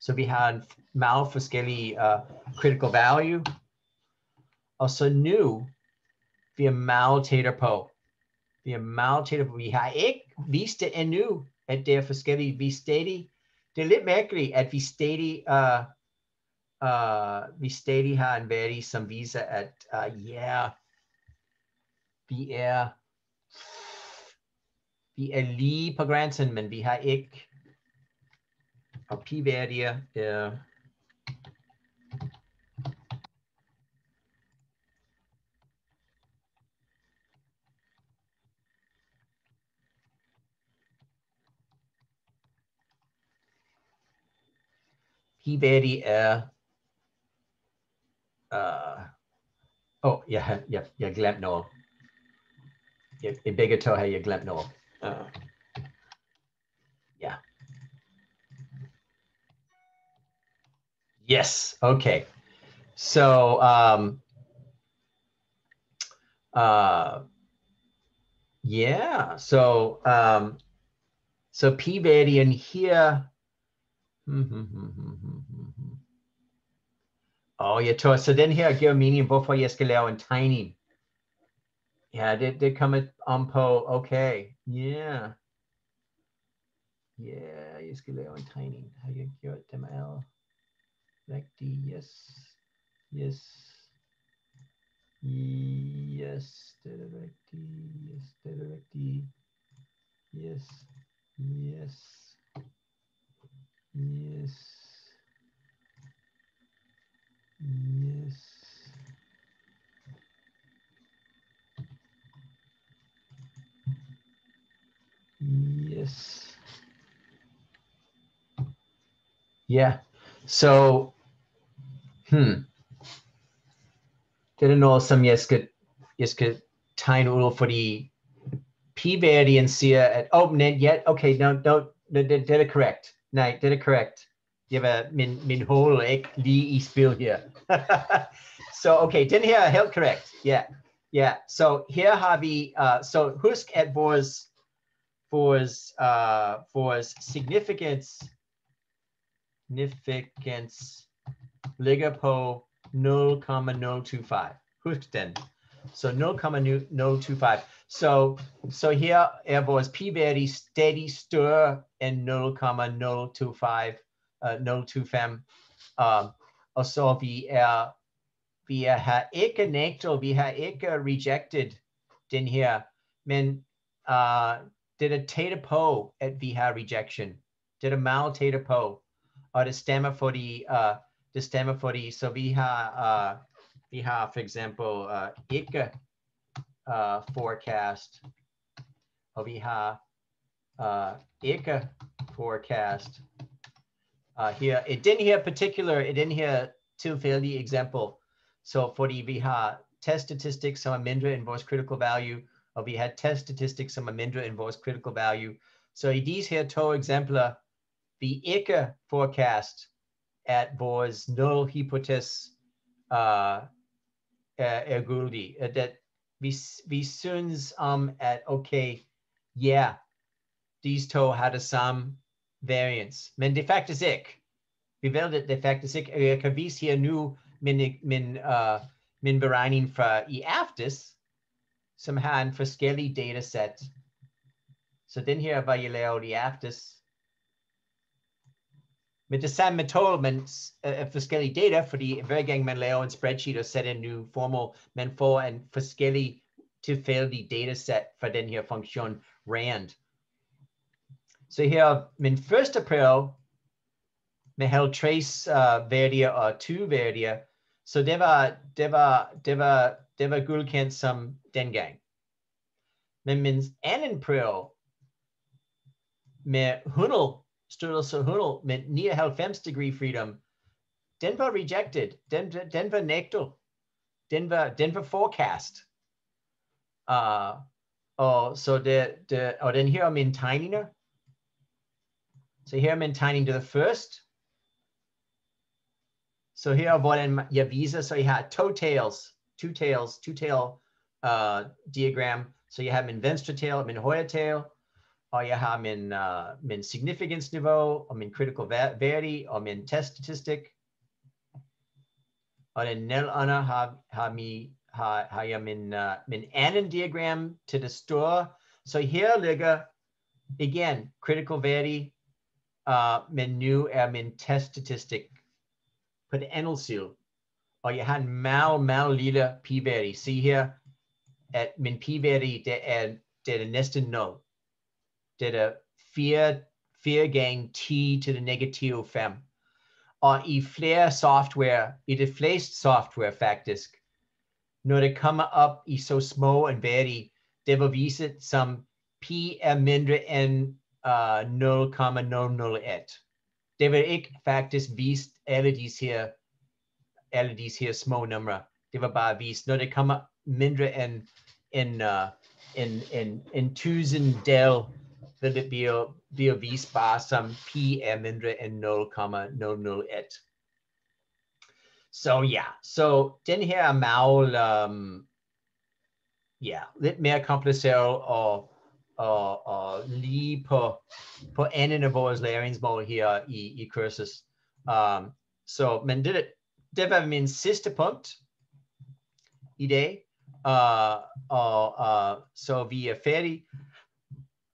Så vi har en meget forskellige uh, critical value. Og så nu, vi er meget tættere på. Vi er meget tættere på. Vi har ikke vist det endnu, at det er forskellige. Vi stadig, det er lidt mærkeligt, at vi stadig, uh, uh, vi stadig har en værdi, som viser, at uh, ja, uh, yeah, vi er, vi er lige på grænsen, men vi har ikke og p-værdier er p-værdi er uh, oh, jeg, jeg, jeg glemte noget. et, et begge to har jeg glemt noget. Uh, ja. Yes, okay. So, um, uh, yeah, so, um, so p-variant here. Hmm, hmm, hmm, oh, jeg tror, så den her giver mening, hvorfor jeg skal lave en tegning. Ja, det, det kommer om på, okay, yeah. Yeah, lave en tegning. Har jeg gjort dem alle rigtigt? Yes. Yes. Yes. Yes. Yes. Yes. Yes. Yes. Yes. Yeah. So, hmm. Jeg skal tegne ud, fordi p-værdien siger, at, oh, nej, ja, okay, no, no, det er korrekt. Nej, det er korrekt. Det var min, min hold er ikke lige i spil her. så okay, den her er helt korrekt. Ja, yeah. Yeah. Så her har vi, uh, så husk at vores, vores, uh, vores significance, significance ligger på 0,025. Husk den. Så 0,025. Så, så her er vores p-værdi stadig større end 0,025, uh, 025. Um, og så vi er, vi er, har ikke nægtet, vi har ikke rejected den her, men uh, det er tæt på, at vi har rejection. Det er meget tæt på, og det stemmer fordi, uh, det stemmer fordi, så vi uh, for eksempel uh, uh, forecast, og vi har uh, forecast. Uh, her, i den her particular, i den her tilfældige eksempel, så fordi vi har test statistics som mindre end vores critical value, og vi har test statistics som er mindre end critical value. Så i disse her to eksempler, vi ikke forecast, at vores null hypotes uh, er, er gyldig. At vi, vi synes at okay, yeah, disse to had det samme variance. Men det er faktisk ikke. Vi ved, at det er faktisk ikke. Jeg kan vise her nu min, min, uh, min beregning fra i aftes, som har en forskellig dataset. Så den her var jeg lavet i aftes. Med det samme men uh, forskellige data, fordi hver gang man laver en spreadsheet og sætter en ny formel, man får en forskellig tilfældig dataset for den her funktion rand. Så her, min første prøve med 50 uh, værdier og 20 værdier, så det var, det var, det var, det var som dengang. Men min anden prøve med 100 størrelse 100 med 99 degree freedom, den var rejected. Den, den var nægtet. Den var, den var forecast. Uh, og så det, det, og den her er min tegninger. Så her er min tegning til det første. Så her er hvordan jeg viser, So you har to tails, two tails, two tail uh, diagram. Så jeg har min venstre tail, min højre tail, og jeg har min, uh, min significance niveau, og min critical værdi, og min test statistik. Og den nel under har, har, mi, har, har jeg min, uh, min anden diagram til det store. Så her ligger igen critical værdi, uh, øh, men nu er min test statistik på det andet side. Og jeg har en meget, meget lille p-værdi. Se her, at min p-værdi, det er, det er næsten 0. Det er 4, 4 gange 10 til det negative 5. Og i flere software, i det fleste software faktisk, når det kommer op i så små en værdi, det vil vise som p er mindre end uh, 0,001. Det vil ikke faktisk vise alle disse her, alle disse her små numre. Det var bare vist, når det kommer mindre end, end, uh, en, en, en tusindel vil det blive, blive bare som p er mindre end 0,001. Så ja, så den her er meget, um, ja, lidt mere kompliceret og, og, og lige på, på enden af vores læringsmål her i, i kursus. Um, så, men det, det var min sidste punkt i dag. Uh, og uh, så vi er færdige.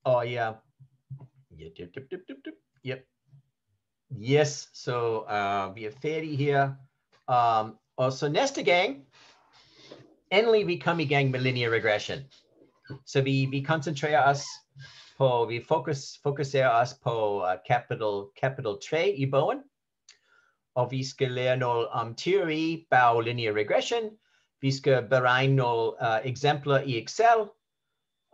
Og yeah. yep, yep, yep, yep, yep, yep. Yes, so uh, vi er færdige her. Um, og så næste gang, vi kommer i gang linear regression. Så we, vi koncentrerer os på, vi focus fokuserer os på uh, capital, capital 3 i bowen Og vi skal lære noget teori linear regression. Vi skal beregne uh, Excel.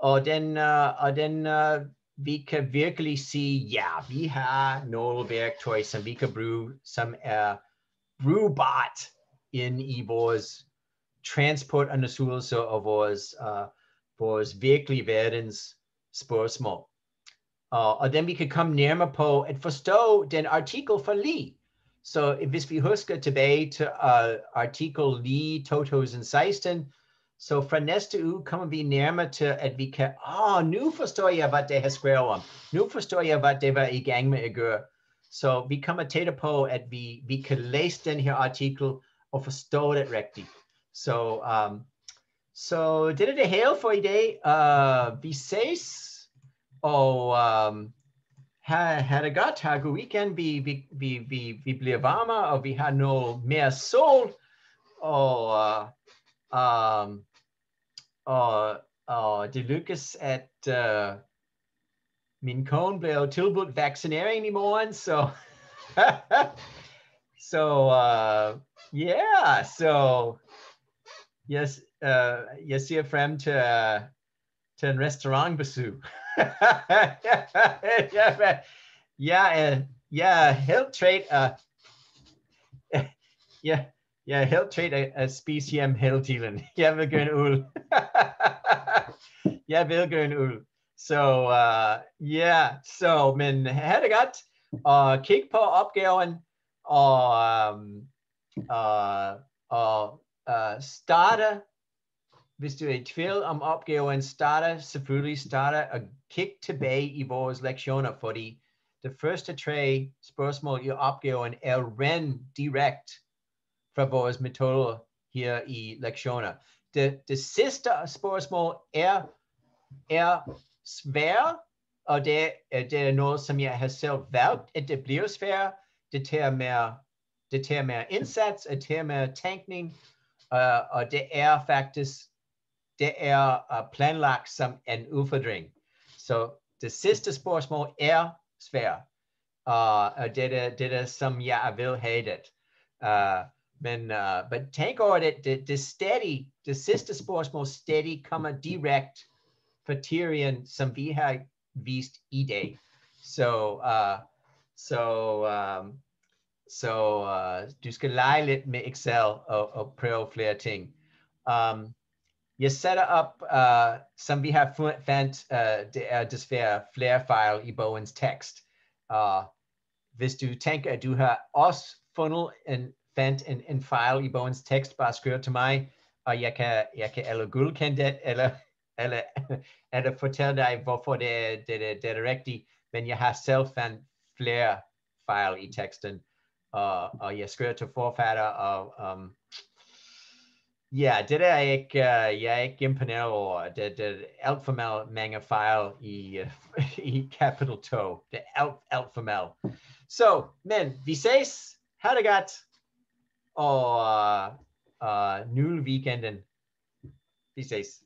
Og den, uh, og den uh, vi kan virkelig sige, ja, vi har nogle værktøj, som vi kan bruge, som er brugbart ind i vores transportundersøgelser og vores, uh, vores virkelige verdens spørgsmål. Uh, og den vi kan komme nærmere på at forstå den artikel for lige. Så hvis vi husker tilbage til uh, artikel lige 2016, så fra næste uge kommer vi nærmere til, at vi kan, åh, oh, nu forstår jeg, hvad det har skrevet om. Nu forstår jeg, hvad det var i gang med at gøre. Så vi kommer tættere på, at vi, vi kan læse den her artikel og forstå det rigtigt. Så, um, så det er det hele for i dag. Uh, vi ses, og um, ha, ha det godt, ha god weekend. Vi, vi, vi, vi, vi bliver varmere, og vi har noget mere sol. Og, uh, um, og, og det lykkes, at uh, min kone blev tilbudt vaccinering i morgen, så så uh, yeah, so yes, uh, jeg ser frem til, uh, til en restaurantbesøg. ja, ja, uh, ja, helt træt af, ja, jeg er helt træt af at spise hjem hele tiden. Jeg vil gøre en uld. jeg vil gøre en uld. Så uh, ja, yeah. så men have det godt, og kig på opgaven, og, um, uh, og uh, starte, hvis du er i tvivl om opgaven, starte selvfølgelig starte og kig tilbage i vores lektioner, fordi det første tre spørgsmål i opgaven er ren direkte fra vores metoder her i lektioner. Det, det sidste spørgsmål er, er svært, og det, øh, det er noget, som jeg har selv valgt, at det bliver svært. Det tager mere, det tager mere indsats, det tager mere tænkning, uh, og det er faktisk, det er uh, planlagt som en udfordring. Så det sidste spørgsmål er svært, uh, og det er det, er, som jeg vil have det. Uh, men, uh, men tænk over det, det, steady, det sidste spørgsmål steady kommer direkt fra teorien, som vi har vist i dag. Så, uh, så, um, så uh, du med Excel og, og prøve flere ting. Um, jeg sætter op, uh, som vi har fandt, uh, det er desværre flere file i bogens tekst. Uh, hvis du tænker, at du har også fundet en fandt en, en fejl i bogens tekst, bare skør til mig, og jeg kan, jeg kan eller guldkende det, eller, eller, eller fortælle dig, hvorfor det er, det, det, det er rigtigt. Men jeg har selv fandt flere fejl i teksten, og, og jeg skriver til forfatter, og um, ja, det der er ikke, uh, jeg er ikke imponeret over. Det, det er alt for mange fejl i, uh, i Capital 2. Det er alt, alt for meget. Så, so, men vi ses. Ha' det godt og uh, uh, nul weekenden. Vi ses.